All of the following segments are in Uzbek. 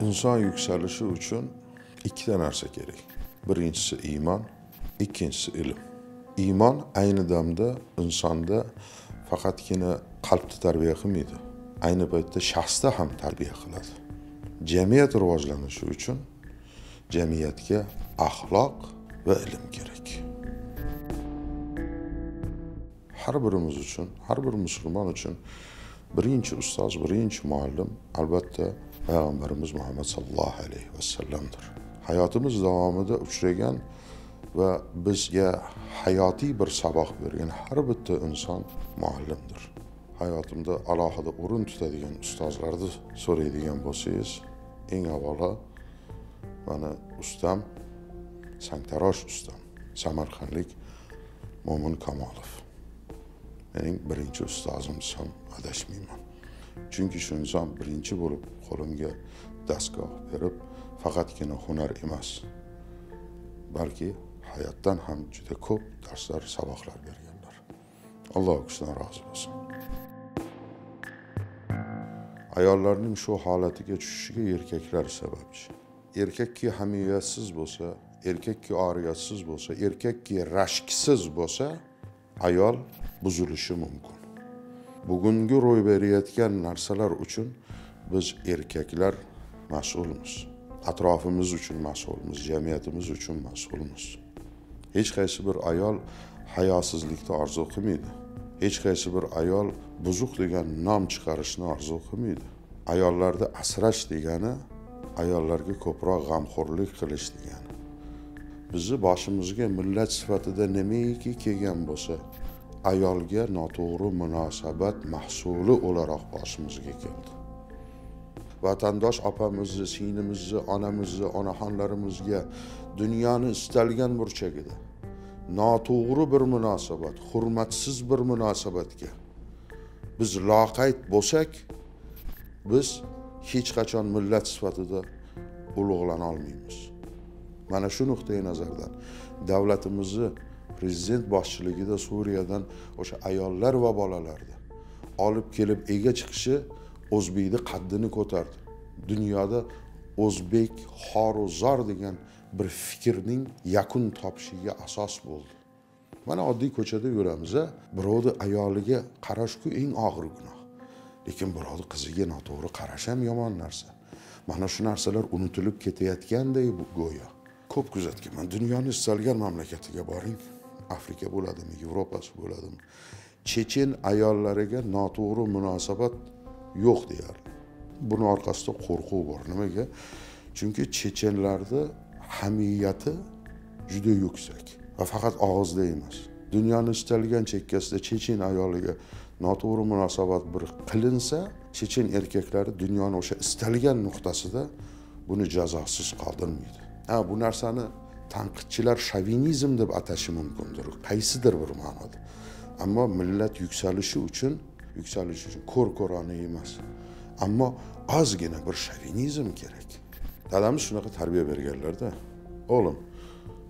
inson yuksalishi uchun ikkita narsa kerak birinchisi iymon ikkinchisi ilm iymon ayni damda insonda faqatgina qalbni tarbiya qilmaydi ayni paytda shaxsda ham tarbiya qiladi jamiyat rivojlanishi uchun jamiyatga axloq va ilm kerak har birimiz uchun har bir musulmon uchun birinchi ustoz birinchi muallim albatta payg'ambarimiz muhammad sallallohu alayhi vasallamdir hayotimiz davomida uchragan va bizga hayotiy bir saboq bergan har bitta inson muallimdir. Hayotimda alohida o'rin tutadigan ustozlarni so'raydigan bo'lsangiz eng avvalo mani ustam sangtarosh ustam samarqandlik mo'min kamolov. Mening birinchi ustozim desam adashmayman chunki shu inson birinchi bo'lib qo'limga dastgoh berib faqatgina hunar emas balki hayotdan ham juda ko'p darslar saboqlar berganlar alloh u kishidan rozi bo'lsin. Ayollarning shu holatiga tushishiga erkaklar sababchi. Erkakki hamiyatsiz bo'lsa erkakki oriyatsiz bo'lsa erkakki rashksiz bo'lsa ayol buzilishi mumkin. Bugungi ro'y berayotgan narsalar uchun biz erkaklar mas'ulmiz. Atrofimiz uchun mas'ulmiz jamiyatimiz uchun mas'ulmiz. Hech qaysi bir ayol hayosizlikni orzu qilmaydi. Hech qaysi bir ayol buzuq degan nom chiqarishni orzu qilmaydi. Ayollarni asrash degani ayollarga ko'proq g'amxo'rlik qilish degani. Bizni boshimizga millat sifatida nimaiki kelgan bo'lsa ayolga noto'g'ri munosabat mahsuli o'laroq boshimizga keldi. Vatandosh opamizni singlimizni onamizni onaxonlarimizga dunyoni istalgan burchagida noto'g'ri bir munosabat hurmatsiz bir munosabatga biz loqayd bo'lsak biz hech qachon millat sifatida ulug'lana olmaymiz. Mana shu nuqtai nazardan davlatimizni prezident boshchiligida suriyadan o'sha ayollar va bolalarni olib kelib ega chiqishi o'zbekni qaddini ko'tardi. Dunyoda o'zbek xoru zor degan bir fikrning yakun topishiga asos bo'ldi. Mana oddiy ko'chada yuramiz a birovni ayoliga qarashku eng og'ir gunoh. Lekin birovni qiziga noto'g'ri qarash ham yomon narsa. Mana shu narsalar unutilib ketayotganday go'yo. Ko'p kuzatganman dunyoni istalgan mamlakatiga boring. Afrika bo'ladimi yevropasi bo'ladimi? Chechen ayollariga noto'g'ri munosabat yo'q deyarli. Buni orqasida qo'rquv bor. Nimaga? Chunki chechenlarni hamiyati juda yuksak va faqat og'izda emas. Dunyoni istalgan chekkasida chechen ayoliga noto'g'ri munosabat bir qilinsa chechen erkaklari dunyoni o'sha istalgan nuqtasida buni jazosiz qoldirmaydi. Ha bu narsani tanqidchilar shovinizm deb atashi mumkindir. Qaysidir bir ma'noda. Ammo millat yuksalishi uchun yuksalishi uchun ko'r ko'rona emas. Ammo ozgina bir shovinizm kerak. Dadamiz shunaqa tarbiya berganlarda o'g'lim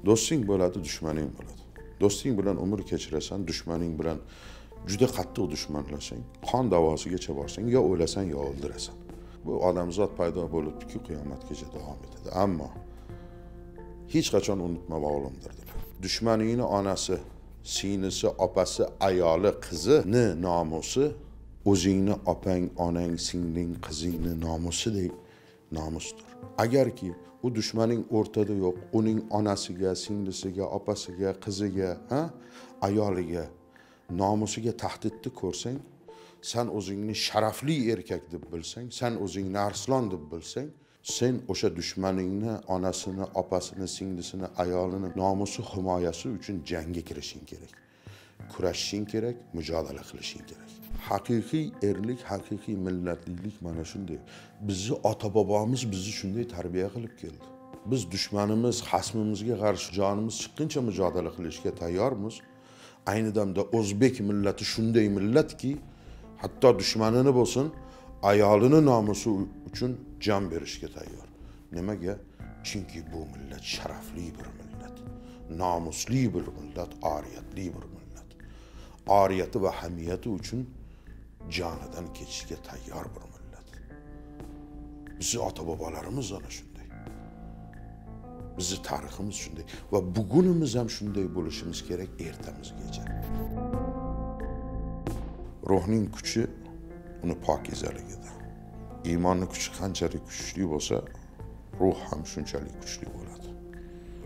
do'sting bo'ladi dushmaning bo'ladi. Do'sting bilan umr kechirasan dushmaning bilan juda qattiq dushmanlasang qon davosigacha borsang yo o'lasan yo o'ldirasan. Bu odamzod paydo bo'libdiki qiyomatgacha davom etadi. Ammo hech qachon unutma o'g'lim deb. Dushmaningni onasi singlisi opasi ayoli qizini nomusi o'zingni opang onang singling qizingni nomusidek nomusdir. Agarki u dushmaning o'rtada yo'q uning onasiga singlisiga opasiga qiziga ha ayoliga nomusiga tahdidni ko'rsang san o'zingni sharafli erkak deb bilsang san o'zingni arslon deb bilsang sen o'sha dushmaningni onasini opasini singlisini ayolini nomusi himoyasi uchun jangga kirishing kerak. Kurashishing kerak mujodala qilishing kerak. Haqiqiy erlik haqiqiy millatlilik mana shunday. Bizni ota bobomiz bizni shunday tarbiya qilib keldi. Biz dushmanimiz xasmimizga qarshi jonimiz chiqquncha mujodala qilishga tayyormiz. Ayni damda o'zbek millati shunday millatki hatto dushmanini bo'lsin ayolini nomusi uchun jon berishga tayyor. Nimaga? Chunki bu millat sharafli bir millat nomusli bir millat oriyatli bir millat. Oriyati va hamiyati uchun jonidan kechishga tayyor bir millat. Bizni ota bobolarimiz ana shunday. Bizni tariximiz shunday va bugunimiz ham shunday bo'lishimiz kerak ertamizgacha. Ruhning kuchi uni pokizaligida iymonni kuchi qanchalik kuchli bo'lsa ruh ham shunchalik kuchli bo'ladi.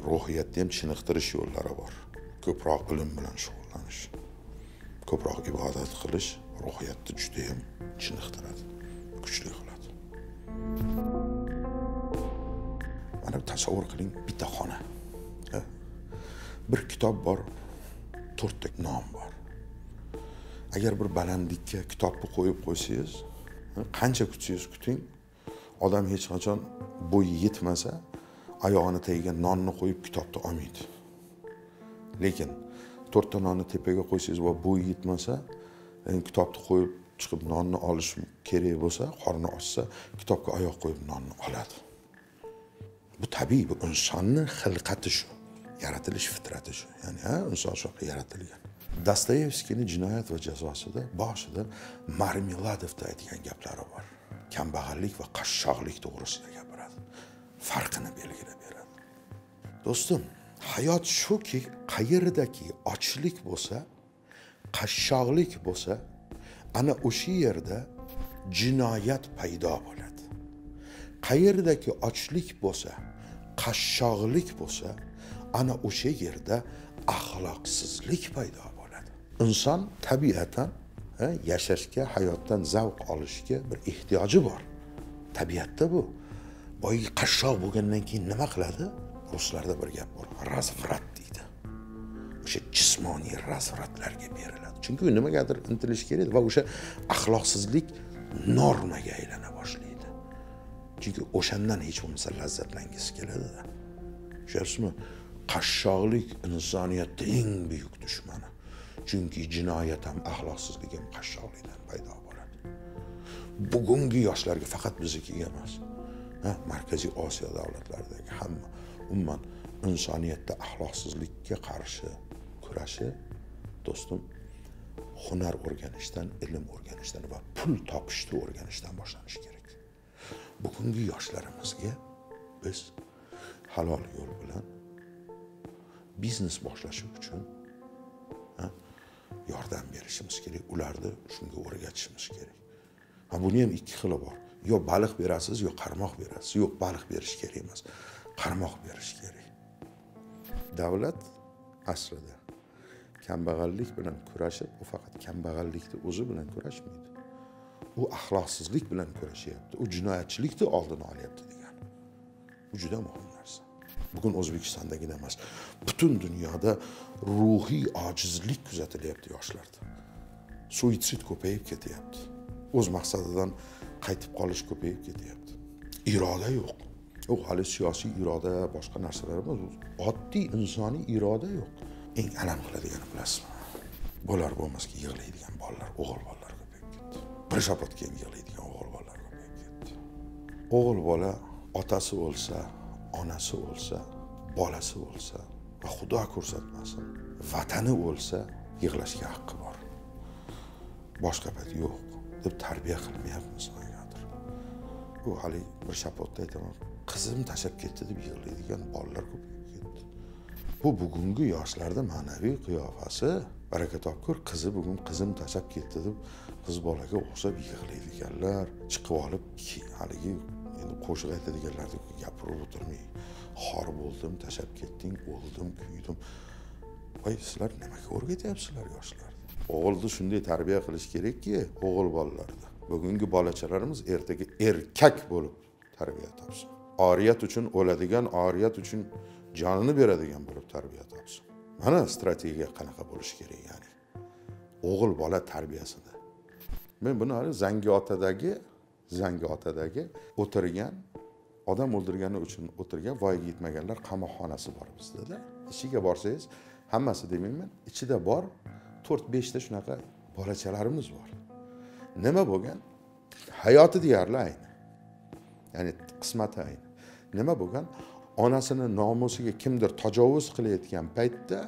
Ruhiyatni ham chiniqtirish yo'llari bor. Ko'proq ilm bilan shug'ullanish ko'proq ibodat qilish ruhiyatni judayam chiniqtiradi kuchli qiladi. Mana tasavvur qiling bitta xona. Bir kitob bor to'rtta nom bor. Agar bir balandlikka kitobni qo'yib qo'ysangiz qancha kutsangiz kuting odam hech qachon bo'yi yetmasa oyog'ini tagiga nonni qo'yib kitobni olmaydi. Lekin to'rtta nonni tepaga qo'ysangiz va bo'yi yetmasa kitobni qo'yib chiqib nonni olish kerak bo'lsa qorni ochsa kitobga oyoq qo'yib nonni oladi. Bu tabiiy bu insonni xilqati shu yaratilish fitrati shu. Ya'ni ha inson shunaqa yaratilgan. Dostoyevskiyni jinoyat va jazosida boshida marmeladovda aytgan gaplari bor. Kambag'allik va qashshoqlik to'g'risida gapiradi. Farqini belgilab beradi. Do'stim hayot shuki qayerdaki ochlik bo'lsa qashshoqlik bo'lsa ana o'sha yerda jinoyat paydo bo'ladi. Qayerdaki ochlik bo'lsa qashshoqlik bo'lsa ana o'sha yerda axloqsizlik paydo bo'ladi. Inson tabiatan yashashga hayotdan zavq olishga bir ehtiyoji bor. Tabiatda bu. Boyagi qashshoq bo'lgandan keyin nima qiladi? Ruslarda bir gap bor razvrat deydi. O'sha jismoniy razvratlarga beriladi. Chunki u nimagadir intilishi kerak va o'sha axloqsizlik normaga aylana boshlaydi. Chunki o'shandan hech bo'lmasa lazzatlangisi keladida. Tushunyapsizmi? Qashshoqlik insoniyatni eng buyuk dushmani chunki jinoyat ham axloqsizlik ham qashshoqlikdan paydo bo'ladi. Bugungi yoshlarga faqat bizniki emas markaziy osiyo davlatlaridagi hamma umuman insoniyatda axloqsizlikka qarshi kurashi do'stim hunar o'rganishdan ilm o'rganishdan va pul topishni o'rganishdan boshlanishi kerak. Bugungi yoshlarimizga biz halol yo'l bilan biznes boshlashi uchun yordam berishimiz kerak ularni shunga o'rgatishimiz kerak. Ha buni ham ikki xili bor. Yo baliq berasiz yo qarmoq berasiz. Yo'q baliq berish kerak emas qarmoq berish kerak. Davlat aslida kambag'allik bilan kurashib u faqat kambag'allikni o'zi bilan kurashmaydi. U axloqsizlik bilan kurashyapti u jinoyatchilikni oldini olyapti degani. Bu juda muhim narsa. Bugun o'zbekistondagina emas butun dunyoda ruhiy ojizlik kuzatilyapti yoshlarda. Suitsid ko'payib ketyapti. O'z maqsadidan qaytib qolish ko'payib ketyapti. Iroda yo'q. U hali siyosiy iroda boshqa narsalar emas oddiy insoniy iroda yo'q. Eng alam qiladigani bilasizmi? Bo'lar bo'lmasga yig'laydigan bolalar o'g'il bolalar ko'payib ketdi. Bir shapot keyin yig'laydigan o'g'il bolalar ko'payib ketdi. O'g'il bola otasi o'lsa onasi o'lsa bolasi o'lsa va xudo ko'rsatmasin vatani o'lsa yig'lashga haqqi bor. Boshqa payt yo'q deb tarbiya qilmayapmiz nimagadir u hali bir shapotda aytaman qizim tashlab ketdi deb yig'laydigan bolalar ko'payib ketdi. Bu bugungi yoshlarda ma'naviy qiyofasi baraka topkur qizi bugun qizim tashlab ketdi deb qiz bolaga o'xshab yig'laydiganlar chiqib olib haligi endi qo'shiq aytadiganlarni gapirib o'tirmay xor bo'ldim tashlab ketding o'ldim kuydim. Voy sizlar nimaga o'rgatyapsizlar yoshlarni o'g'ilni shunday tarbiya qilish kerakki o'g'il bolalarni. Bugungi bolachalarimiz ertaga erkak bo'lib tarbiya topsin. Oriyat uchun o'ladigan oriyat uchun jonini beradigan bo'lib tarbiya topsin. Mana strategiya qanaqa bo'lishi kerak ya'ni? O'g'il bola tarbiyasida. Men buni zangiotadagi zangiotadagi o'tirgan odam o'ldirgani uchun o'tirgan voyaga yetmaganlar qamoqxonasi bor bizdada ichiga borsangiz hammasi demayman ichida bor to'rt beshta shunaqa bolachalarimiz bor. Nima bo'lgan? Hayoti deyarli ayni. Ya'ni qismati ayni. Nima bo'lgan? Onasini nomusiga kimdir tajovuz qilayotgan paytda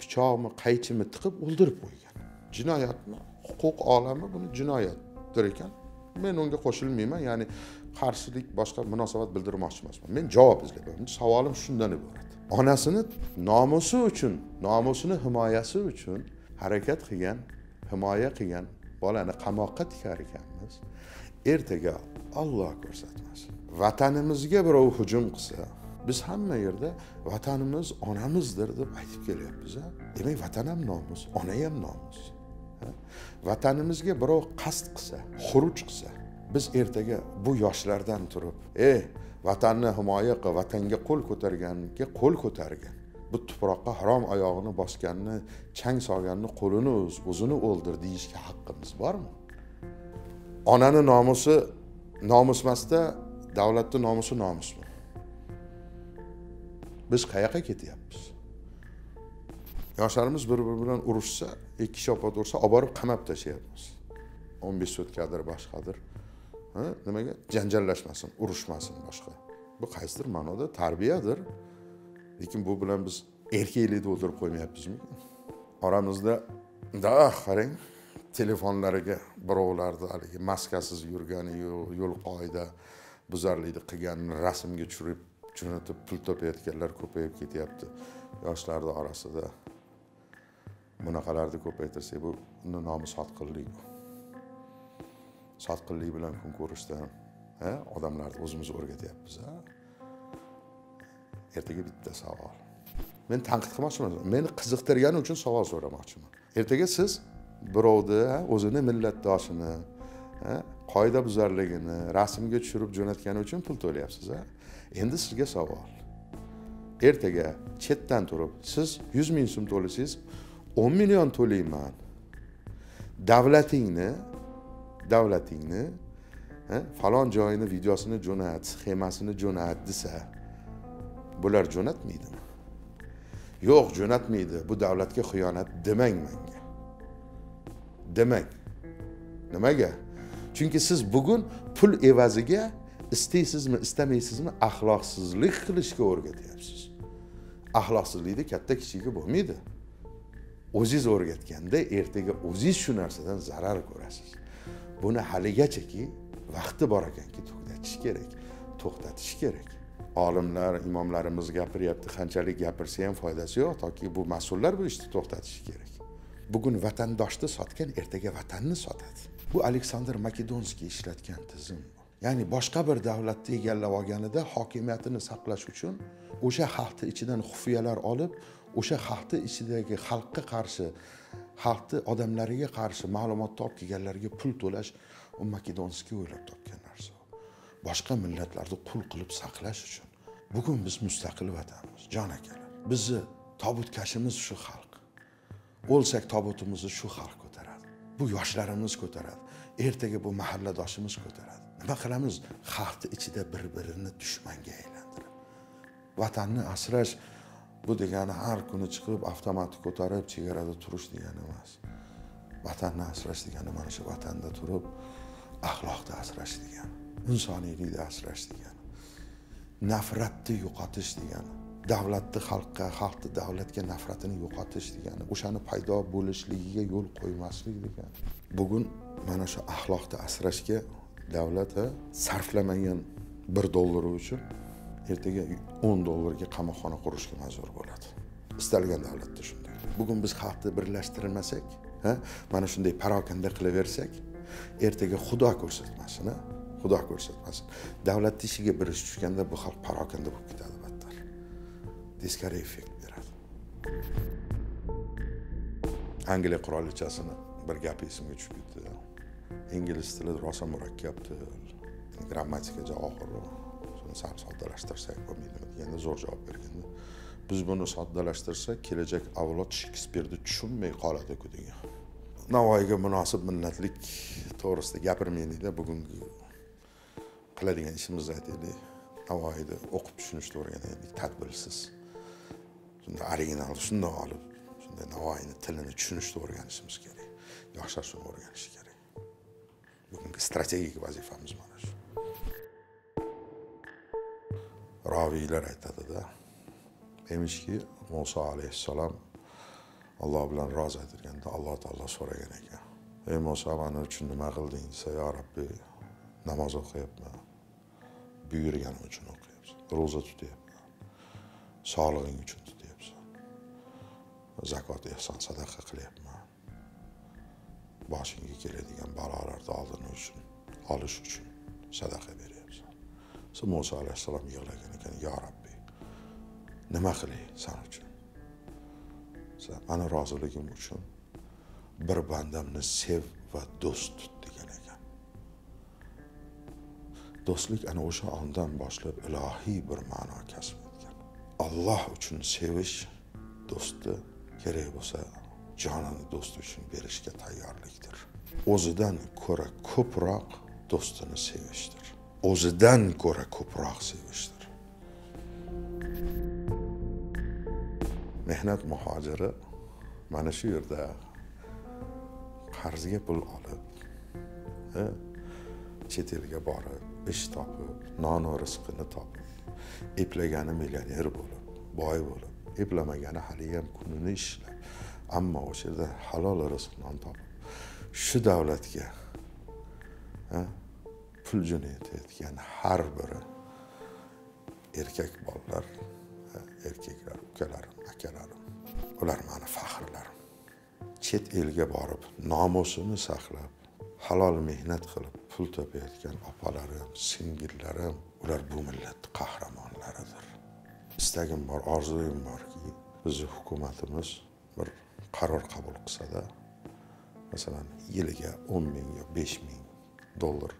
pichoqmi qaychimi tiqib o'ldirib qo'ygan. Jinoyatmi? Huquq olami buni jinoyat ekan. Men unga qo'shilmayman ya'ni qarshilik boshqa munosabat bildirmoqchi emasman men javob izlayapman savolim shundan iborat. Onasini nomusi uchun nomusini himoyasi uchun harakat qilgan himoya qilgan bolani qamoqqa tikar ekanmiz. Ertaga olloh ko'rsatmasin vatanimizga birov hujum qilsa biz hamma yerda vatanimiz onamizdir deb aytib kelyapmiz demak vatan ham nomus ona ham nomus. Vatanimizga birov qasd qilsa xuruj qilsa biz ertaga bu yoshlardan turib ey vatanni himoya qil vatanga qo'l ko'targanga qo'l ko'targin. Bu tuproqqa harom oyog'ini bosganni chang solganni qo'lini uz o'zini o'ldir deyishga haqqimiz bormi? Onani nomusi nomus emasda davlatni nomusi nomusmi? Biz qayoqqa ketyapmiz? Yoshlarimiz bir biri bilan urushsa ikki shopot ursa olib borib qamab tashlayapmiz. o'n besh sotkadir boshqadir. Nimaga? Janjallashmasin urushmasin boshqa. Bu qaysidir ma'noda tarbiyadir. Lekin bu bilan biz erkaklikni o'ldirib qo'ymayapmizmi? Oramizda da qarang telefonlariga birovlarni haligi maskasiz yurgani yo'l qoida buzarlikni qilganini rasmga tushirib jo'natib pul topayotganlar ko'payib ketyapti. Yoshlarni orasida bunaqalarni ko'paytirsak bu nomi sotqinlik bu sotqinlik bilan kun ko'rishdan odamlarni o'zimiz o'rgatyapmiz ertaga bitta savol. Men tanqid qilmoqchiman. Meni qiziqtirgani uchun savol so'ramoqchiman. Ertaga siz birovni o'zini millatdoshini qoidabuzarligini rasmga tushirib jo'natgani uchun pul to'layapsiz a endi sizga savol. Ertaga chetdan turib siz yuz ming so'm to'lasangiz o'n million to'layman. Davlatingni davlatingni falon joyini videosini jo'nat sxemasini jo'nat desa bular jo'natmaydimi? Yo'q jo'natmaydi. Bu davlatga xiyonat demang menga. Demang. Nimaga? Chunki siz bugun pul evaziga istaysizmi istamaysizmi axloqsizlik qilishga o'rgatyapsiz. Axloqsizlikni katta kichigi bo'lmaydi. O'zingiz o'rgatganda ertaga o'zingiz shu narsadan zarar ko'rasiz. Buni haligachaki vaqti bor ekanki to'xtatish kerak to'xtatish kerak. Olimlar imomlarimiz gapiryapti qanchalik gapirsa ham foydasi yo'q toki bu mas'ullar bu ishni to'xtatishi kerak. Bugun vatandoshni sotgan ertaga vatanni sotadi. Bu aleksandr makedonskiy ishlatgan tizim. Ya'ni boshqa bir davlatni egallab olganida hokimiyatini saqlash uchun o'sha xalqni ichidan xufiyalar olib o'sha xalqni ichidagi xalqqa qarshi xalqni odamlariga qarshi ma'lumotni olib kelganlarga pul to'lash u makedonskiy o'ylab topgan narsa. Boshqa millatlarni qul qilib saqlash uchun. Bugun biz mustaqil vatanmiz jon akalar. Bizni tobutkashimiz shu xalq. O'lsak tobutimizni shu xalq ko'taradi. Bu yoshlarimiz ko'taradi. Ertaga bu mahalladoshimiz ko'taradi. Nima qilamiz? Xalqni ichida bir birini dushmanga aylantirib. Vatanni asrash bu degani har kuni chiqib avtomatni ko'tarib chegarada turish degani emas. Vatanni asrash degani mana shu vatanda turib axloqni asrash degani insoniylikni asrash degani nafratni yo'qotish degani davlatni xalqqa xalqni davlatga nafratini yo'qotish degani o'shani paydo bo'lishligiga yo'l qo'ymaslik degani. Bugun mana shu axloqni asrashga davlat sarflamagan bir dollari uchun ertaga o'n dollarga qamoqxona qurishga majbur bo'ladi. Istalgan davlatda shunday. Bugun biz xalqni birlashtirmasak mana shunday parokanda qilaversak ertaga xudo ko'rsatmasin xudo ko'rsatmasin. Davlatni ishiga bir ish tushganda bu xalq parokanda bo'lib ketadi battar. Teskari effekt beradi. Angliya qirolichasini bir gapi esimga tushib ketdi. Ingliz tili rosa murakkab til grammatika og'ir shuni soddalashtirsak bo'lmaydimi deganda zo'r javob berganda biz buni soddalashtirsak kelajak avlod shekspirni tushunmay qoladiku degan navoiyga munosib millatlik to'g'risida gapirmaylikda bugungi qiladigan ishimizni aytaylik navoiyni o'qib tushunishni o'rganaylik tadbirsiz. Shunday originalni shundoq olib shunday navoiyni tilini tushunishni o'rganishimiz kerak yoshlar shuni o'rganishi kerak. Bugungi strategik vazifamiz mana roviylar aytadida emishki muso alayhissalom alloh bilan rozi aytilganda alloh taolo so'ragan ekan. Ey muso mani uchun nima qilding desa yo robbiy namoz o'qiyapman. Buyurganim uchun o'qiyapsan. Ro'za tutyapman. Sog'lig'ing uchun tutyapsan. Zakot ehson sadaqa qilyapman. Boshingga keladigan balolarni oldini uchun olish uchun sadaqa beryapsan so muso alayhissalom yig'lagan ekan yo rabbiy nima qilay san uchun? Mani roziligim uchun bir bandamni sev va do'st tut degan ekan. Do'stlik ana o'sha ondan boshlab ilohiy bir ma'no kasb etgan. Alloh uchun sevish do'stni kerak bo'lsa jonini do'sti uchun berishga tayyorlikdir. O'zidan ko'ra ko'proq do'stini sevishdir. O'zidan ko'ra ko'proq sevishdir. Mehnat muhojiri mana shu yerda qarzga pul olib chet elga borib ish topib nonu rizqini topib eplagani millioner bo'lib boy bo'lib eplamagani haliyam kunini ishlab ammo o'sha yerda halol rizq non topib shu davlatga pul jo'natayotgan har biri erkak bolalar erkaklar ukalarim akalarim ular mani faxrlarim. Chet elga borib nomusini saqlab halol mehnat qilib pul topayotgan opalarim singillarim ular bu millatni qahramonlaridir. Istagim bor orzuyim borki bizni hukumatimiz bir qaror qabul qilsada masalan yiliga o'n ming yo besh ming dollar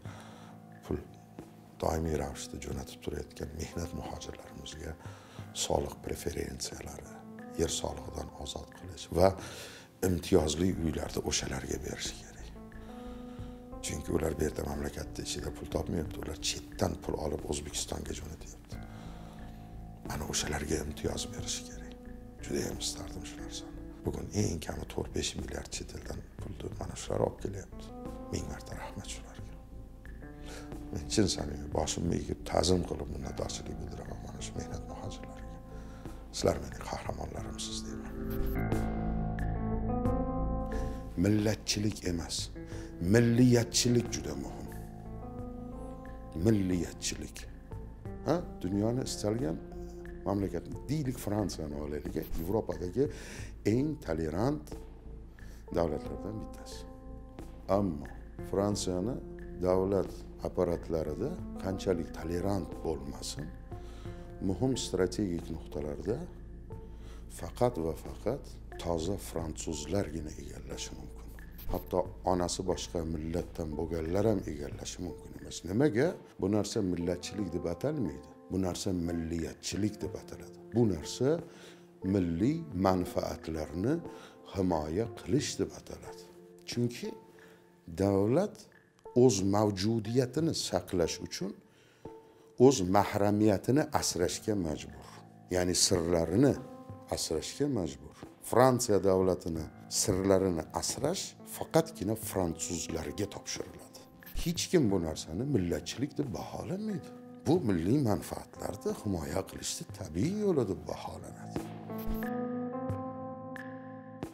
pul doimiy ravishda jo'natib turayotgan mehnat muhojirlarimizga soliq preferensiyalari yer solig'idan ozod qilish va imtiyozli uylarni o'shalarga berish kerak. Chunki ular bu yerda mamlakatni ichida pul topmayapti ular chetdan pul olib o'zbekistonga jo'natyapti. Ana o'shalarga imtiyoz berish kerak. Judayam istardim shu narsani bugun eng kami to'rt besh milliard chet eldan pulni mana shular olib kelyapti. Ming marta rahmat shular. Men chin samimiy boshimni egib ta'zim qilib minnatdorchilik bildiraman mana shu mehnat muhojirlariga sizlar mening qahramonlarimsiz deyman millatchilik emas milliyatchilik juda muhim milliyatchilik ha dunyoni istalgan mamlakatni deylik fransiyani olaylik yevropadagi eng tolerant davlatlardan bittasi ammo fransiyani davlat apparatlarida qanchalik tolerant bo'lmasin muhim strategik nuqtalarda faqat va faqat toza fransuzlargina egallashi mumkin. Hatto onasi boshqa millatdan bo'lganlar ham egallashi mumkin emas. Nimaga? Bu narsa millatchilik deb atalmaydi. Bu narsa milliyatchilik deb ataladi. Bu narsa milliy manfaatlarni himoya qilish deb ataladi. Chunki davlat o'z mavjudiyatini saqlash uchun o'z mahramiyatini asrashga majbur. Ya'ni sirlarini asrashga majbur. Fransiya davlatini sirlarini asrash faqatgina fransuzlarga topshiriladi. Hech kim bu narsani millatchilik deb baholamaydi. Bu milliy manfaatlarni himoya qilishni tabiiy yo'li deb baholanadi.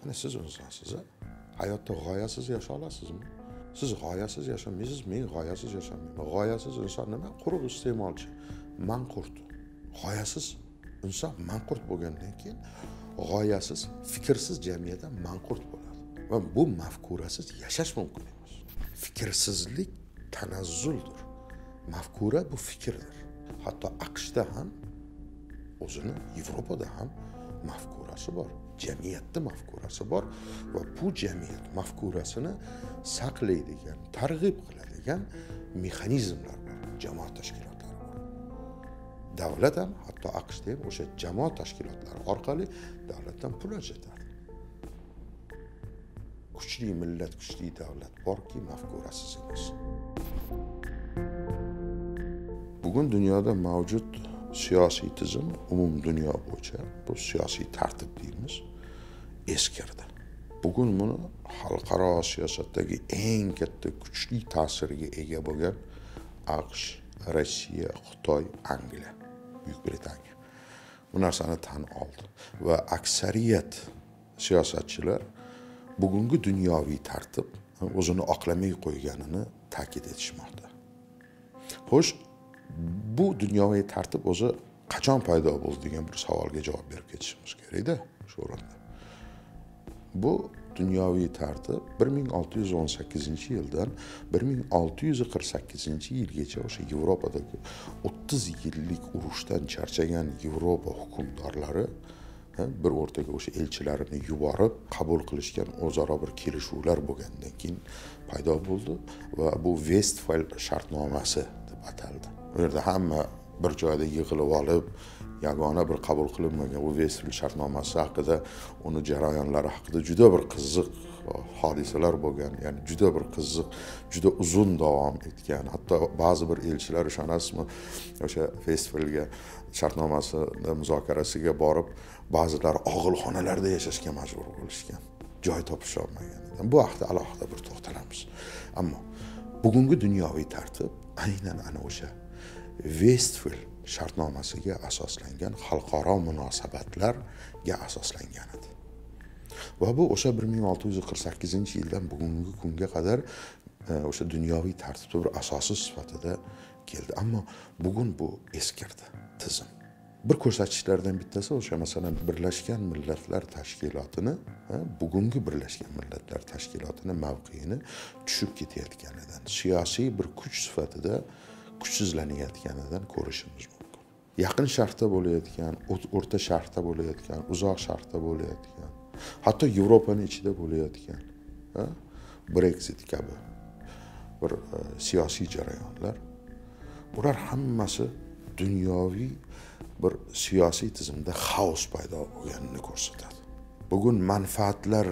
Mana siz o'zasiz hayotda g'oyasiz yasha olasizmi? Siz g'oyasiz yashamaysiz men g'oyasiz yashamayman g'oyasiz inson nima? Quruq iste'molchi manqurt. G'oyasiz inson manqurt bo'lgandan keyin g'oyasiz fikrsiz jamiyatda manqurt bo'ladi. Va bu mafkurasiz yashash mumkin emas. Fikrsizlik tanazzuldir. Mafkura bu fikrdir. Hatto aqshda ham o'zini yevropada ham mafkurasi bor. Jamiyatni mafkurasi bor va bu jamiyat mafkurasini saqlaydigan targ'ib qiladigan mexanizmlar bor jamoat tashkilotlari bor. Davlat ham hatto aqshda ham o'sha jamoat tashkilotlari orqali davlatdan pul ajratadi. Kuchli millat kuchli davlat borki mafkurasiz emas. Bugun dunyoda mavjud siyosiy tizim umum dunyo bo'yicha bu siyosiy tartib deymiz. Eskirdi. Bugun buni xalqaro siyosatdagi eng katta kuchli ta'sirga ega bo'lgan aqsh rossiya xitoy angliya buyuk britaniya. Bu narsani tan oldi va aksariyat siyosatchilar bugungi dunyoviy tartib o'zini oqlamay qo'yganini ta'kid etishmoqda. Xo'sh bu dunyoviy tartib o'zi qachon paydo bo'ldi degan bir savolga javob berib ketishimiz kerakda shu o'rinda. Bu dunyoviy tartib bir ming olti yuz o'n sakkizinchi yildan bir ming olti yuz qirq sakkizinchi yilgacha o'sha yevropadagi o'ttiz yillik urushdan charchagan yevropa hukmdorlari bir o'rtaga o'sha elchilarini yuborib qabul qilishgan o'zaro bir kelishuvlar bo'lgandan keyin paydo bo'ldi va bu vestfal shartnomasi deb ataldi. Bu yerda hamma bir joyda yig'ilib olib yagona bir qabul qilinmagan bu vestfal shartnomasi haqida uni jarayonlari haqida juda bir qiziq hodisalar bo'lgan ya'ni juda bir qiziq juda uzun davom etgan. Hatto ba'zi bir elchilar ishonasizmi o'sha festivalga shartnomasini muzokarasiga borib ba'zilari og'ilxonalarda yashashga majbur bo'lishgan joy topisholmagan bu haqida alohida bir to'xtalamiz. Ammo bugungi dunyoviy tartib aynan ana o'sha vestfil shartnomasiga asoslangan xalqaro munosabatlarga asoslangan edi. Va bu o'sha bir ming olti yuz qirq sakkizinchi yildan bugungi kunga qadar e, o'sha dunyoviy tartibni bir asosi sifatida keldi. Ammo bugun bu eskirdi tizim. Bir ko'rsatkichlardan bittasi o'sha masalan birlashgan millatlar tashkilotini e, bugungi birlashgan millatlar tashkilotini mavqeini tushib ketayotganidan siyosiy bir kuch sifatida kuchsizlanayotganidan ko'rishimiz mumkin. Yaqin sharqda bo'layotgan o'rta sharqda bo'layotgan uzoq sharqda bo'layotgan hatto yevropani ichida bo'layotgan brexit kabi bir e, siyosiy jarayonlar. Bular hammasi dunyoviy bir siyosiy tizimda xaos paydo bo'lganini ko'rsatadi. Bugun manfaatlar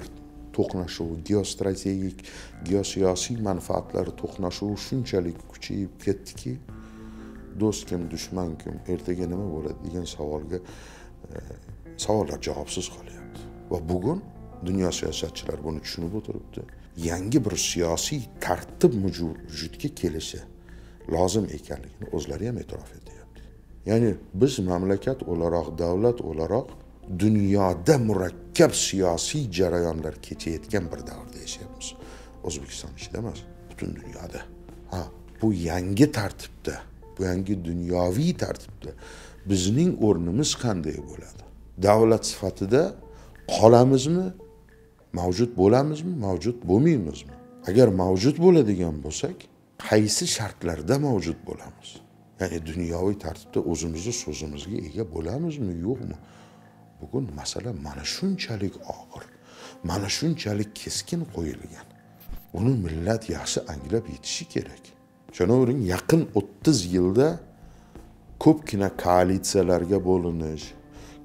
to'qnashuvi geostrategik geosiyosiy manfaatlar to'qnashuvi shunchalik kuchayib ketdiki do'st kim dushman kim ertaga nima bo'ladi degan savolga e, savollar javobsiz qolyapti. Va bugun dunyo siyosatchilari buni tushunib o'tiribdi. Yangi bir siyosiy tartib vujudga kelishi lozim ekanligini o'zlari ham e'tirof etyapti. Ya'ni biz mamlakat o'laroq davlat o'laroq dunyoda murakkab siyosiy jarayonlar kechayotgan bir davrda yashayapmiz. O'zbekiston ichida emas butun dunyoda. Ha bu yangi tartibda bu yangi dunyoviy tartibda bizning o'rnimiz qanday bo'ladi? Davlat sifatida qolamizmi? Mavjud bo'lamizmi? Mavjud bo'lmaymizmi? Agar mavjud bo'ladigan bo'lsak qaysi shartlarda mavjud bo'lamiz? Ya'ni dunyoviy tartibda o'zimizni so'zimizga ega bo'lamizmi yo'qmi? Bugun masala mana shunchalik og'ir mana shunchalik keskin qo'yilgan. Uni millat yaxshi anglab yetishi kerak. Ishonavering yaqin o'ttiz yilda ko'pgina koalitsiyalarga bo'linish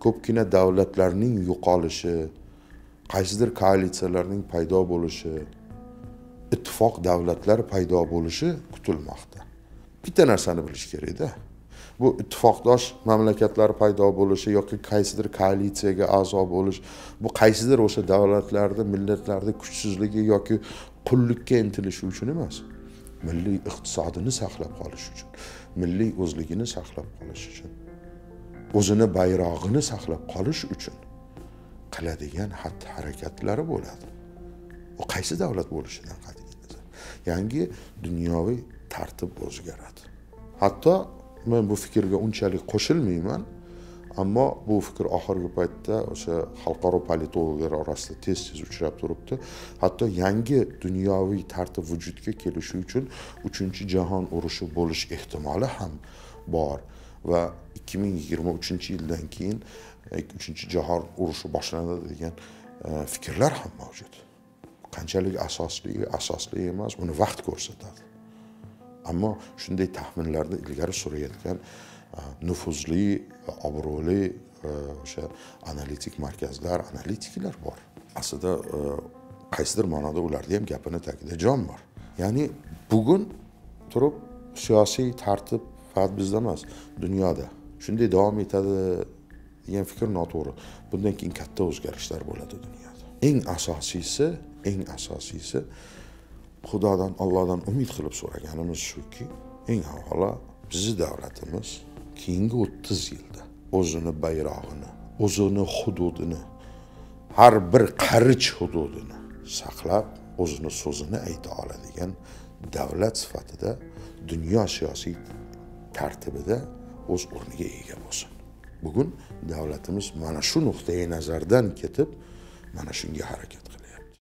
ko'pgina davlatlarning yo'qolishi qaysidir koalitsiyalarning paydo bo'lishi ittifoq davlatlar paydo bo'lishi kutilmoqda. Bitta narsani bilish kerakda bu ittifoqdosh mamlakatlar paydo bo'lishi yoki qaysidir koalitsiyaga a'zo bo'lish bu qaysidir o'sha davlatlarni millatlarni kuchsizligi yoki qullikka intilishi uchun emas. Milliy iqtisodini saqlab qolish uchun milliy o'zligini saqlab qolish uchun o'zini bayrog'ini saqlab qolish uchun qiladigan xatti harakatlari bo'ladi. U qaysi davlat bo'lishidan qat'iy nazar yangi dunyoviy tartib o'zgaradi. Hatto men bu fikrga unchalik qo'shilmayman. Ammo bu fikr oxirgi paytda o'sha xalqaro politologlar orasida tez tez uchrab turibdi. Hatto yangi dunyoviy tartib vujudga kelishi uchun uchinchi jahon urushi bo'lish ehtimoli ham bor. Va ikki ming yigirma uchinchi yildan keyin e, uchinchi jahon urushi boshlanadi degan e, fikrlar ham mavjud. Qanchalik asosli asosli emas buni vaqt ko'rsatadi. Ammo shunday taxminlarni ilgari surayotgan nufuzli va obro'li e, o'sha analitik markazlar analitiklar bor. Aslida e, qaysidir ma'noda ularni ham gapini tagida jon bor. Ya'ni bugun turib siyosiy tartib faqat bizda emas dunyoda shunday davom etadi degan fikr noto'g'ri. Bundan keyin katta o'zgarishlar bo'ladi dunyoda. Eng asosiysi eng asosiysi xudodan ollohdan umid qilib so'raganimiz shuki eng avvalo bizni davlatimiz keyingi o'ttiz yilda o'zini bayrog'ini o'zini hududini har bir qarich hududini saqlab o'zini so'zini ayta oladigan davlat sifatida dunyo siyosiy tartibida o'z o'rniga ega bo'lsin. Bugun davlatimiz mana shu nuqtai nazardan ketib mana shunga harakat qilyapti.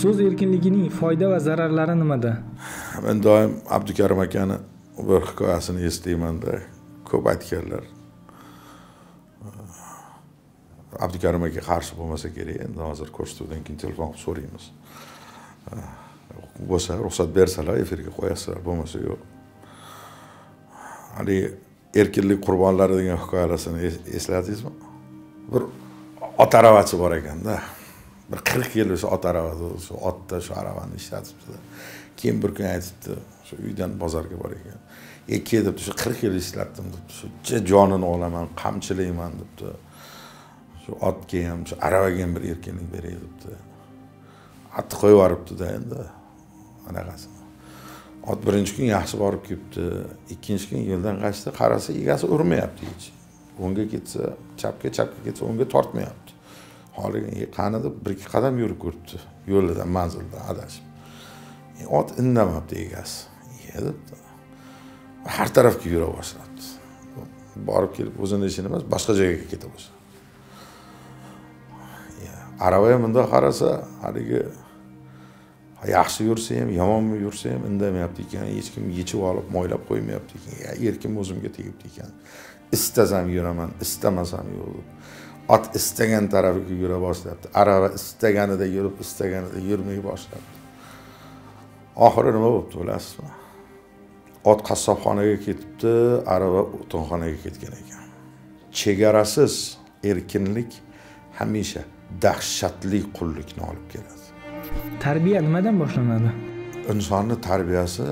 So'z erkinligining foyda va zararlari nimada? Men doim abdukarim akani bir hikoyasini eslaymanda ko'p aytganlar. Abdukarim aka qarshi bo'lmasa kerak endi hozir ko'rsatuvdan keyin telefon qilib so'raymiz. Bo'lsa ruxsat bersalar efirga qo'yasizlar bo'lmasa yo'q. Haligi erkinlik qurbonlari degan hikoyasini esladingizmi? Bir ot aravachi bor ekanda. Bir qirq yil o'sha ot aravada shu otda shu aravani ishlatibdi keyin bir kun aytibdi shu uydan bozorga bor ekan. Ikki debdi shu qirq yil ishlatdim debdi. Shu jonini olaman qamchilayman debdi. Shu otga ham shu aravaga ham bir erkinlik beray debdi. Otni qo'yib yuboribdida endi. Anaqasi. Ot birinchi kun yaxshi borib kelibdi ikkinchi kun yo'ldan qochdi qarasa egasi urmayapti hech. O'ngga ketsa chapga chapga ketsa o'ngga tortmayapti. Holiga qani deb bir ikki qadam yurib ko'ribdi. Yo'lidan manzildan adashib. E, ot indamabdi egasi. E debdi. Har tarafga yura boshladi borib kelib o'zini ishini emas boshqa joyga keta boshladi. Arava ham bundoq qarasa haligi yaxshi yursa ham yomon yursa ham indamayapti ekan hech kim yechib olib moylab qo'ymayapti ekan. Erkim o'zimga tegibdi ekan. Istasam yuraman istamasam yo'q. Deb ot istagan tarafiga yura boshlabdi arava istaganida yurib istaganida yurmay boshlabdi oxiri nima bo'libdi bilasizmi? Ot qassobxonaga ketibdi arava o'tinxonaga ketgan ekan. Chegarasiz erkinlik hamisha dahshatli qullikni olib keladi. Tarbiya nimadan boshlanadi? Insonni tarbiyasi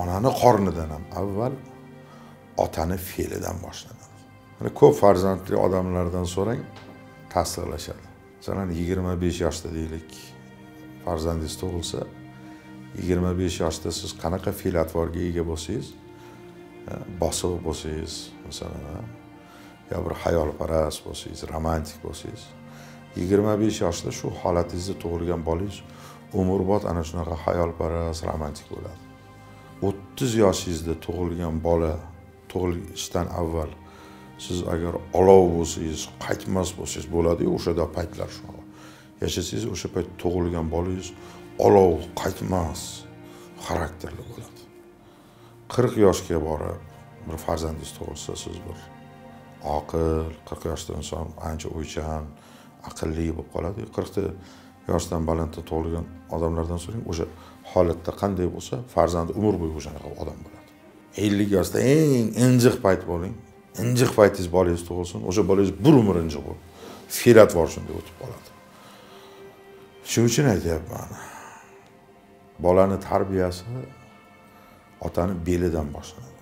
onani qornidan ham avval otani fe'lidan boshlanadi. Mana ko'p farzandli odamlardan so'rang tasdiqlashadi. Masalan yigirma besh yoshda deylik farzandingiz tug'ilsa yigirma besh yoshda siz qanaqa fe'l atvorga ega bo'lsangiz e, bosiq bo'lsangiz masalan e, yo bir xayolparast bo'lsangiz romantik bo'lsangiz yigirma besh yoshda shu holatingizda tug'ilgan bolangiz umrbod ana shunaqa xayolparast romantik bo'ladi. o'ttiz yoshingizda tug'ilgan bola tug'ilishdan avval siz agar olov bo'lsangiz qaytmas bo'lsangiz bo'ladiyu o'sha paytlar shunaqa yashasangiz o'sha payt tug'ilgan bolangiz olov qaytmas xarakterli bo'ladi. Qirq yoshga borib bir farzandingiz tug'ilsa siz bir oqil qirq yoshdan inson ancha o'ychan aqlli bo'lib qoladi. Qirqta yoshdan balandda tug'ilgan odamlardan so'rang o'sha holatda qanday bo'lsa farzandi umr bo'yi o'shanaqa odam bo'ladi. Ellik yoshda eng injiq payt bo'ling injiq paytingiz bolangiz tug'ilsin o'sha bolangiz bir umr injiq bo'lib fe'l-atvor shunday o'tib qoladi. Shuning uchun aytyapman bolani tarbiyasi otani belidan boshlanadi.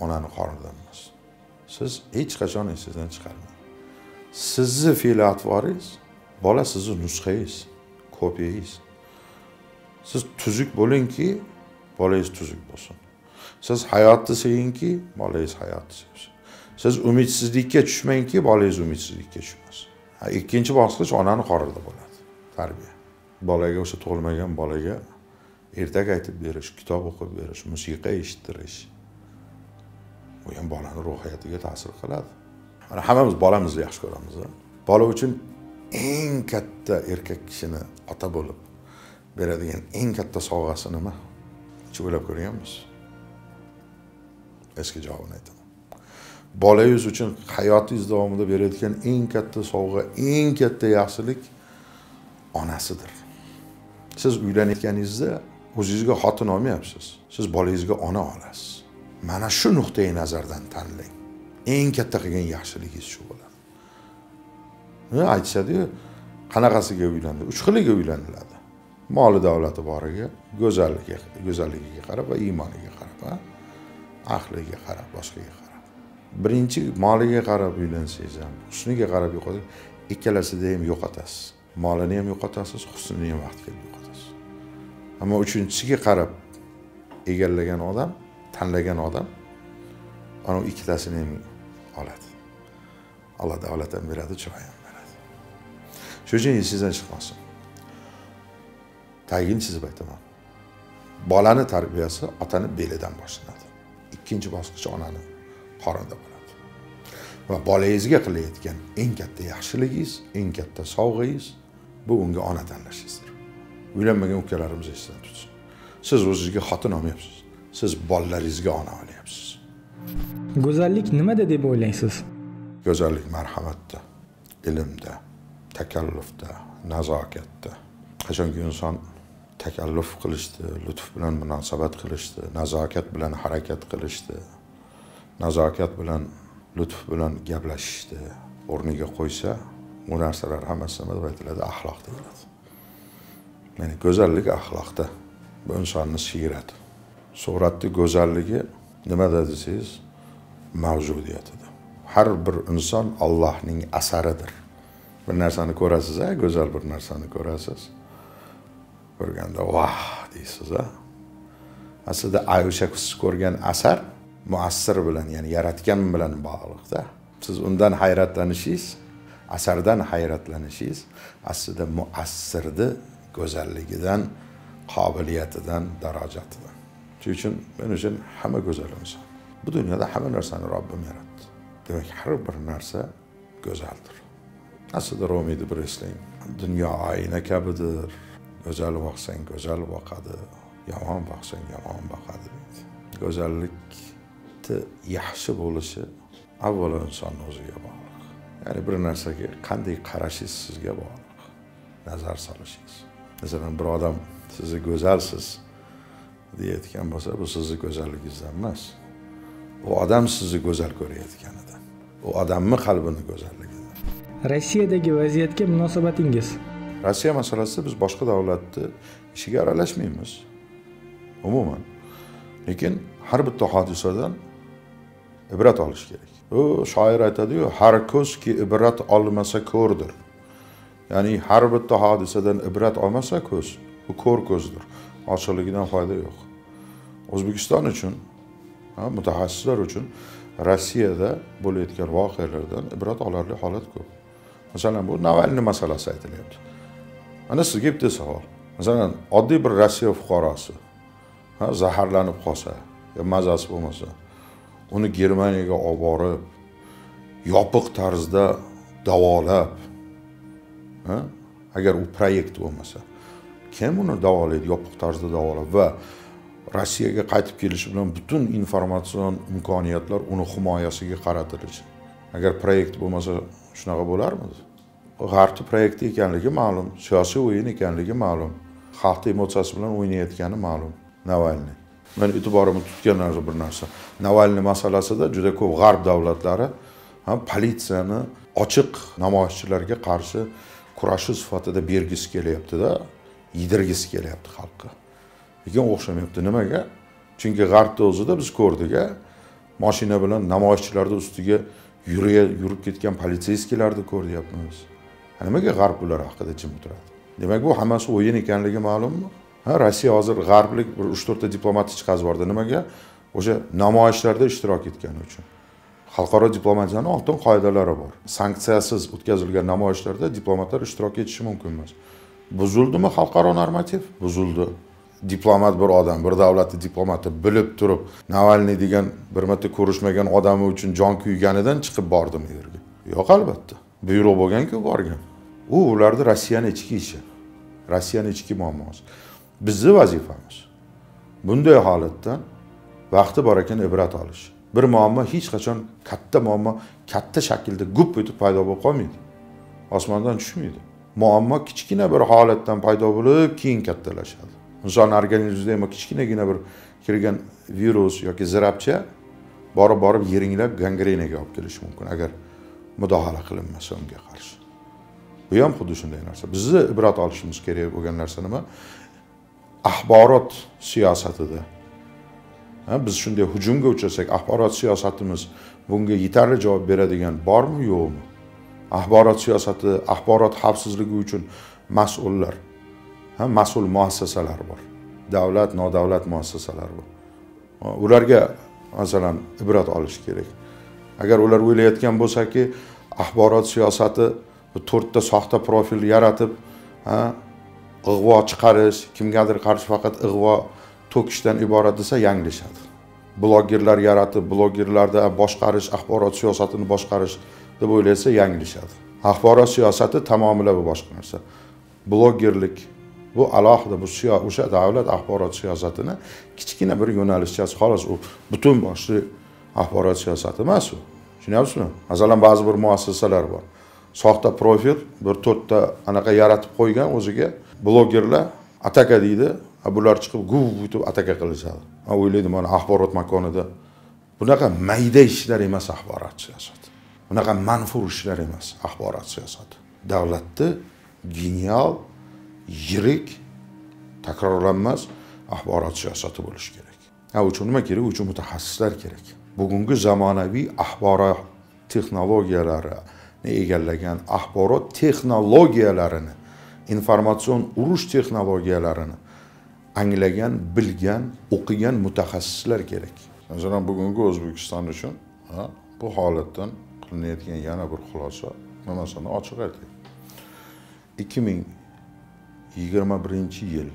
Onani qornidan emas. Siz hech qachon esingizdan chiqarmang. Sizni fe'l atvoringiz bola sizni nusxangiz kopiyangiz siz tuzuk bo'lingki bolangiz tuzuk bo'lsin. Siz hayotni sevingki bolangiz hayotni sevsin. Siz umidsizlikka tushmangki bolangiz umidsizlikka tushmasin ikkinchi bosqich onani qornida bo'ladi tarbiya. Bolaga o'sha tug'ilmagan bolaga ertak aytib berish kitob o'qib berish musiqa eshittirish bu ham bolani ruhiyatiga ta'sir qiladi. Mana hammamiz bolamizni yaxshi ko'ramiz bola uchun eng katta erkak kishini ota bo'lib beradigan eng katta sovg'asi nima? Hech o'ylab ko'rganmiz. Eski javobini aytaman. Bolangiz uchun hayotingiz davomida berayotgan eng katta sovg'a eng katta yaxshilik onasidir. Siz uylanayotganingizda o'zingizga xotin olmayapsiz. Siz bolangizga ona olasiz. Mana shu nuqtai nazardan tanlang. Eng katta qilgan yaxshiligingiz shu bo'ladi. Aytishadiyu qanaqasiga uylandi? Uch xiliga uylaniladi moli davlati boriga go'zalligiga go'zalligiga qarab va iymoniga qarab ahliga qarab boshqaga qarab. Birinchi moliga qarab uylansangiz ham husniga qarab yo'qotib ikkalasida ham yo'qotasiz. Molini ham yo'qotasiz husnini ham vaqt kelib ammo uchinchisiga qarab egallagan odam tanlagan odam ana ikkitasini ham oladi. Alloh davlat ham beradi chiroy ham beradi. Shuning uchun esingizdan chiqmasin. Tagini chizib aytaman. Bolani tarbiyasi otani belidan boshlanadi. Ikkinchi bosqich onani qornida bo'ladi. Va bolangizga qilayotgan eng katta yaxshiligingiz eng katta sovg'ingiz bu unga ona tanlashingizdir uylanmagan ukalarimiz esdan tutsin. Siz o'zingizga xotin olmayapsiz. Siz bolalaringizga ona olyapsiz. Go'zallik nimada deb o'ylaysiz? Go'zallik marhamatda ilmda takallufda nazokatda. Qachonki inson takalluf qilishdi lutf bilan munosabat qilishdi nazokat bilan harakat qilishdi nazokat bilan lutf bilan gaplashishdi. O'rniga qo'ysa bu narsalar hammasi nima deb aytiladi axloq deyiladi ya'ni go'zallik axloqda. Bu insonni siyrati suratni go'zalligi nimada desangiz mavjudiyatida har bir inson Allohning asaridir. Bir narsani ko'rasiz a go'zal bir narsani ko'rasiz. Ko'rganda vah! deysiz a aslida o'sha siz ko'rgan asar muassir bilan ya'ni yaratgan bilan bog'liqda siz undan hayratlanishingiz asardan hayratlanishingiz aslida muassirni go'zalligidan qobiliyatidan darajatidan. Shuning uchun men uchun hamma go'zal inson bu dunyoda hamma narsani robbim yaratdi. Demak har bir narsa go'zaldir. Aslida romiyni bir eslang dunyo oyna kabidir. Go'zal boqsang go'zal boqadi. Yomon boqsang yomon boqadi deydi. Go'zallikni yaxshi bo'lishi avvalo insonni o'ziga bog'liq. Ya'ni bir narsaga qanday qarashingiz sizga bog'liq? Nazar solishingiz masalan bir odam sizni go'zalsiz deyayotgan bo'lsa bu sizni go'zalligingizdan emas u odam sizni go'zal ko'rayotganidan u odamni qalbini go'zalligidan rossiyadagi vaziyatga munosabatingiz rossiya masalasida biz boshqa davlatni ishiga aralashmaymiz umuman. Lekin har bitta hodisadan ibrat olish kerak u shoir aytadiyu har ko'zki ibrat olmasa ko'rdir ya'ni har bitta hodisadan ibrat olmasa ko'z u ko'r ko'zdir. Ochiqligidan foyda yo'q. O'zbekiston uchun mutaxassislar uchun rossiyada bo'layotgan voqealardan ibrat olarli holat ko'p. Masalan bu navalniy masalasi aytilyapti. Mana sizga bitta savol. Masalan oddiy bir rossiya fuqarosi zaharlanib qolsa yo mazasi bo'lmasa uni germaniyaga olib borib yopiq tarzda davolab agar u proyekt bo'lmasa. Kim uni davolaydi yopiq tarzda davolab va rossiyaga qaytib kelishi bilan butun informatsion imkoniyatlar uni himoyasiga qaratilishi. Agar proyekt bo'lmasa shunaqa bo'larmidi g'arbni proyekti ekanligi ma'lum siyosiy o'yin ekanligi ma'lum xalqni emotsiyasi bilan o'ynayotgani ma'lum. Navalniy. Men e'tiborimni tutgan narsa bir narsa. Navalniy masalasida juda ko'p g'arb davlatlari ham politsiyani ochiq namoyishchilarga qarshi kurashi sifatida bergisi kelyaptida yedirgisi kelyapti xalqqa. Lekin o'xshamayapti. Nimaga? Chunki g'arbni o'zida biz ko'rdik a moshina bilan namoyishchilarni ustiga yurib ketgan politseyskiylarni ko'ryapmiz. Nimaga g'arb bular haqida jim o'tiradi? Demak bu hammasi o'yin ekanligi ma'lummi? Ha rossiya hozir g'arblik bir uch to'rtta diplomatni chiqazib yubordi nimaga? O'sha namoyishlarda ishtirok etgani uchun. Xalqaro diplomatiyani oltin qoidalari bor. Sanksiyasiz o'tkazilgan namoyishlarda diplomatlar ishtirok etishi mumkin emas. Buzildimi xalqaro normativ? Buzildi diplomat bir odam bir davlatni diplomati bilib turib navalniy degan bir marta ko'rishmagan odami uchun jon kuyganidan chiqib bordimi u yerga? Yo'q albatta. Buyruq bo'lganku borgan. U ularni rossiyani ichki ishi. Rossiyani ichki muammosi. Bizni vazifamiz. Bunday holatdan vaqti bor ekan ibrat olish. Bir muammo hech qachon katta muammo katta shaklda gup etib paydo bo'lib qolmaydi. Osmondan tushmaydi. Muammo kichkina bir holatdan paydo bo'lib keyin kattalashadi. Inson organizmida ham kichkinagina bir kirgan virus yoki zirabcha borib borib yiringlab gangrenaga olib kelishi mumkin agar mudohala qilinmasa unga qarshi. Bu ham xuddi shunday narsa. Bizni ibrat olishimiz kerak bo'lgan narsa nima? Axborot siyosatida biz shunday hujumga uchrasak axborot siyosatimiz bunga yetarli javob beradigan bormi yo'qmi? Axborot siyosati axborot xavfsizligi uchun mas'ullar ha mas'ul muassasalar bor. Davlat nodavlat muassasalar bor. Ularga masalan ibrat olish kerak. Agar ular o'ylayotgan bo'lsaki axborot siyosati to'rtta soxta profil yaratib ig'vo chiqarish kimgadir qarshi faqat ig'vo to'kishdan iborat desa yanglishadi. Blogerlar yaratib blogerlarda boshqarish axborot siyosatini boshqarish deb o'ylasa yanglishadi. Axborot siyosati tamomila bu boshqa narsa. Blogerlik bu alohida bu o'sha davlat axborot siyosatini kichkina bir yo'nalishchasi xolos u butun boshli axborot siyosati emas u. Tushunyapsizmi? Masalan ba'zi bir muassasalar bor. Soxta profil bir to'rtta anaqa yaratib qo'ygan o'ziga blogerlar ataka deydi. Bular chiqib guv etib ataka qilishadi. Man o'ylaydim mana axborot makonida bunaqa mayda ishlar emas axborot siyosati. Bunaqa manfur ishlar emas axborot siyosati. Davlatni genial yirik takrorlanmas axborot siyosati bo'lishi kerak. Ha uchun nima kerak? U uchun mutaxassislar kerak. Bugungi zamonaviy axborot texnologiyalarini egallagan axborot texnologiyalarini informatsion urush texnologiyalarini anglagan bilgan o'qigan mutaxassislar kerak. Masalan bugungi o'zbekiston uchun bu holatdan qilinayotgan yana bir xulosa nimasini ochiq aytay. ikki ming yigirma birinchi yil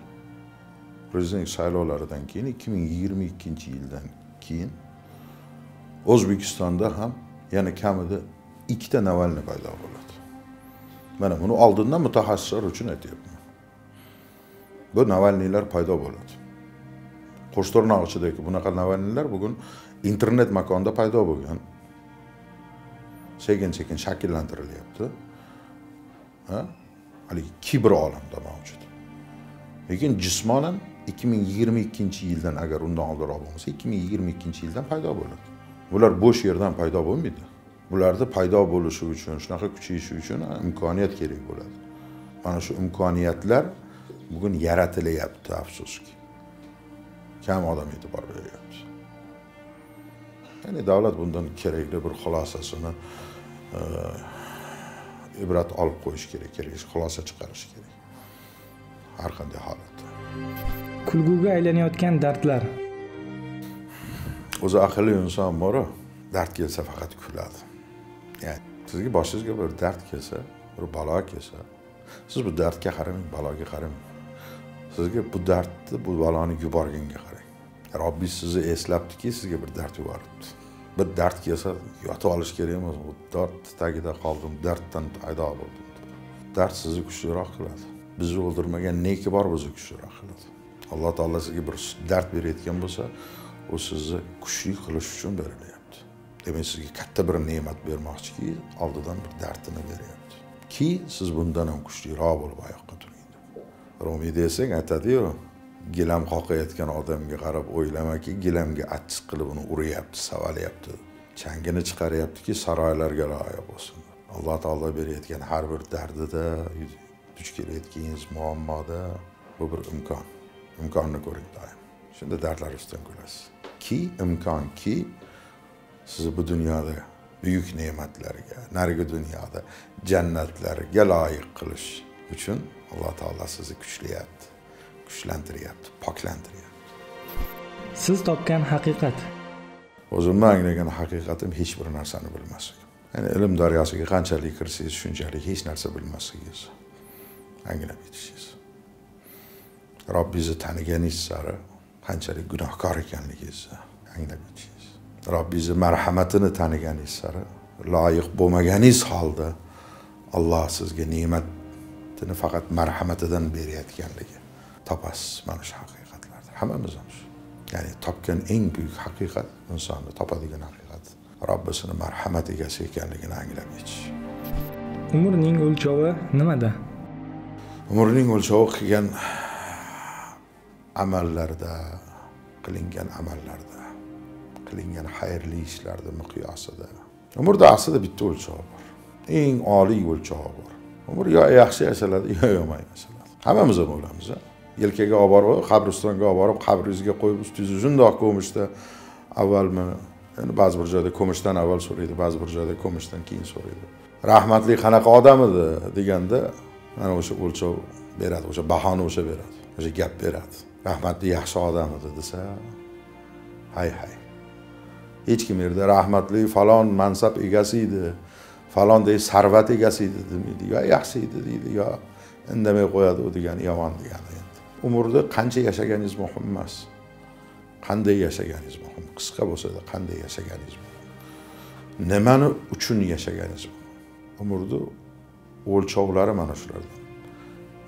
prezident saylovlaridan keyin ikki ming yigirma ikkinchi yildan keyin o'zbekistonda ham yana kamida ikkita navalniy paydo bo'ladi. Mana buni oldindan mutaxassislar uchun aytyapman. Bu navalniylar paydo bo'ladi. Qo'shtirnoq bunaqa navalniylar bugun internet makonda paydo bo'lgan. Sekin sekin shakllantirilyapti. Haligi kibr olamda mavjud. Lekin jismonan ikki ming yigirma ikkinchi yildan agar undan oldinroq bo'lmasa ikki ming yigirma ikkinchi yildan paydo bo'ladi. Bular bo'sh yerdan paydo bo'lmaydi. Bularni paydo bo'lishi uchun shunaqa kuchayishi uchun imkoniyat kerak bo'ladi. Mana shu imkoniyatlar bugun yaratilyapti afsuski. Kam odam e'tibor beryapti? Ya'ni davlat bundan kerakli bir xulosasini e, ibrat olib qo'yish kerak kerak xulosa chiqarish kerak. Har qanday holatda. Kulguga aylanayotgan dardlar. O'zi aqlli inson boru dard kelsa faqat kuladi. Ya'ni sizga boshingizga bir dard kelsa bir balo kelsa siz bu dardga qaramang baloga qaramang sizga bu dardni bu baloni yuborganga qarang. Robbiy sizni eslabdiki sizga bir dard yuboribdi bir dard kelsa yotib olish kerak emas u dard tagida qoldim darddan paydo bo'ldim. Dard sizni kuchliroq qiladi. Bizni o'ldirmagan neki bor bizni kuchliroq qiladi. Alloh taolo sizga bir dard berayotgan bo'lsa u sizni kuchli qilish uchun berilyapti. Demak sizga katta bir ne'mat bermoqchiki oldidan bir dardini beryapti. Ki siz bundan ham kuchliroq bo'lib oyoqqa rumiy desang aytadiyu gilam qoqayotgan odamga qarab o'ylamaki gilamga achchiq qilib uni uryapti savalyapti. Changini chiqaryaptiki saroylarga loyiq bo'lsin. Alloh taolo berayotgan har bir dardida duch kelayotganingiz muammoda bu bir imkon. Imkonni ko'ring doim. Shunda dardlar ustidan kulasiz. Ki imkonki sizni bu dunyoda buyuk ne'matlarga narigi dunyoda jannatlarga loyiq qilish uchun alloh taolo sizni kuchlayapti kuchlantiryapti poklantiryapti siz topgan haqiqat. O'zimni anglagan haqiqatim hech bir narsani bilmasligim ya'ni ilm daryosiga qanchalik kirsangiz shunchalik hech narsa bilmasligingiz. Anglab yetishingiz robbingizni taniganingiz sari qanchalik gunohkor ekanligingizni anglab yetishingiz robbingizni marhamatini taniganingiz sari loyiq bo'lmaganingiz holda alloh sizga ne'matini faqat marhamatidan berayotganligi. Topasiz mana shu haqiqatlarni hammamiz ham shu. Ya'ni topgan eng buyuk haqiqat insonni topadigan haqiqat. Robbisini marhamat egasi ekanligini anglab yetish umrning o'lchovi nimada? Umrning o'lchovi qilgan amallarda qilingan amallarda qilingan xayrli ishlarni miqyosida. Umrda aslida bitta o'lchov bor. Eng oliy o'lchov bor umr yo yaxshi yashaladi yo yomon yashaladi hammamiz ham o'lamiz yelkaga olib borib qabristonga olib borib qabringizga qo'yib ustingizni shundoq ko'mishda avvalmi endi ba'zi bir joyda ko'mishdan avval so'raydi ba'zi bir joyda ko'mishdan keyin so'raydi. Rahmatli qanaqa odam edi deganda mana o'sha o'lchov beradi o'sha bahoni o'sha beradi o'sha gap beradi. Rahmatli yaxshi odam edi desa hay hay. Hech kim yerda rahmatli falon mansab egasi edi. Falonday sarvat egasi edi demaydi yo yaxshi edi deydi. Yo indamay qo'yadi u degani yomon degani endi. Umrni qancha yashaganingiz muhim emas. Qanday yashaganingiz muhim? Qisqa bo'lsada qanday yashaganingiz muhim? Nimani uchun yashaganingiz muhim? Umrni o'lchovlari mana shulardan.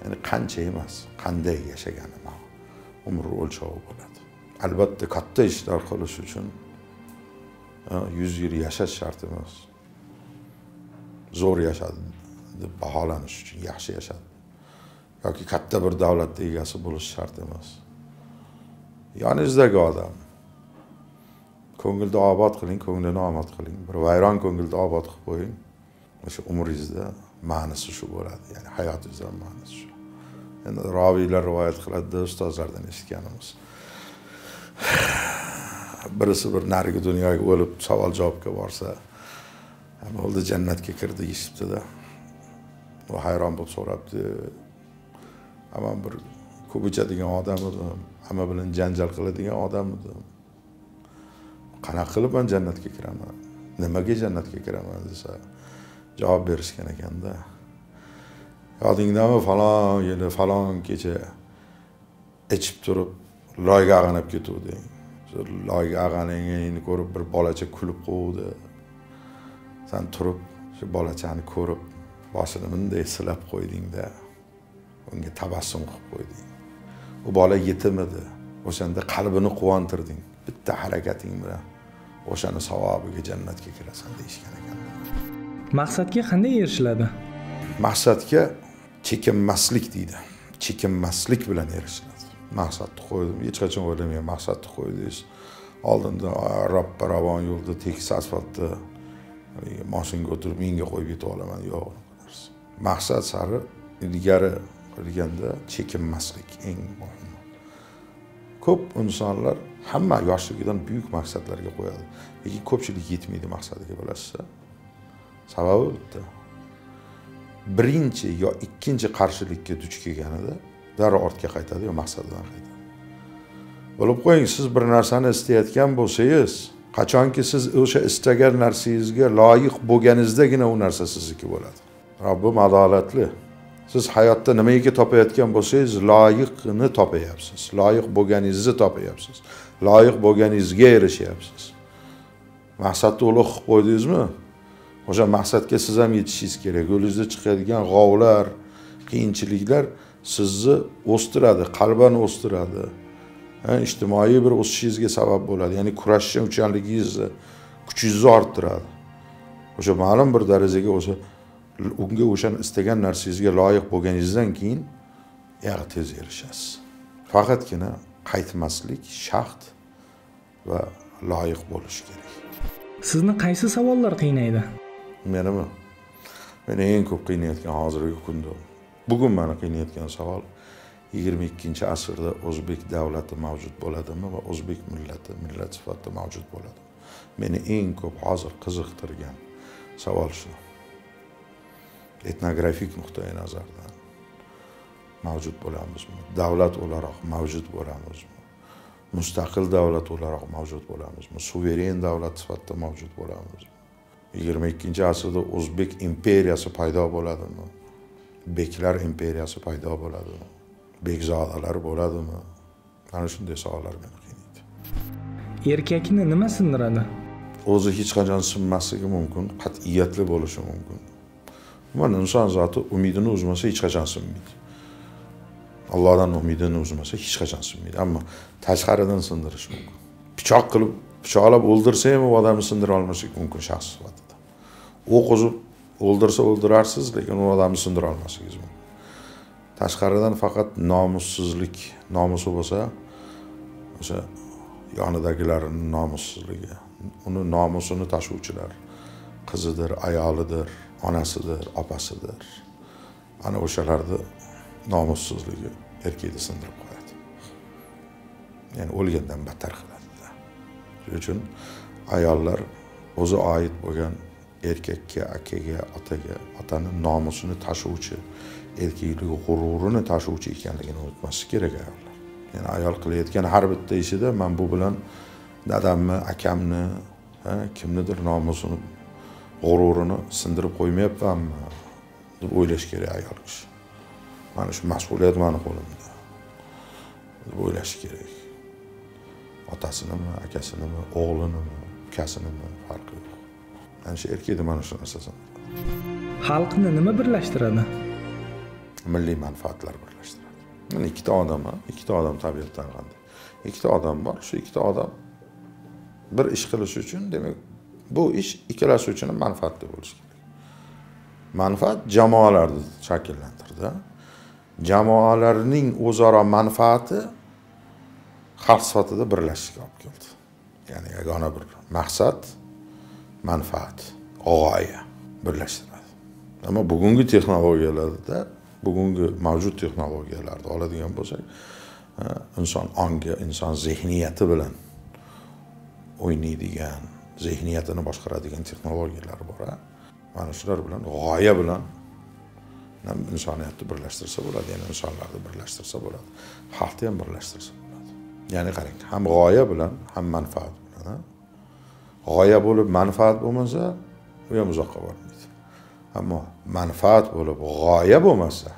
Ya'ni qancha emas qanday yashagani umr o'lchovi bo'ladi. Albatta katta ishlar qilish uchun yuz yil yashash shart emas zo'r yashadi deb baholanish uchun yaxshi yashadi. Yoki katta bir davlatni egasi bo'lish shart emas. Yoningizdagi odam ko'ngilni obod qiling ko'nglini omad qiling. Bir vayron ko'ngilni obod qilib qo'ying. O'sha umringizda ma'nisi shu bo'ladi ya'ni hayotingizda ma'nisi shu. Endi roviylar rivoyat qiladida ustozlardan eshitganimiz. Birisi bir narigi dunyoga o'lib savol javobga borsa bo'ldi jannatga kirdi deyishibdida u hayron bo'lib so'rabdi. Man bir ko'p ichadigan odam edim hamma bilan janjal qiladigan odam edim qanaqa qilib man jannatga kiraman? Nimaga jannatga kiraman desa javob berishgan ekanda yodingdami falon? yili falon kecha ichib turib loyga ag'anab ketuvding loyga ag'anagingni ko'rib bir bolacha kulib qo'ydi san turib shu bolachani ko'rib boshini bunday silab qo'ydingda unga tabassum qilib qo'yding. U bola yetim edi o'shanda qalbini quvontirding bitta harakating bilan o'shani savobiga jannatga kirasan deyishgan ekan. Maqsadga qanday erishiladi? Maqsadga chekinmaslik deydi chekinmaslik bilan erishiladi. Maqsadni qo'ydim hech qachon o'ylamayman maqsadni qo'ydingiz. Oldinda roppa ravon yo'lda tekis asfaltda moshinaga o'tirib menga qo'yib yetib olaman yo'q maqsad sari ilgari qilganda chekinmaslik eng muhimi. Ko'p insonlar hamma yoshligidan buyuk maqsadlarga qo'yadi. Lekin ko'pchilik yetmaydi maqsadiga bilasizda sababi bitta birinchi yo ikkinchi qarshilikka duch kelganida darrov ortga qaytadi yo maqsadidan qaytadi. Bilib qo'ying siz bir narsani istayotgan bo'lsangiz qachonki siz o'sha istagan narsangizga loyiq bo'lganingizdagina u narsa sizniki bo'ladi. Robbim adolatli. Siz hayotda nimaiki topayotgan bo'lsangiz loyiqini topayapsiz. Loyiq bo'lganingizni topayapsiz. Loyiq bo'lganingizga erishyapsiz. Maqsadni ulug' qilib qo'ydingizmi? O'sha maqsadga siz ham yetishingiz kerak. Yo'lingizda chiqadigan g'ovlar qiyinchiliklar sizni o'stiradi qalban o'stiradi. Ijtimoiy bir o'sishingizga sabab bo'ladi. Ya'ni kurashuvchanligingizni kuchingizni orttiradi. O'sha ma'lum bir darajaga o'sha unga o'shani istagan narsangizga loyiq bo'lganingizdan keyin eng tez erishasiz. Faqatgina qaytmaslik shart va loyiq bo'lish kerak. Sizni qaysi savollar qiynaydi? Menimi? Meni eng ko'p qiynayotgan hozirgi kunda bugun mani qiynayotgan savol yigirma ikkinchi asrda o'zbek davlati mavjud bo'ladimi va o'zbek millati millat sifatida mavjud bo'ladimi? Meni eng ko'p hozir qiziqtirgan savol shu. Etnografik nuqtai nazardan mavjud bo'lamizmi? Davlat o'laroq mavjud bo'lamizmi? Mustaqil davlat o'laroq mavjud bo'lamizmi? Suveren davlat sifatida mavjud bo'lamizmi? Yigirma ikkinchi asrda o'zbek imperiyasi paydo bo'ladimi? Beklar imperiyasi paydo bo'ladimi? Bekzodalar bo'ladimi? Mana shunday savollar meni qiynaydi. Erkakni nima sindiradi? O'zi hech qachon sinmasligi mumkin qat'iyatli bo'lishi mumkin. Umuman inson zoti umidini uzmasa hech qachon sinmaydi. Allohdan umidini uzmasa hech qachon sinmaydi. Ammo tashqaridan sindirish mumkin. Pichoq qilib pichoqlab o'ldirsa ham u odamni sindira olmaslik mumkin shaxs sifatida. O'q uzib o'ldirsa o'ldirarsiz lekin u odamni sindira olmasligingiz mumkin tashqaridan faqat nomussizlik nomusi bo'lsa o'sha yonidagilarni nomussizligi. Uni nomusini tashuvchilar qizidir ayolidir onasidir opasidir. Ana o'shalarni nomussizligi erkakni sindirib qo'yadi. Ya'ni o'lgandan battar qiladida. Shuning uchun ayollar o'zi oid bo'lgan erkakka akaga otaga otani nomusini tashuvchi erkakligi g'ururini tashuvchi ekanligini unutmaslik kerak ayollar ya'ni ayol qilayotgan har bitta ishida man bu bilan dadamni akamni kimnidir nomusini g'ururini sindirib qo'ymayapmanmi deb o'ylash kerak ayol kishi. Mana shu mas'uliyat mani qo'limda deb o'ylash kerak. Otasinimi akasinimi o'g'linimi ukasinimi farqi yo'q. Ana shu erkakni mana shu narsasini. Xalqni nima birlashtiradi? Milliy manfaatlar birlashtiradi. Mana ikkita odam ikkita odam tabiatdan qanday? Ikkita odam bor shu ikkita odam bir ish qilish uchun demak bu ish ikkalasi uchun ham manfaatli bo'lishi kerak. Manfaat jamoalarni shakllantirdi. Jamoalarning o'zaro manfaati xalq sifatida birlashishga olib keldi. Ya'ni yagona bir maqsad manfaat g'oya birlashtiradi. Ammo bugungi texnologiyalarda bugungi mavjud texnologiyalarni oladigan bo'lsak e, inson ongi inson zehniyati bilan o'ynaydigan zehniyatini boshqaradigan texnologiyalar bor a. Mana shular bilan g'oya bilan insoniyatni birlashtirsa bo'ladi ya'ni insonlarni birlashtirsa bo'ladi xalqni ham birlashtirsa bo'ladi. Ya'ni qarang ham g'oya bilan ham manfaat bilan g'oya bo'lib manfaat bo'lmasa u ham uzoqqa bormaydi. Ammo manfaat bo'lib g'oya bo'lmasa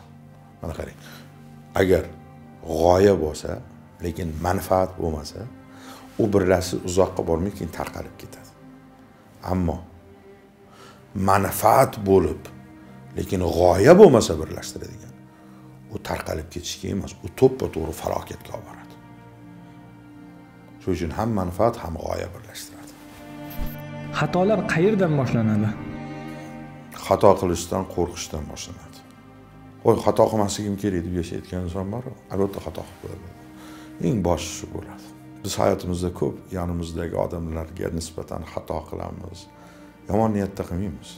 mana qarang agar g'oya bo'lsa lekin manfaat bo'lmasa u birlashib uzoqqa bormay keyin tarqalib ketadi. Ammo manfaat bo'lib lekin g'oya bo'lmasa birlashtiradigan u tarqalib ketishga emas u to'ppa to'g'ri falokatga olib boradi. Shuning uchun ham manfaat ham g'oya birlashtiradi. Xatolar qayerdan boshlanadi? Xato qilishdan qo'rqishdan boshlanadi. Qo'y xato qilmasligim kerak deb yashayotgan inson bor albatta xato qilib qo'yadi. Eng boshi shu bo'ladi. Biz hayotimizda ko'p yonimizdagi odamlarga nisbatan xato qilamiz. Yomon niyatda qilmaymiz.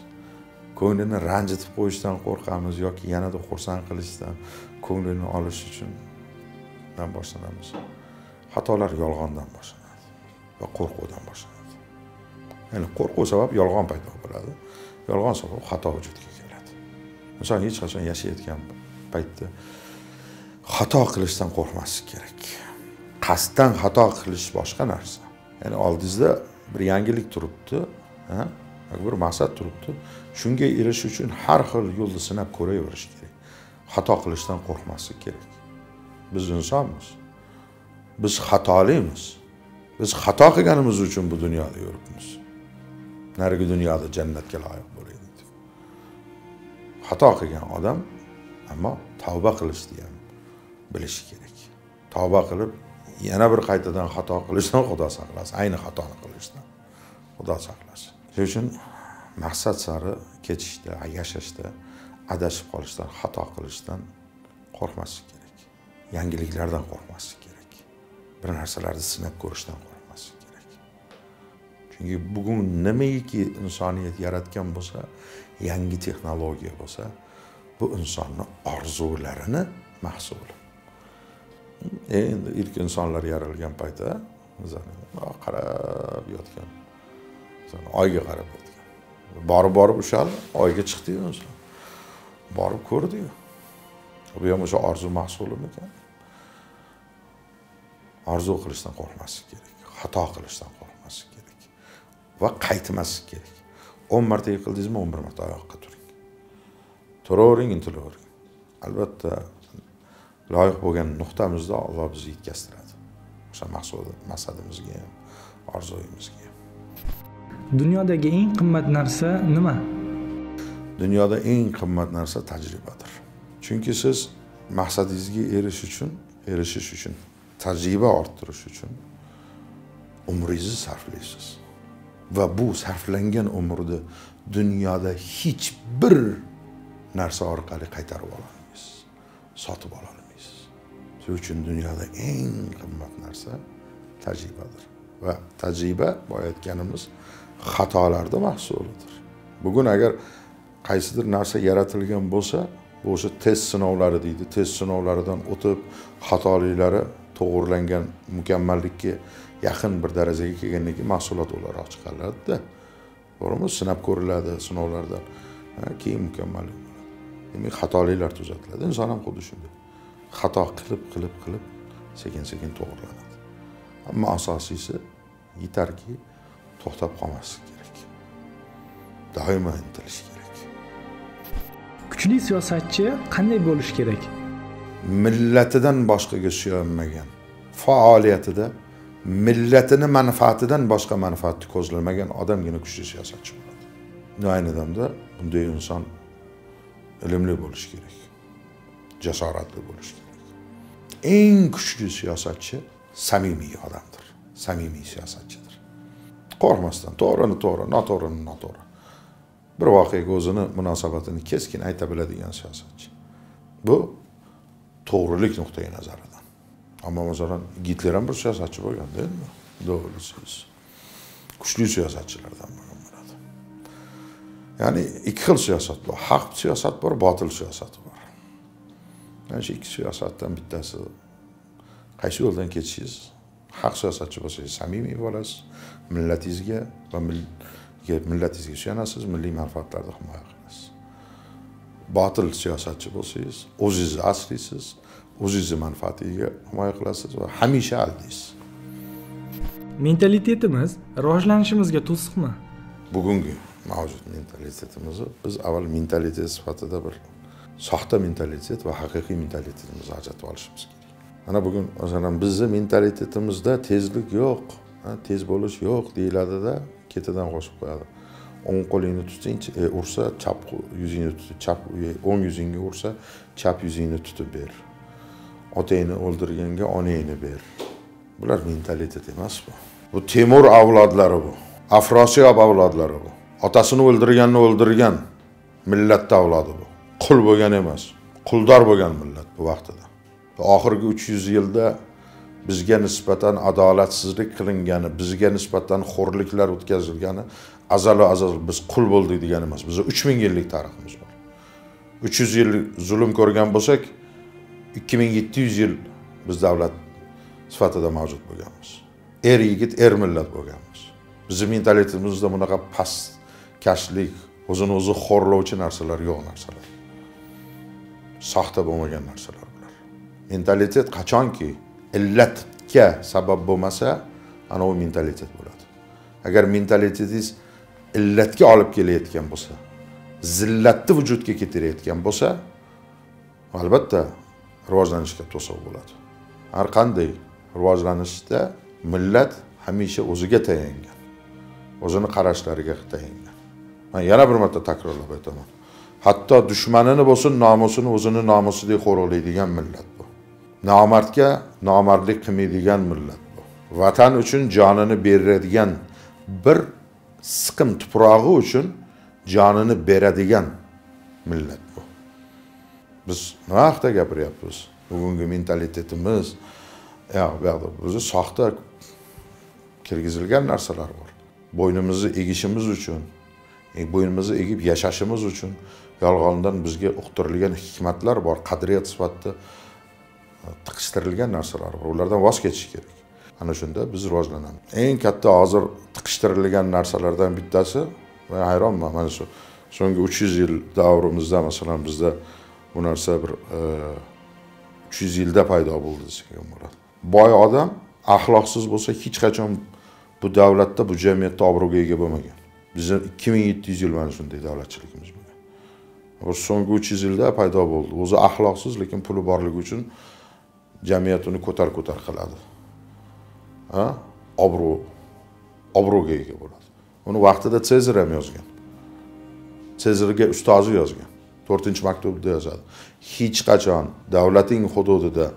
Ko'nglini ranjitib qo'yishdan qo'rqamiz yoki yanada xursand qilishdan ko'nglini olish uchun boshlanamiz. Xatolar yolg'ondan boshlanadi va qo'rquvdan boshlanadi. Ya'ni qo'rquv sabab yolg'on paydo bo'ladi. Yolg'on sabab xato vujudga keladi inson hech qachon yashayotgan paytda xato qilishdan qo'rqmaslik kerak qasddan xato qilish boshqa narsa ya'ni oldingizda bir yangilik turibdi bir eh? maqsad turibdi shunga erishish uchun har xil yo'lni sinab ko'raverish kerak xato qilishdan qo'rqmaslik kerak biz insonmiz. Biz xatolimiz. Biz xato qilganimiz uchun bu dunyoda yuribmiz. Narigi dunyoda jannatga loyiq xato qilgan odam ammo tavba qilishni ham bilishi kerak. Tavba qilib yana bir qaytadan xato qilishdan xudo saqlasin ayni xatoni qilishdan xudo saqlasin. Shuning uchun maqsad sari ketishda yashashda adashib qolishdan xato qilishdan qo'rqmaslik kerak. Yangiliklardan qo'rqmaslik kerak. Bir narsalarni sinab ko'rishdan qo'rqmaslik kerak. Chunki bugun nimaiki insoniyat yaratgan bo'lsa yangi texnologiya bo'lsa bu insonni orzularini mahsuli e, endi ilk insonlar yaralgan paytda qarab yotgan oyga qarab yotgan. Borib borib o'sha oyga chiqdiyu inson. Borib ko'rdiyu bu ham o'sha orzu mahsulimikan. Orzu qilishdan qo'rqmaslik kerak xato qilishdan qo'rqmaslik kerak va qaytmaslik kerak. O'n marta yiqildingizmi o'n bir marta oyoqqa turing. Turavering intilavering. Albatta loyiq bo'lgan nuqtamizda olloh bizni yetkaztiradi. O'sha maqsad maqsadimizga ham orzuyimizga ham. Dunyodagi eng qimmat narsa nima? Dunyoda eng qimmat narsa tajribadir. Chunki siz maqsadingizga erishish uchun erishish uchun tajriba orttirish uchun umringizni sarflaysiz va bu sarflangan umrni dunyoda hech bir narsa orqali qaytarib ololmaysiz sotib ololmaysiz. Shuning uchun dunyoda eng qimmat narsa tajribadir. Va tajriba boya aytganimiz xatolarni mahsulidir. Bugun agar qaysidir narsa yaratilgan bo'lsa bu o'sha test sinovlari deydi. Test sinovlaridan o'tib xatoliklari to'g'irlangan mukammallikka yaqin bir darajaga kelgandan keyin mahsulot o'laroq chiqariladida. To'g'rimi? Sinab ko'riladi sinovlardan. Keyin bo'ladi. Demak xatoliklar tuzatiladi. Inson ham xuddi shunday. Xato qilib qilib qilib sekin sekin to'g'irlanadi ammo asosiysi yetarki to'xtab qolmaslik kerak. Doimo intilish kerak. Kuchli siyosatchi qanday bo'lishi kerak? Millatidan boshqaga suyanmagan faoliyatida millatini manfaatidan boshqa manfaatni ko'zlamagan odamgina kuchli siyosatchi bo'ladi. Ayni damda bunday inson ilmli bo'lishi kerak jasoratli bo'lishi kerak. Eng kuchli siyosatchi samimiy odamdir samimiy siyosatchidir. Qo'rqmasdan to'g'rini to'g'ri noto'g'rini noto'g'ri. Bir voqeaga o'zini munosabatini keskin ayta biladigan siyosatchi. Bu to'g'rilik nuqtai nazaridan ammo masalan gitler ham bir siyosatchi bo'lganda endi xudo bilsangiz kuchli siyosatchilardan bo'lgan bo'ladi ya'ni ikki xil siyosat bor haq siyosat bor botil siyosat bor mana shu ikki siyosatdan bittasi qaysi yo'ldan ketishingiz haq siyosatchi bo'lsangiz samimiy bo'lasiz millatingizga va millatingizga suyanasiz milliy manfaatlarni himoya qilasiz botil siyosatchi bo'lsangiz o'zingizni asraysiz o'zingizni manfaatingizga himoya qilasiz va hamisha aldaysiz. Mentalitetimiz rivojlanishimizga to'siqmi? Bugungi mavjud mentalitetimizni biz avval mentalitet sifatida bir soxta mentalitet va haqiqiy mentalitetimizni ajratib olishimiz kerak. Mana bugun masalan bizni mentalitetimizda tezlik yo'q tez bo'lish yo'q deyiladida ketidan qo'shib qo'yadi. O'ng qo'lingni tuting e, ursa chap yuzingni tutib chap e, o'ng yuzingga ursa chap yuzingni tutib ber otangni o'ldirganga onangni ber. Bular mentalitet emas bu bu temur avlodlari bu. Afrosiyob avlodlari bu. Otasini o'ldirganni o'ldirgan millatni avlodi bu. Qul bo'lgan emas quldor bo'lgan millat bu vaqtida. Oxirgi uch yuz yilda bizga nisbatan adolatsizlik qilingani bizga nisbatan xo'rliklar o'tkazilgani azalo azal biz qul bo'ldik degani emas. Bizni uch ming yillik tariximiz bor. Uch yuz yil zulm ko'rgan bo'lsak ikki ming yetti yuz yil biz davlat sifatida mavjud bo'lganmiz. Er yigit er millat bo'lganmiz. Bizni mentalitetimizda bunaqa pastkashlik o'zini o'zi xo'rlovchi narsalar yo'q narsalar. Soxta bo'lmagan narsalar bular. Mentalitet qachonki illatga sabab bo'lmasa ana u mentalitet bo'ladi. Agar mentalitetingiz illatga olib kelayotgan bo'lsa zillatni vujudga keltirayotgan bo'lsa albatta rivojlanishga to'siq bo'ladi. Har qanday rivojlanishda millat hamisha o'ziga tayangan o'zini qarashlariga tayangan. Man yana bir marta takrorlab aytaman. Hatto dushmanini bo'lsin nomusini o'zini nomusidek qo'riqlaydigan millat bu. Nomardga nomardlik qilmaydigan millat bu. Vatan uchun jonini beradigan bir siqim tuprog'i uchun jonini beradigan millat. Biz nima haqida gapiryapmiz. Bugungi mentalitetimiz buyoqda o'zi soxta kirgizilgan narsalar bor. Bo'ynimizni egishimiz uchun e, bo'ynimizni egib yashashimiz uchun yolg'ondan bizga uqtirilgan hikmatlar bor qadriyat sifatida e, tiqishtirilgan narsalar bor. Ulardan voz kechish kerak. Ana shunda biz rivojlanamiz. Eng katta hozir tiqishtirilgan narsalardan bittasi man hayronman mana shu so'nggi uch yuz yil davrimizda masalan bizda bu narsa bir e, uch yuz yilda paydo bo'ldi desak ham bo'ladi boy odam axloqsiz bo'lsa hech qachon bu davlatda bu jamiyatda obro'ga ega bo'lmagan. Bizni ikki ming yetti yuz yil mana shunday davlatchiligimiz bo'lgan. So'nggi uch yuz yilda paydo bo'ldi. O'zi axloqsiz lekin puli borligi uchun jamiyat uni ko'tar ko'tar qiladi. Ha? Obro' obro'ga ega bo'ladi. Uni vaqtida sezar ham yozgan. Sezarga ustozi yozgan. To'rtinchi maktubda yozadi. Hech qachon davlating hududida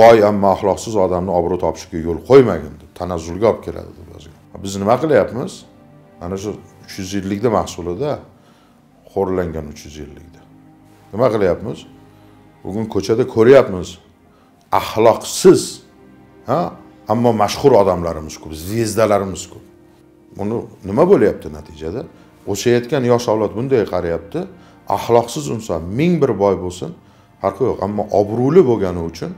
boy ammo axloqsiz odamni obro' topishga yo'l qo'ymagin deb tanazzulga olib keladi deb yozgan. Biz nima qilyapmiz? Mana shu uch yuz yillikni mahsulida xo'rlangan uch yuz yillikda nima qilyapmiz? Bugun ko'chada ko'ryapmiz axloqsiz ha ammo mashhur odamlarimiz ko'p zvezdalarimiz ko'p. Buni nima bo'lyapti natijada? O'sayotgan yosh avlod bunday qarayapti. Axloqsiz inson ming bir boy bo'lsin farqi yo'q. Ammo obro'li bo'lgani uchun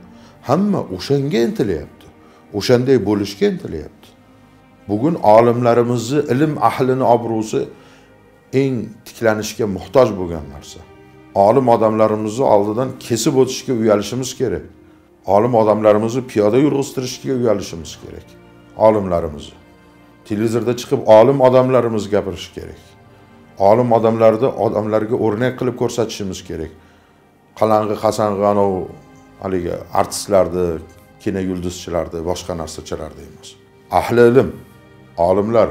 hamma o'shanga intilyapti. O'shanday bo'lishga intilyapti. Bugun olimlarimizni ilm ahlini obro'si eng tiklanishga muhtoj bo'lgan narsa. Olim odamlarimizni oldidan kesib o'tishga uyalishimiz kerak. Olim odamlarimizni piyoda yurg'iztirishga uyalishimiz kerak. Olimlarimizni. Televizorda chiqib olim odamlarimiz gapirishi kerak. Olim odamlarni odamlarga o'rnak qilib ko'rsatishimiz kerak. Qalang'i qasang'i anavi haligi artistlarni kino yulduzchilarni boshqa narsachilarni emas. Ahli ilm olimlar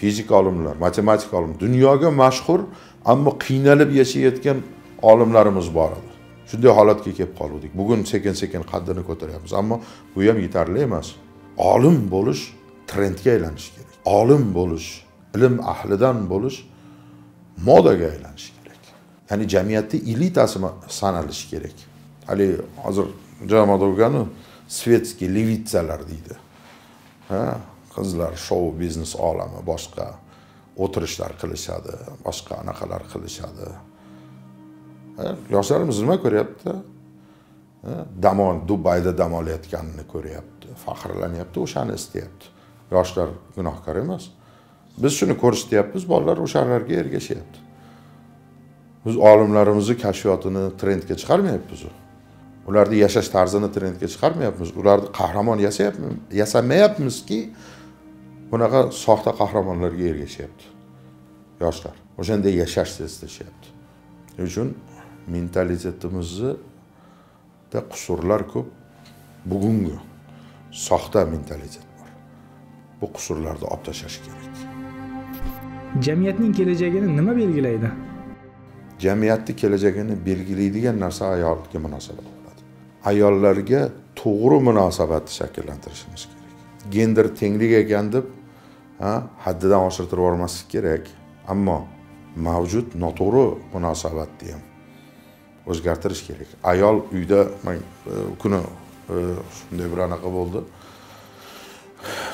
fizik olimlar matematik olim dunyoga mashhur ammo qiynalib yashayotgan olimlarimiz bor edi. Shunday holatga kelib qoldik bugun sekin sekin qaddini ko'taryapmiz ammo bu ham yetarli emas. Olim bo'lish trendga aylanishi kerak. Olim bo'lish ilm ahlidan bo'lish modaga aylanishi kerak. Ya'ni jamiyatni elitasi sanalishi kerak. Haligi hozir jamoadogani svetskiy levitsalar deydi. Ha qizlar shou biznes olami boshqa o'tirishlar qilishadi boshqa anaqalar qilishadi. Yoshlarimiz nima ko'ryapti? Dam dubayda dam olayotganini ko'ryapti faxrlanyapti o'shani istayapti yoshlar gunohkor emas. Biz shuni ko'rsatyapmiz bolalar o'shalarga ergashyapti biz olimlarimizni kashfiyotini trendga chiqarmayapmiz ularni yashash tarzini trendga chiqarmayapmiz. Ularni qahramon yasamayapmizki bunaqa soxta qahramonlarga ergashyapti yoshlar o'shanday yashashni istashyapti shuning uchun? Mentalitetimizda qusurlar ko'p. Bugungi soxta mentalitet bor. Bu qusurlarni olib tashlash kerak. Jamiyatning kelajagini nima belgilaydi? Jamiyatni kelajagini belgilaydigan narsa ayolga munosabat bo'ladi. Ayollarga to'g'ri munosabatni shakllantirishimiz kerak. Gender tenglik ekan deb ha haddidan oshirtirib yubormaslik kerak. Ammo mavjud noto'g'ri munosabatni ham o'zgartirish kerak. Ayol uyda man e, kuni e, shunday bir anaqa bo'ldi.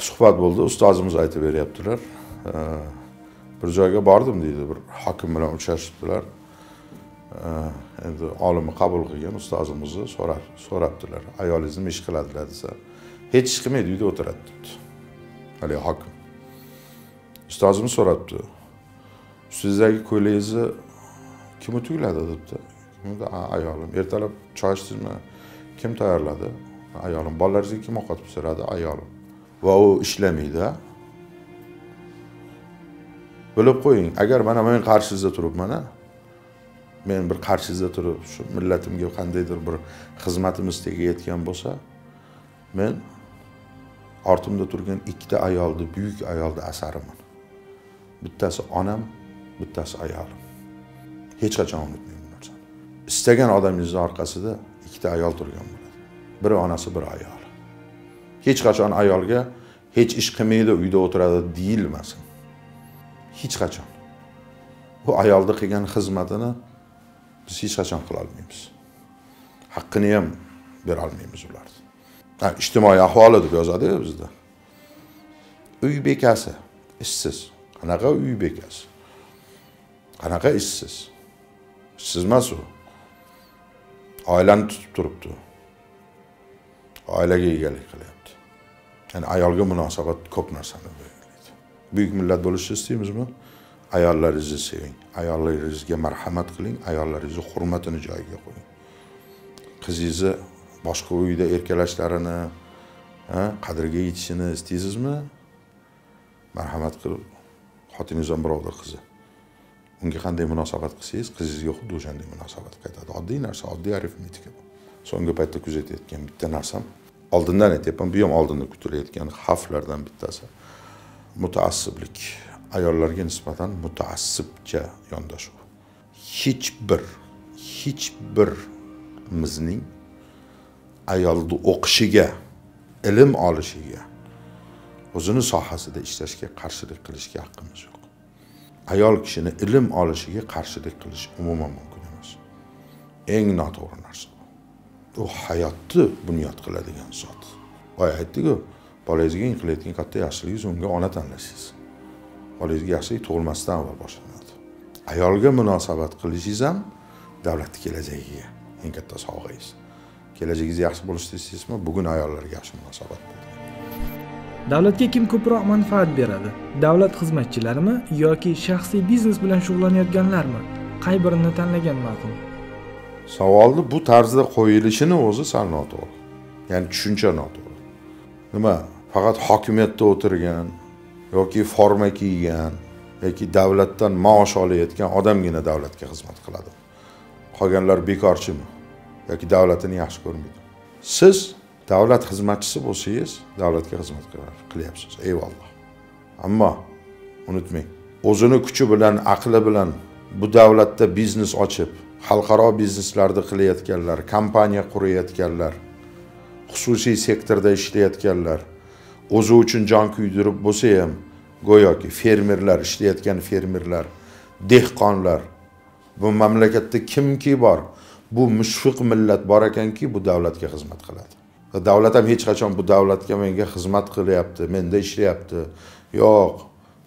Suhbat bo'ldi. Ustozimiz aytib beryaptilar. E, bir joyga bordim deydi bir hokim bilan uchrashibdilar. Endi olimni qabul qilgan ustozimizni so'rab so'rabdilar. Ayolingiz nima ish qiladilar desa hech ish qilmaydi uyda o'tiradi debdi. Haligi hokim. Ustozimiz so'rabdi ustingizdagi ko'ylagingizni kim utukladi debdi. Ayolim. Ertalab choy ichdingizmi kim tayyorladi? Ayolim. Bolalaringizga kim ovqat pishiradi? Ayolim. Va u ishlamaydi bilib qo'ying agar mana men qarshingizda turibman a men bir qarshingizda turib shu millatimga qandaydir bir xizmatim tegayotgan bo'lsa men ortimda turgan ikkita ayolni buyuk ayolni asariman. Bittasi onam bittasi ayolim. Hech qachon unutmayman istagan odamingizni orqasida ikkita ayol turgan bo'ladi. Biri onasi biri ayoli. Hech qachon ayolga hech ish qilmaydi uyda o'tiradi deyilmasin. Hech qachon. U ayolni qilgan xizmatini biz hech qachon qilolmaymiz haqqini ham berolmaymiz ularni. Ijtimoiy ahvoli deb yozadiku bizda. Uy bekasi ishsiz. Qanaqa uy bekasi? Qanaqa ishsiz? Ishsiz emas u. Oilani tutib turibdi. Oilaga egalik qilyapti. Ya'ni ayolga munosabat ko'p narsani buyuk millat bo'lishni istaymizmi ayollaringizni seving ayollaringizga marhamat qiling ayollaringizni hurmatini joyiga qo'ying. Qizingizni boshqa uyda erkalashlarini qadriga yetishini istaysizmi marhamat qilib xotiningiz ham birovni qizi. Unga qanday munosabat qilsangiz qizingizga xuddi o'shanday munosabat qaytadi. Oddiy narsa oddiy arifmetika bu so'nggi paytda kuzatayotgan bitta narsam oldindan aytyapman bu ham oldinda kutilayotgan xavflardan bittasi. Mutaassiblik ayollarga nisbatan mutaassibcha yondashuv. Hech bir hech birimizning ayolni o'qishiga ilm olishiga o'zini sohasida ishlashga qarshilik qilishga haqqimiz yo'q. Ayol kishini ilm olishiga qarshilik qilish umuman mumkin emas. Eng noto'g'ri narsa u hayotni bunyod qiladigan zot. Boya aytdiku bolangizga qilayotgan katta yaxshiligingiz unga ona tanlashingiz. Bolangizga yaxshilik tug'ilmasdan avval boshlanadi. Ayolga munosabat qilishingiz ham davlatni kelajagiga eng katta sovg'angiz. Kelajagingiz yaxshi bo'lishini istaysizmi bugun ayollarga yaxshi munosabat bo'ling davlatga kim ko'proq manfaat beradi? Davlat xizmatchilarimi yoki shaxsiy biznes bilan shug'ullanayotganlarmi? Qay birini tanlagan ma'qul? Savolni bu tarzda qo'yilishini o'zi sal noto'g'ri. Ya'ni tushuncha noto'g'ri nima? Faqat hokimiyatda o'tirgan yoki forma kiygan yoki davlatdan maosh olayotgan odamgina davlatga xizmat qiladi. Qolganlar bekorchimi? Yoki davlatini yaxshi ko'rmaydi. Siz davlat xizmatchisi bo'lsangiz davlatga xizmat qilyapsiz. Eyvalloh. Ammo unutmang o'zini kuchi bilan aqli bilan bu davlatda biznes ochib xalqaro bizneslarni qilayotganlar kompaniya qurayotganlar xususiy sektorda ishlayotganlar. O'zi uchun jon kuydirib bo'lsa ham go'yoki fermerlar ishlayotgan fermerlar dehqonlar bu mamlakatda kimki bor? Bu mushfiq millat bor ekanki bu davlatga xizmat qiladi. Davlat ham hech qachon bu davlatga menga xizmat qilyapti menda ishlayapti. Yo'q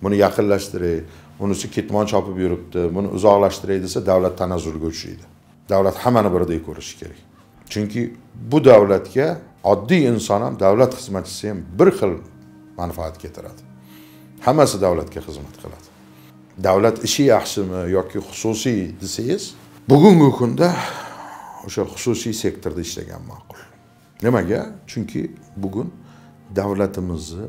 buni yaqinlashtiray bunisi ketmon chopib yuribdi buni uzoqlashtiray desa davlat tanazzulga uchraydi. Davlat hammani birdek ko'rishi kerak. Chunki bu davlatga oddiy inson ham davlat xizmatchisi ham bir xil manfaat keltiradi. Hammasi davlatga xizmat qiladi. Davlat ishi yaxshimi yoki xususiy desangiz bugungi kunda o'sha xususiy sektorda ishlagan ma'qul. Nimaga? Chunki bugun davlatimizni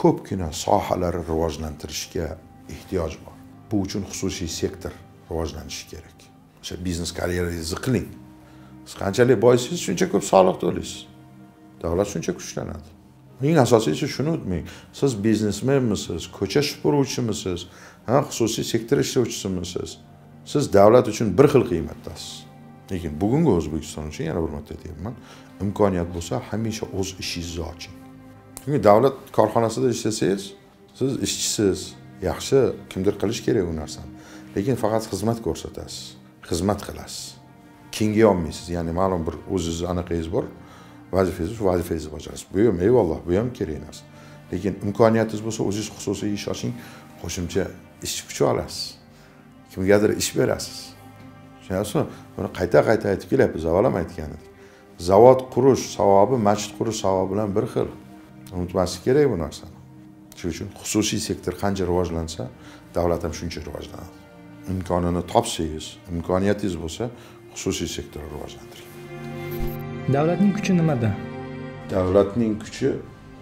ko'pgina sohalari rivojlantirishga ehtiyoj bor. Bu uchun xususiy sektor rivojlanishi kerak. O'sha biznes karyerangizni qiling. Siz qanchalik boyisiz shuncha ko'p soliq to'laysiz. Davlat shuncha kuchlanadi eng asosiysi shuni unutmang siz biznesmenmisiz ko'cha supuruvchimisiz ha xususiy sektor ishlovchisimisiz siz davlat uchun bir xil qiymatdasiz lekin bugungi o'zbekiston uchun yana bir marta aytyapman imkoniyat bo'lsa hamisha o'z ishingizni oching chunki davlat korxonasida ishlasangiz siz ishchisiz yaxshi kimdir qilish kerak u narsani lekin faqat xizmat ko'rsatasiz xizmat qilasiz kengaya olmaysiz ya'ni ma'lum bir o'zizni anaqangiz bor vazifangiz shu vazifangizni bajarasiz bu ham eyvalloh bu ham kerak narsa lekin imkoniyatingiz bo'lsa o'zingiz xususiy ish oching qo'shimcha ishchi kuch olasiz. Kimgadir ish berasiz. Tushunyapsizmi buni qayta qayta aytib kelyapmiz avval ham aytgan edik zavod qurish savobi masjid qurish savobi bilan bir xil. Unutmaslik kerak bu narsani. Shuning uchun xususiy sektor qancha rivojlansa davlat ham shuncha rivojlanadi. Imkonini topsangiz imkoniyatingiz bo'lsa xususiy sektorni rivojlantiring. Davlatning kuchi nimada? Davlatning kuchi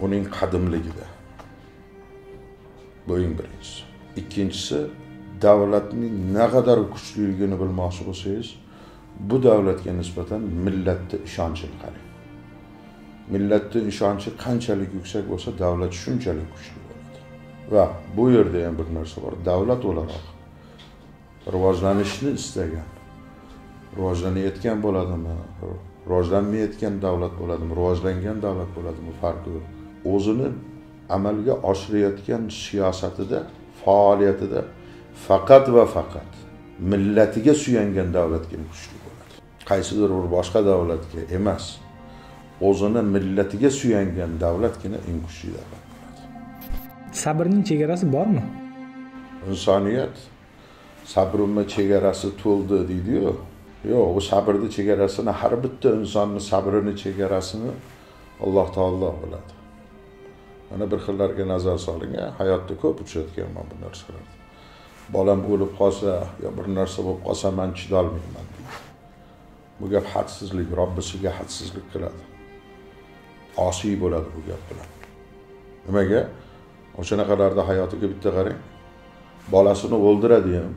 uning qadimligida. Bu eng birinchisi. Ikkinchisi davlatning naqadar kuchliligini bilmoqchi bo'lsangiz bu davlatga nisbatan millatni ishonchini qarang. Millatni ishonchi qanchalik yuksak bo'lsa davlat shunchalik kuchli bo'ladi. Va bu yerda ham bir narsa bor. Davlat o'laroq rivojlanishni istagan rivojlanayotgan bo'ladimi? Rivojlanmayotgan davlat bo'ladimi rivojlangan davlat bo'ladimi farqi yo'q. O'zini amalga oshirayotgan siyosatida faoliyatida faqat va faqat millatiga suyangan davlatgina kuchli bo'ladi. Qaysidir bir boshqa davlatga emas o'zini millatiga suyangan davlatgina eng kuchli davlat bo'ladi. Sabrning chegarasi bormi? Insoniyat sabrimni chegarasi to'ldi deydiyu yo'q u sabrni chegarasini har bitta insonni sabrini chegarasini alloh taolo biladi. Mana bir xillarga nazar soling hayotda ko'p uchratganman bu narsalarni. Bolam o'lib qolsa yo bir narsa bo'lib qolsa man chidolmayman. Deydi bu gap hadsizlik robbisiga hadsizlik qiladi. Osiy bo'ladi bu gap bilan. Nimaga? O'shanaqalarda hayotiga bitta qarang. Bolasini o'ldiradi ham.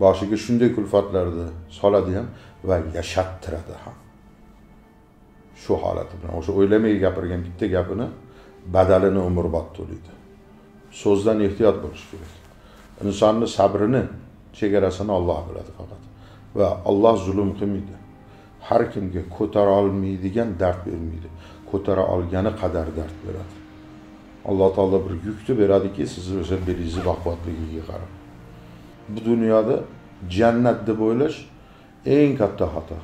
Boshiga shunday kulfatlarni soladi ham va yashattiradi ham. Shu holati bilan o'sha o'ylamay gapirgan bitta gapini badalini umrbod to'laydi so'zdan ehtiyot bo'lish kerak. Insonni sabrini chegarasini olloh biladi faqat va olloh zulm qilmaydi. Har kimga ko'tara olmaydigan dard bermaydi. Ko'tara olgani qadar dard beradi. Alloh taolo bir yukni beradiki sizni o'sha belingizni baquvvatligiga qarab. Bu dunyoda jannat deb o'ylash eng katta xato.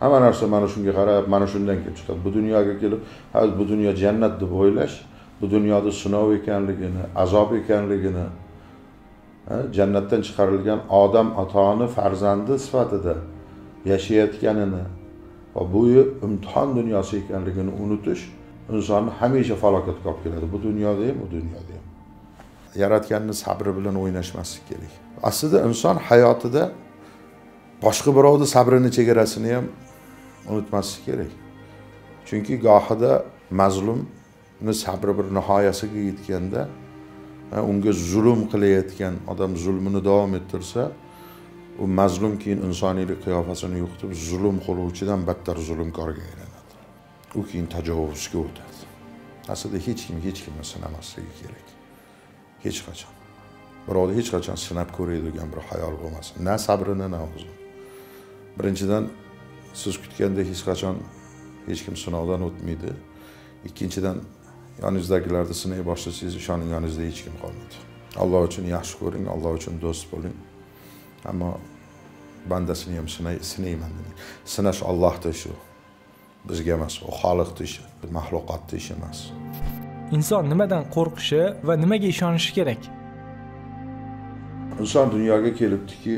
Hamma narsa mana shunga qarab mana shundan kelib chiqadi. Bu dunyoga kelib ha bu dunyo jannat deb o'ylash bu dunyoda sinov ekanligini azob ekanligini jannatdan chiqarilgan odam atoni farzandi sifatida yashayotganini va bu imtihon dunyosi ekanligini unutish insonni hamisha falokatga olib keladi. Bu dunyoda ham u dunyoda ham. Yaratganni sabri bilan o'ynashmaslik kerak. Aslida inson hayotida boshqa birovni sabrini chegarasini ham unutmaslik kerak. Chunki gohida mazlumni sabri bir nihoyasiga yetganda unga zulm qilayotgan odam zulmini davom ettirsa u mazlum keyin insoniylik qiyofasini yo'qotib zulm qiluvchidan battar zulmkorga aylanadi. U keyin tajovuzga o'tadi. Aslida hech kim hech kimni sinamasligi kerak. Hech qachon. Birovni hech qachon sinab ko'raydigan bir hayol bo'lmasin. Na sabrini na o'zini. Birinchidan siz kutgandek hech qachon hech kim sinovdan o'tmaydi. Ikkinchidan yoningizdagilarni sinay boshlasangiz ishoning yoningizda hech kim qolmaydi. Alloh uchun yaxshi ko'ring alloh uchun do'st bo'ling. Ammo bandasini ham sinay sinayman demang sinash ollohni ishi bizga emas u xoliqni ishi maxluqotni ishi emas. Inson nimadan qo'rqishi va nimaga ishonishi kerak? Inson dunyoga kelibdiki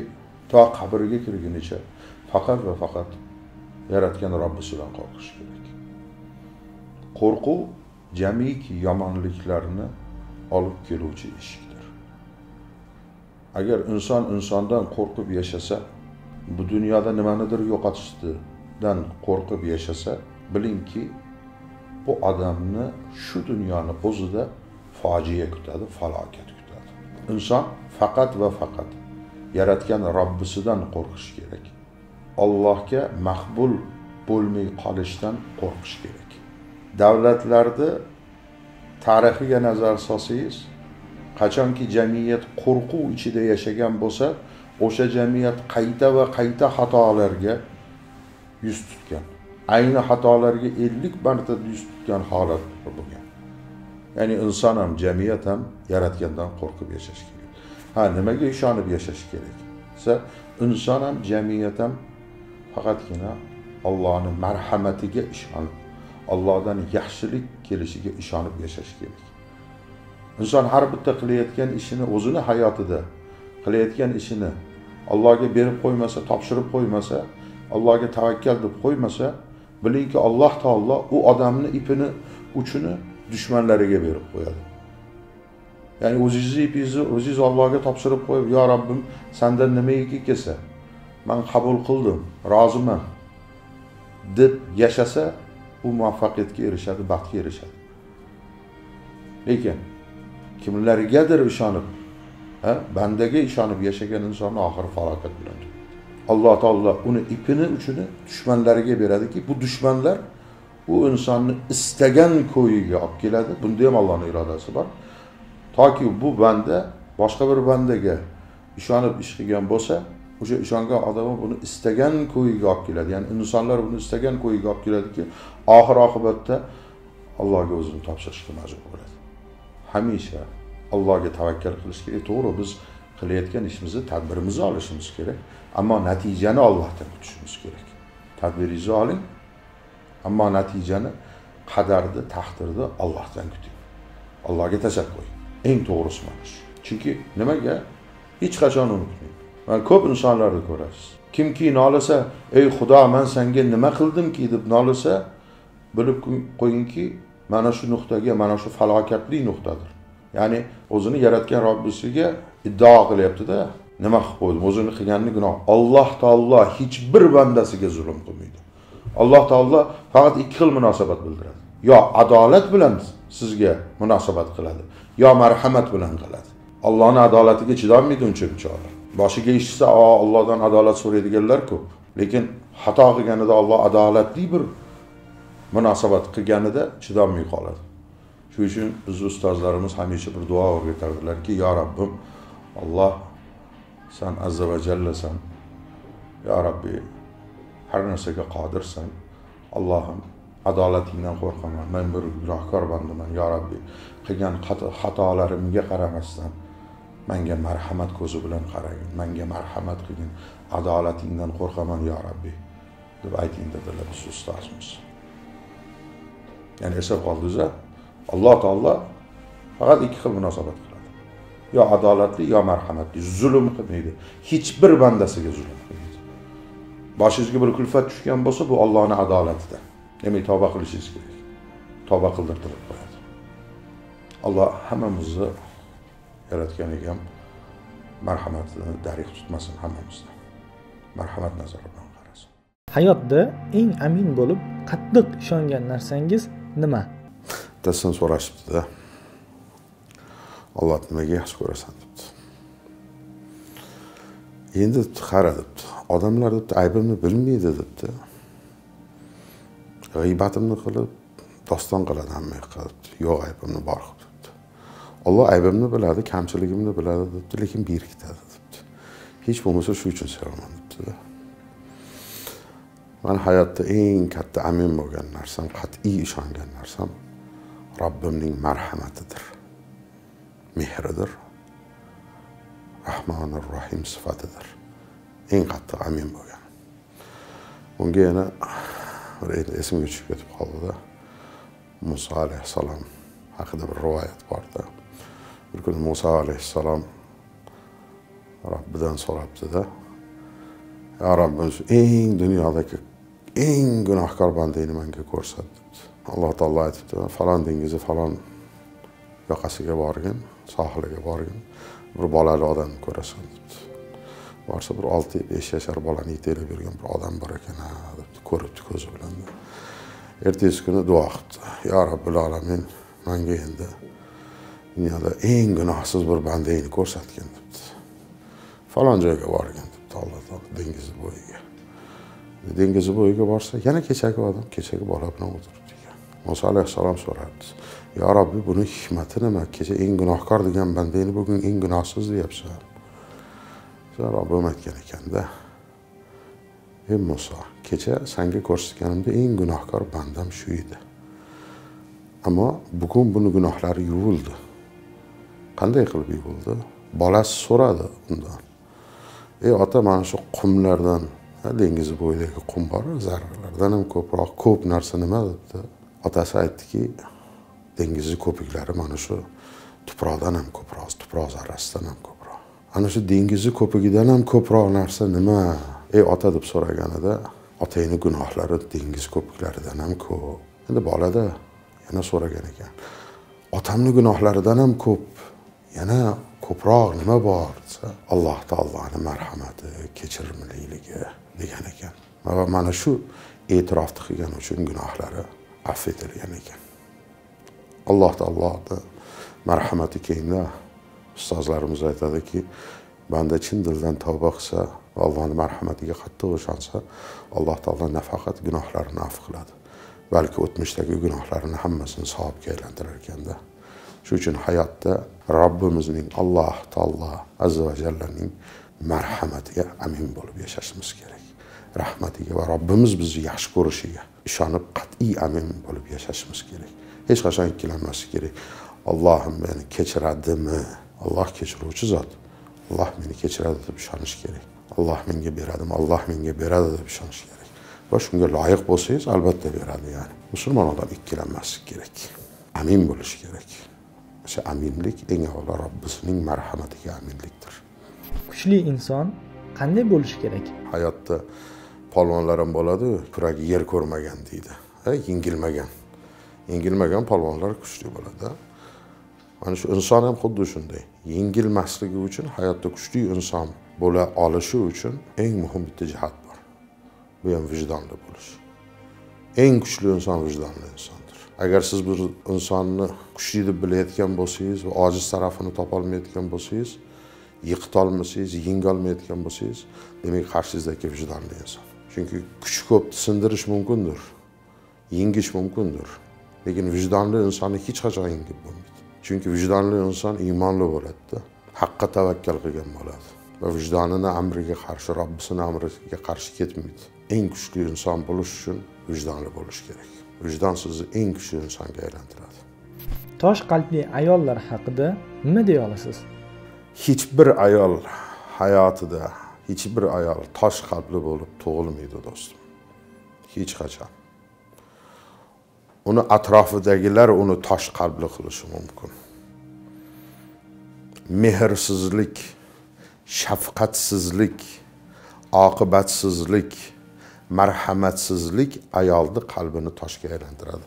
to qabriga kirgunicha faqat va faqat yaratgan robbisidan qo'rqishi kerak. Qo'rquv jamiki yomonliklarni olib keluvchi eshikdir. Agar inson insondan qo'rqib yashasa bu dunyoda nimanidir yo'qotishdan qo'rqib yashasa bilingki bu odamni shu dunyoni o'zida fojia kutadi falokat kutadi inson faqat va faqat yaratgan robbisidan qo'rqishi kerak. Allohga maqbul bo'lmay qolishdan qo'rqish kerak. Davlatlarni tarixiga nazar solsangiz qachonki jamiyat qo'rquv ichida yashagan bo'lsa o'sha jamiyat qayta va qayta xatolarga yuz tutgan. Ayni xatolarga ellik marta yuz tutgan holat bo'lgan. Ya'ni inson ham jamiyat ham yaratgandan qo'rqib yashash kerak. Ha nimaga ishonib yashash kerak? Desa inson ham jamiyat ham faqatgina Allohning marhamatiga ishonib Allohdan yaxshilik kelishiga ishonib yashash kerak. Inson har bitta qilayotgan ishini o'zini hayotida qilayotgan ishini Allohga berib qo'ymasa topshirib qo'ymasa Allohga tavakkal deb qo'ymasa bilingki alloh taolo u odamni ipini uchini dushmanlariga berib qo'yadi ya'ni o'zingizni ipingizni o'zingiz ollohga topshirib qo'yib yo robbim sandan nimaiki kelsa man qabul qildim roziman deb yashasa u muvaffaqiyatga erishadi baxtga erishadi. Lekin kimlargadir ishonib bandaga ishonib yashagan insonni oxiri falokat bilan alloh taolo uni ipini uchini dushmanlariga beradiki bu dushmanlar u insonni istagan ko'yiga olib keladi. Bunda ham allohni irodasi bor. Toki bu banda boshqa bir bandaga ishonib ish qilgan bo'lsa o'sha ishongan odami buni istagan ko'yiga olib keladi. Ya'ni insonlar buni istagan ko'yiga olib keladiki oxir oqibatda allohga o'zini topshirishga majbur bo'ladi. Hamisha allohga tavakkal qilishga kerak to'g'ri biz qilayotgan ishimizni tadbirimizni olishimiz kerak. Ammo natijani ollohdan kutishimiz kerak. Tadbiringizni oling ammo natijani qadarni taqdirni ollohdan kuting. Allohga tashlab qo'ying. Eng to'g'risi mana shu. Chunki nimaga? Hech qachon unutmang. Mana ko'p insonlarni ko'rasiz. Kimki nolasa ey xudo man senga nima qildimki? deb nolasa bilib qo'yingki mana shu nuqtaga mana shu falokatli nuqtadir. Ya'ni o'zini yaratgan robbisiga iddao qilyaptida. Nima qilib qo'ydim? O'zini qilganini gunoh. Alloh taolo hech bir bandasiga zulm qilmaydi. Alloh taolo faqat ikki xil munosabat bildiradi. Yo adolat bilan sizga munosabat qiladi yo marhamat bilan qiladi. Allohni adolatiga chidolmaydi uncha bichora boshiga eshitsa Allohdan adolat so'raydiganlar ko'p. Lekin xato qilganida olloh adolatli bir munosabat qilganida chidolmay qoladi. Shuning uchun bizni ustozlarimiz hamisha bir duo o'rgatardilarki yo robbim alloh san azza va jallasan yo robbiy har narsaga qodirsan. Allohim adolatingdan qo'rqaman. Men bir gunohkor bandaman yo robbiy qilgan xatolarimga qaramasdan menga marhamat ko'zi bilan qaragin. Menga marhamat qilgin. Adolatingdan qo'rqaman yo robbiy deb ayting dedilar biz ustozimiz. Ya'ni eslab qoldingiz alloh taolo faqat ikki xil munosabat yo adolatli yo marhamatli zulm qilmaydi. Hech bir bandasiga zulm qilmaydi. Boshingizga bir kulfat tushgan bo'lsa bu ollohni adolatida demak tavba qilishingiz kerak. Tavba qildirtirib qo'yadi. Alloh hammamizni yaratganiga ham marhamatini darig tutmasin hammamizni marhamat nazari bilan qarasin. Hayotda eng amin bo'lib qattiq ishongan narsangiz nima? Bittasini so'rashibdida olloh nimaga yaxshi ko'rasan debdi. Endi qara debdi. Odamlar debdi aybimni bilmaydi debdi. G'iybatimni qilib doston qiladi hammaga qilib yo'q aybimni bor debdi. Olloh aybimni biladi kamchiligimni biladi debdi lekin berkitadi debdi. Hech bo'lmasa shu uchun sevaman debdida man hayotda eng katta amin bo'lgan narsam qat'iy ishongan narsam robbimning marhamatidir. Mehridir. Rahmonir rohim sifatidir. Eng qattiq amin bo'lgan bunga yana bir esimga tushib ketib qoldida muso alayhissalom haqida bir rivoyat borda. Bir kuni muso alayhissalom robbidan so'rabdida yo robbim eng dunyodagi eng gunohkor bandangni menga ko'rsat debdi alloh taolo aytibdi falon dengizi falon yoqasiga borgin. Sohilga borgin. Bir bolali odamni ko'rasan debdi. Borsa bir olti besh yashar bolani yetaklab yurgan bir odam bor ekan ha debdi. Ko'ribdi ko'zi bilan ertasi kuni duo qilibdi. Yo robbil alamin manga endi dunyoda eng gunohsiz bir bandangni ko'rsatgin debdi. Falon joyga borgin debdi alloh taolo dengizni bo'yiga. Dengiz bo'yiga borsa yana kechagi odam kechagi bola bilan o'tiribdi ekan. Muso alayhissalom so'rabdi. Yo robbiy buni hikmati nima kecha eng gunohkor degan bandangni bugun eng gunohsiz deyapsan robbim aytgan ekanda ey muso kecha sanga ko'rsatganimda eng gunohkor bandam shu edi ammo bugun buni gunohlari yuvildi qanday qilib yuvildi bolasi so'radi undan ey ota mana shu qumlardan dengiz bo'yidagi qum bor zarralardan ham ko'proq ko'p narsa nima debdi otasi aytdiki dengizni ko'piklari mana shu tuproqdan ham ko'proq tuproq zarrasidan ham ko'proq. Ana shu dengizni ko'pigidan ham ko'proq narsa nima? Ey ota deb so'raganida otangni gunohlari dengiz ko'piklaridan ham ko'p. Endi bolada yana so'ragan ekan. Otamni gunohlaridan ham ko'p. Yana ko'proq nima bor desa alloh taoloni marhamati kechirimliligi degan ekan. Va mana shu e'tirofni qilgani uchun gunohlari afv etilgan ekan. Alloh taoloni marhamati kengda ustozlarimiz aytadiki banda chin dildan tavba qilsa va allohni marhamatiga qattiq ishonsa alloh taolo nafaqat gunohlarini afv qiladi. Balki o'tmishdagi gunohlarini hammasini savobga aylantirar ekanda shu uchun hayotda robbimizning alloh taolo azza va jallaning marhamatiga amin bo'lib yashashimiz kerak. Rahmatiga va robbimiz bizni yaxshi ko'rishiga ishonib qat'iy amin bo'lib yashashimiz kerak. Hech qachon ikkilanmaslik kerak ollohim meni kechiradimi olloh kechiruvchi zot alloh meni kechiradi deb ishonish kerak alloh menga beradimi alloh menga beradi deb ishonish kerak va shunga loyiq bo'lsangiz albatta beradi ya'ni musulmon odam ikkilanmaslik kerak amin bo'lishi kerak o'sha aminlik eng avvalo robbisining marhamatiga aminlikdir kuchli inson qanday bo'lishi kerak hayotda polvonlar ham bo'ladiyu kuragi yer ko'rmagan deydi yengilmagan yengilmagan polvonlar kuchli bo'ladi. Mana shu inson ham xuddi shunday. Yengilmasligi uchun hayotda kuchli inson bo'la olishi uchun eng muhim bitta jihat bor. Bu ham vijdonli bo'lish. Eng kuchli inson vijdonli insondir. Agar siz bir insonni kuchli deb bilayotgan bo'lsangiz va ojiz tarafini topolmayotgan bo'lsangiz yiqitolmasangiz yengolmayotgan bo'lsangiz demak qarshingizdagi vijdonli inson. Chunki kuch ko'pni sindirish mumkindir yengish mumkindir. Lekin vijdonli insonni hech qachon yengib bo'lmaydi. Chunki vijdonli inson iymonli bo'ladida haqqa tavakkal qilgan bo'ladi va vijdonini amriga qarshi robbisini amriga qarshi ketmaydi. Eng kuchli inson bo'lish uchun vijdonli bo'lish kerak. Vijdon sizni eng kuchli insonga aylantiradi. Tosh qalbli ayollar haqida nima deya olasiz? Hech bir ayol hayotida hech bir ayol tosh qalbli bo'lib tug'ilmaydi do'stim. Hech qachon uni atrofidagilar uni tosh qalbli qilishi mumkin. Mehrsizlik shafqatsizlik oqibatsizlik marhamatsizlik ayolni qalbini toshga aylantiradi.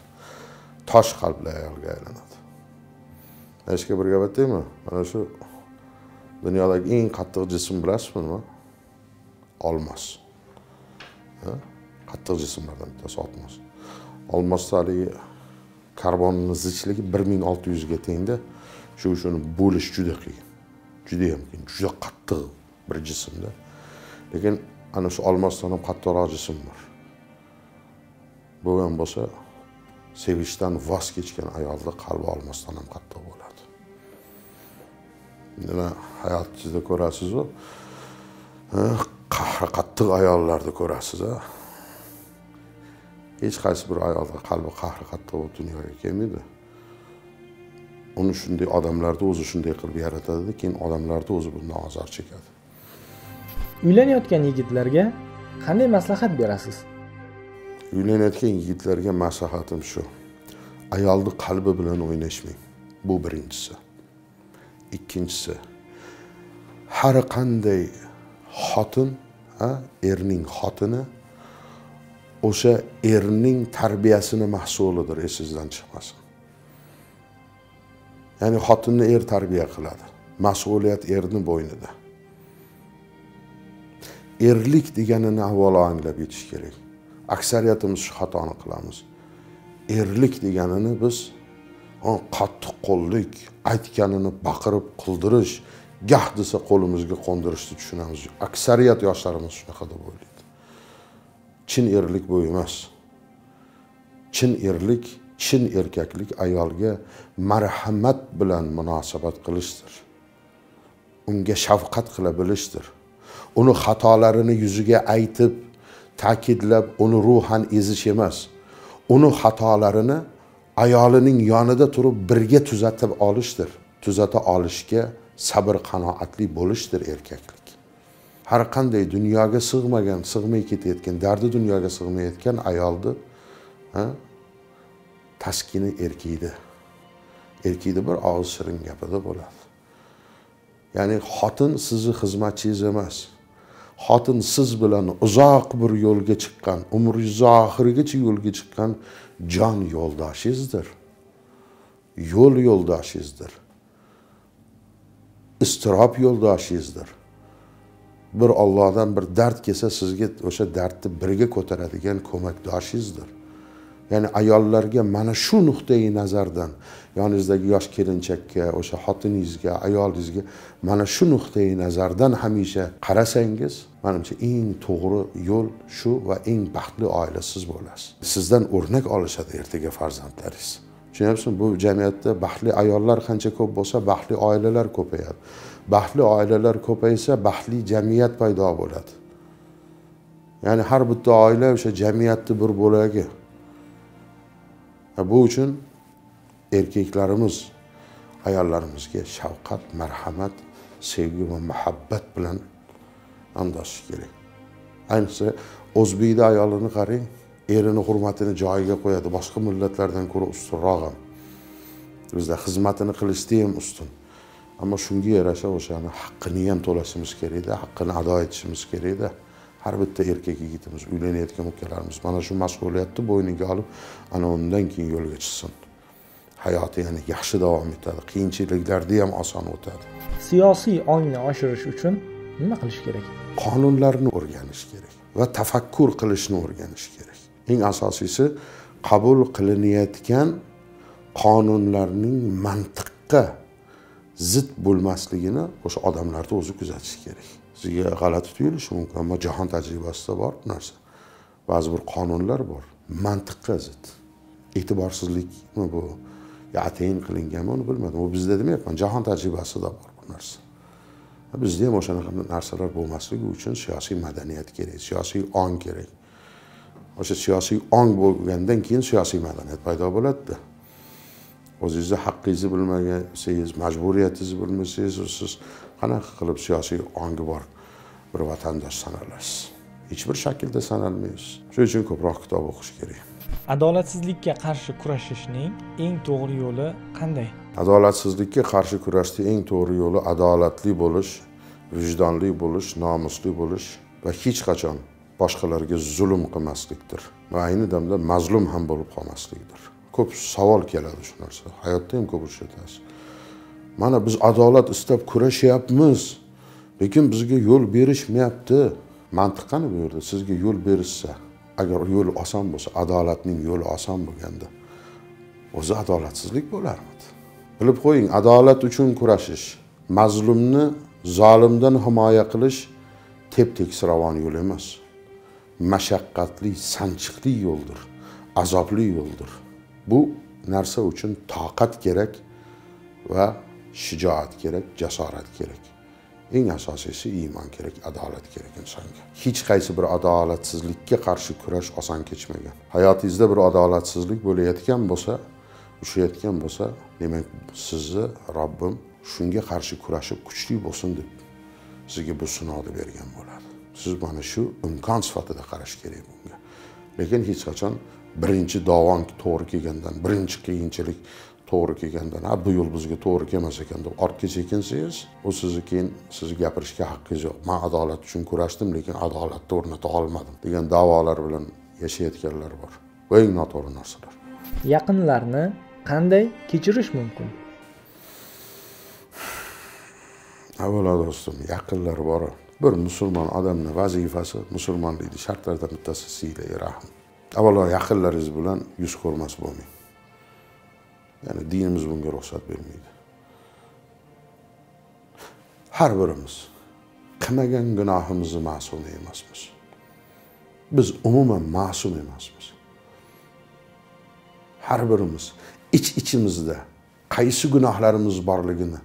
Tosh qalbli ayolga aylanadi. Hechga bir gap aytaymi mana shu dunyodagi eng qattiq jism bilasizmi? Nima olmos qattiq jismlardan bittasi olmos olmosda haligi karbonni zichligi bir ming olti yuzga tengda. Shu uchun bo'lish juda qiyin. Judayam qiyin juda qattiq bir jismda. Lekin ana shu olmosdan ham qattiqroq jism bor. Bo'lgan bo'lsa sevishdan voz kechgan ayolni qalbi olmosdan ham qattiq bo'ladi. Nima hayotingizda ko'rasizu? Qahri qattiq ayollarni ko'rasiz a hech qaysi bir ayolni qalbi qahri qattiq bo'lib dunyoga kelmaydi. Uni shunday odamlarni o'zi shunday qilib yaratadida keyin odamlarni o'zi bundan ozor chekadi. Uylanayotgan yigitlarga qanday maslahat berasiz? Uylanayotgan yigitlarga maslahatim shu. Ayolni qalbi bilan o'ynashmang. Bu birinchisi. Ikkinchisi har qanday xotin erning xotini o'sha erning tarbiyasini mahsulidir esingizdan chiqmasin. Ya'ni xotinni er tarbiya qiladi mas'uliyat erni bo'ynida. Erlik deganini avvalo anglab yetish kerak. Aksariyatimiz shu xatoni qilamiz. Erlik deganini biz qattiq qo'llik aytganini baqirib qildirish gah desa qo'limizga qo'ndirishni tushunamiz. Aksariyat yoshlarimiz shunaqa deb o'ylaydi. Chin erlik bu emas. Chin erlik chin erkaklik ayolga marhamat bilan munosabat qilishdir. Unga shafqat qila bilishdir. Uni xatolarini yuziga aytib ta'kidlab uni ruhan ezish emas. Uni xatolarini ayolining yonida turib birga tuzatib olishdir. Tuzata olishga sabr qanoatli bo'lishdir erkaklik. Har qanday dunyoga sig'magan sig'may ketayotgan dardi dunyoga sig'mayotgan ayolni taskini erkaydi erkaydi bir og'iz shirin gapida bo'ladi. Ya'ni xotin sizni xizmatchingiz emas. Xotin siz bilan uzoq bir yo'lga chiqqan umringiz oxirigacha yo'lga chiqqan jon yo'ldoshingizdir yo'l yo'ldoshingizdir iztirob yo'ldoshingizdir bir ollohdan bir dard kelsa sizga o'sha dardni birga ko'taradigan ko'makdoshingizdir. Ya'ni ayollarga mana shu nuqtai nazardan yoningizdagi yosh kelinchakka o'sha xotiningizga ayolingizga mana shu nuqtai nazardan hamisha qarasangiz manimcha eng to'g'ri yo'l shu va eng baxtli oila siz bo'lasiz. Sizdan o'rnak olishadi ertaga farzandlaringiz. Tushunyapsizmi? Bu jamiyatda baxtli ayollar qancha ko'p bo'lsa baxtli oilalar ko'payadi. Baxtli oilalar ko'paysa baxtli jamiyat paydo bo'ladi. Ya'ni har bitta oila o'sha jamiyatni bir bo'lagi. Bu uchun erkaklarimiz ayollarimizga shafqat marhamat sevgi va muhabbat bilan andoshish kerak. Ayniqsa o'zbekni ayolini qarang erini hurmatini joyiga qo'yadi. Boshqa millatlardan ko'ra ustunroq ham. Bizda xizmatini qilishda ham ustun. Ammo shunga yarasha o'shani haqqini ham to'lashimiz kerakda haqqini ado etishimiz kerakda. Har bitta erkak yigitimiz uylanayotgan ukalarimiz mana shu mas'uliyatni bo'yniga olib ana undan keyin yo'lga chiqsin. Hayoti yana yaxshi davom etadi qiyinchiliklarni ham oson o'tadi. Siyosiy ongni oshirish uchun nima qilish kerak? Qonunlarni o'rganish kerak va tafakkur qilishni o'rganish kerak. Eng asosiysi qabul qilinayotgan qonunlarning mantiqqa zid bo'lmasligini o'sha odamlarni o'zi kuzatishi kerak. Sizga g'alati tuyulishi mumkin ammo jahon tajribasida bor bu narsa. Ba'zi bir qonunlar bor. Mantiqqa zid. E'tiborsizlikmi bu? Yo atayin qilinganmi uni bilmadim. U bizda demayapman jahon tajribasida bor bu narsa. Bizda ham o'shanaqa narsalar bo'lmasligi uchun siyosiy madaniyat kerak siyosiy ong kerak. O'sha siyosiy ong bo'lgandan keyin siyosiy madaniyat paydo bo'ladida. O'zingizni haqqingizni bilmasangiz majburiyatingizni bilmasangiz siz qanaqa qilib siyosiy ongi bor bir vatandosh sanalasiz hech bir shaklda sanalmaysiz. Shuning uchun ko'proq kitob o'qish kerak. Adolatsizlikka qarshi kurashishning eng to'g'ri yo'li qanday? Adolatsizlikka qarshi kurashishni eng to'g'ri yo'li adolatli bo'lish vijdonli bo'lish nomusli bo'lish va hech qachon boshqalarga zulm qilmaslikdir va ayni damda mazlum ham bo'lib qolmaslikdir ko'p savol keladi shu narsa. Hayotda ham ko'p uchratasiz mana biz adolat istab kurashyapmiz lekin bizga yo'l berishmayapti. Mantiq qani bu yerda? Sizga yo'l berishsa agar yo'l oson bo'lsa adolatning yo'li oson bo'lganda o'zi adolatsizlik bo'larmidi? Bilib qo'ying adolat uchun kurashish mazlumni zolimdan himoya qilish tep tekis ravon yo'l emas. Mashaqqatli sanchiqli yo'ldir azobli yo'ldir. Bu narsa uchun toqat kerak va shijoat kerak jasorat kerak. Eng asosiysi iymon kerak adolat kerak insonga. Hech qaysi bir adolatsizlikka qarshi kurash oson kechmagan. Hayotingizda bir adolatsizlik bo'layotgan bo'lsa ushlayotgan bo'lsa demak sizni robbim shunga qarshi kurashib kuchli bo'lsin deb sizga bu sinovni bergan bo'ladi. Siz mana shu imkon sifatida qarash kerak bunga. Lekin hech qachon birinchi dovon to'g'ri kelgandan birinchi qiyinchilik to'g'ri kelgandan ha bu yo'l bizga to'g'ri kelmas ekan deb ortga chekinsangiz u sizni keyin sizni gapirishga haqqingiz yo'q. Man adolat uchun kurashdim lekin adolatni o'rnata olmadim degan da'volar bilan yashayotganlar bor. Bu eng noto'g'ri narsalar. Yaqinlarni qanday kechirish mumkin? Avvalo do'stim yaqinlar bor. Bir musulmon odamni vazifasi musulmonlikni shartlaridan bittasi siyla rahm avvalo yaqinlaringiz bilan yuz ko'rmas bo'lmang. Ya'ni dinimiz bunga ruxsat bermaydi. Har birimiz qilmagan gunohimizni ma'sum emasmiz. Biz umuman ma'sum emasmiz. Har birimiz ich iç ichimizda qaysi gunohlarimiz borligini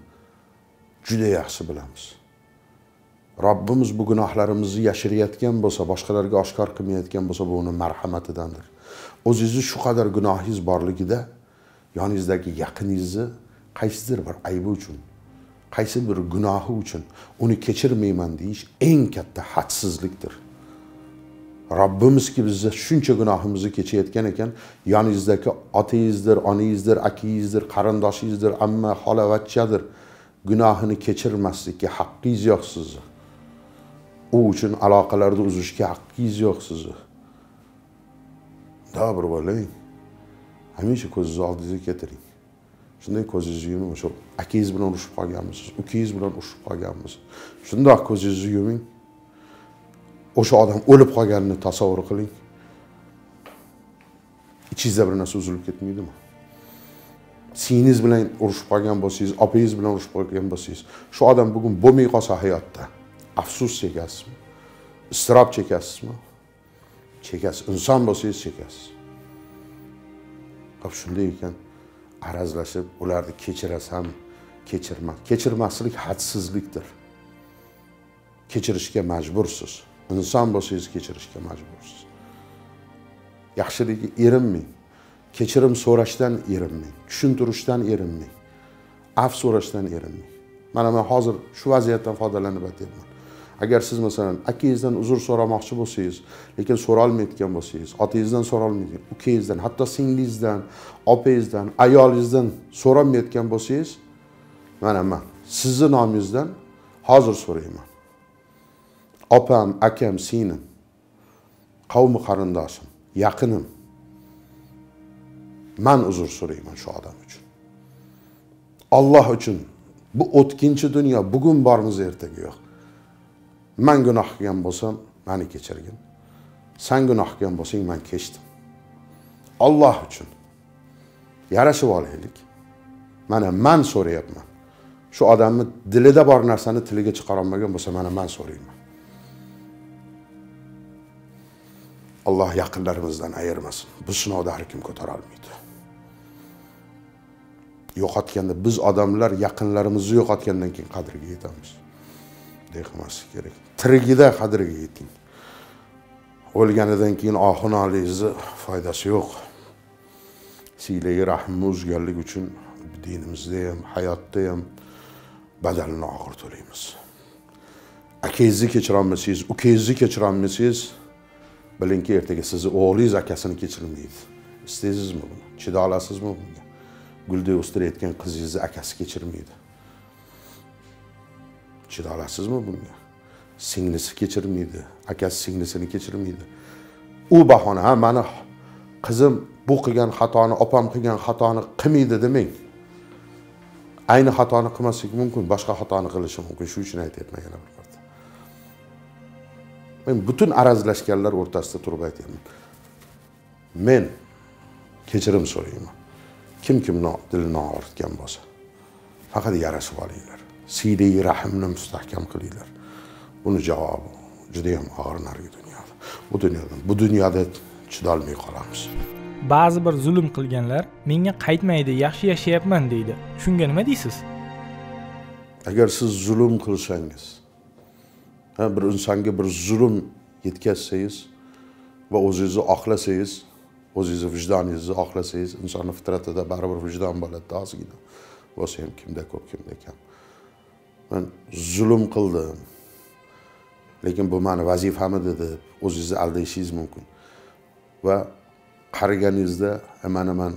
juda yaxshi bilamiz. Robbimiz bu gunohlarimizni yashirayotgan bo'lsa boshqalarga oshkor qilmayotgan bo'lsa bu uni marhamatidandir. O'zingizni shu qadar gunohingiz borligida yoningizdagi yaqiningizni qaysidir bir aybi uchun qaysi bir gunohi uchun uni kechirmayman deyish eng katta hadsizlikdir. Robbimizki bizni shuncha gunohimizni kechayotgan ekan yoningizdagi otangizdir onangizdir akangizdir qarindoshingizdir amma xola vachchadir gunohini kechirmaslikka haqqingiz yo'q sizni u uchun aloqalarni uzishga haqqingiz yo'q sizni bir bo'ling hamisha ko'zingizni oldingizga keltiring. Shunday ko'zingizni yuming o'sha akangiz bilan urushib qolganmisiz ukangiz bilan urushib qolganmisiz. Shundoq ko'zingizni yuming. O'sha odam o'lib qolganini tasavvur qiling. Ichingizda bir narsa uzilib ketmaydimi? Singlingiz bilan urushib qolgan bo'lsangiz opangiz bilan urushib qolgan bo'lsangiz shu odam bugun bo'lmay qolsa hayotda. Afsus chekasizmi iztirob chekasizmi chekasiz inson bo'lsangiz chekasiz hop shunday ekan arazlashib ularni kechirasam kechirma kechirmaslik hadsizlikdir. Kechirishga majbursiz. Inson bo'lsangiz kechirishga majbursiz. Yaxshiligi erinmang. Kechirim so'rashdan erinmang. Tushuntirishdan erinmang. Af so'rashdan erinmang. Mana man hozir shu vaziyatdan foydalanib aytyapman. Agar siz masalan akangizdan uzr so'ramoqchi bo'lsangiz lekin so'rolmayotgan bo'lsangiz otangizdan so'rolmayotgan ukangizdan hatto singlingizdan opangizdan ayolingizdan so'rolmayotgan bo'lsangiz mana man sizni nomingizdan hozir so'rayman opam akam singlim qavmi qarindoshim yaqinim man uzr so'rayman shu odam uchun olloh uchun bu o'tkinchi dunyo bugun bormiz ertaga yo'q man gunoh qilgan bo'lsam mani kechirgin. San gunoh qilgan bo'lsang man kechdim. Olloh uchun yarashib olaylik mana man so'rayapman. Shu odamni dilida bor narsani tiliga chiqarolmagan bo'lsa mana man so'rayman. Alloh yaqinlarimizdan ayirmasin. Bu sinovda har kim ko'tara olmaydi. Yo'qotganda biz odamlar yaqinlarimizni yo'qotgandan keyin qadriga yetamiz. Bunday kerak. Tirigida qadriga yeting. O'lganidan keyin oxunolingizni foydasi yo'q. Siylagi rahmni uzganlik uchun dinimizda ham hayotda ham badalini og'ir to'laymiz. Akangizni kechirolmasangiz ukangizni kechirolmasangiz bilingki ertaga sizni o'g'lingiz akasini kechirmaydi istaysizmi buni? Chiday olasizmi bunga? Gulday o'stirayotgan qizingizni akasi kechirmaydi. Chida olasizmi bunga singlisi kechirmaydi akasi singlisini kechirmaydi u bahona ha mani qizim bu qilgan xatoni opam qilgan xatoni qilmaydi demang. Ayni xatoni qilmasligi mumkin boshqa xatoni qilishi mumkin. Shu uchun aytyapman yana bir marta. Men butun arazlashganlar o'rtasida turib aytyapman. Men kechirim so'rayman. Kim kimni dilini og'ritgan bo'lsa faqat yarashib olinglar siylai rahmni mustahkam qilinglar. Buni javobi judayam og'ir narigi dunyoda. Bu dunyoda bu dunyoda chidolmay qolamiz. Ba'zi bir zulm qilganlar menga qaytmaydi yaxshi yashayapman deydi. Shunga nima deysiz? Agar siz zulm qilsangiz ha, bir insonga bir zulm yetkazsangiz va o'zingizni oqlasangiz o'zingizni vijdoningizni oqlasangiz insonni fitratida baribir vijdon bo'ladida ozgina bo'lsa ham kimda ko'p kimda kam man zulm qildim lekin bu mani vazifam edi deb o'zingizni aldashingiz mumkin. Va qariganingizda mana man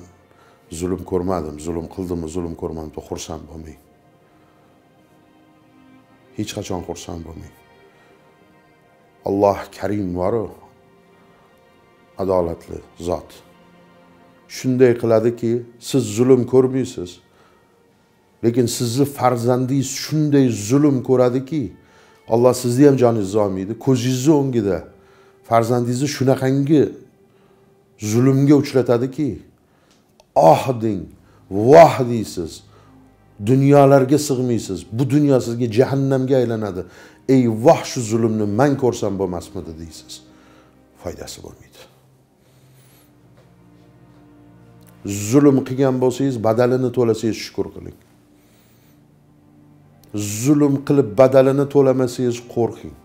zulm ko'rmadim zulm qildimmi zulm ko'rmadim deb xursand bo'lmang. Hech qachon xursand bo'lmang. Alloh karim boru adolatli zot. Shunday qiladiki siz zulm ko'rmaysiz. Lekin sizni farzandingiz shunday zulm ko'radiki olloh sizni ham joningizni olmaydi ko'zingizni o'ngida farzandingizni shunaqangi zulmga uchratadiki oh deng voh deysiz dunyolarga sig'maysiz. Bu dunyo sizga jahannamga aylanadi. Ey voh shu zulmni man ko'rsam bo'lmasmidi deysiz. Foydasi bo'lmaydi. Zulm qilgan bo'lsangiz badalini to'lasangiz shukur qiling. Zulm qilib badalini to'lamasangiz qo'rqing.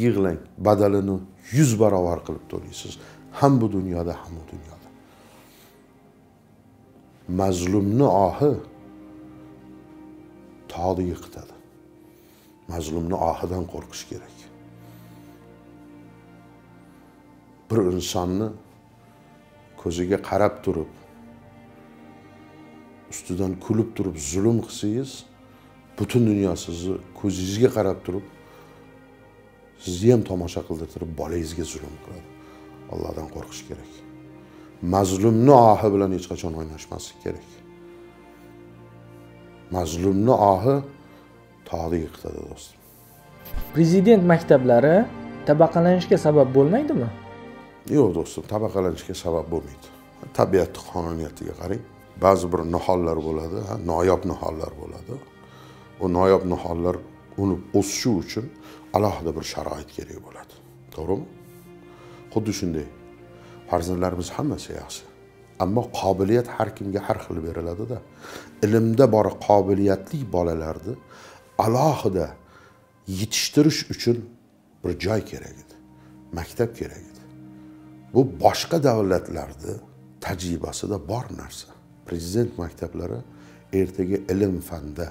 Yig'lang badalini yuz barobar qilib to'laysiz. Ham bu dunyoda ham u dunyoda. Mazlumni ohi tog'ni yiqitadi. Mazlumni ohidan qo'rqish kerak. Bir insonni ko'ziga qarab turib ustidan kulib turib zulm qilsangiz butun dunyo sizni ko'zingizga qarab turib sizni ham tomosha qildirtirib bolangizga zulm qiladi. Allohdan qo'rqish kerak. Mazlumni ohi bilan hech qachon o'ynashmaslik kerak. Mazlumni ohi tog'ni yiqitadi do'stim. Prezident maktablari tabaqalanishga sabab bo'lmaydimi? Yo'q do'stim tabaqalanishga sabab bo'lmaydi. Tabiatni qonuniyatiga qarang ba'zi bir nihollar bo'ladi noyob nihollar bo'ladi u noyob nihollar unib o'sishi uchun alohida bir sharoit kerak bo'ladi. To'g'rimi? Xuddi shunday farzandlarimiz hammasi yaxshi. Ammo qobiliyat har kimga har xil beriladida ilmda bor qobiliyatli bolalarni alohida yetishtirish uchun bir joy kerak edi maktab kerak edi. Bu boshqa davlatlarni tajribasida bor narsa. Prezident maktablari ertaga ilm fanda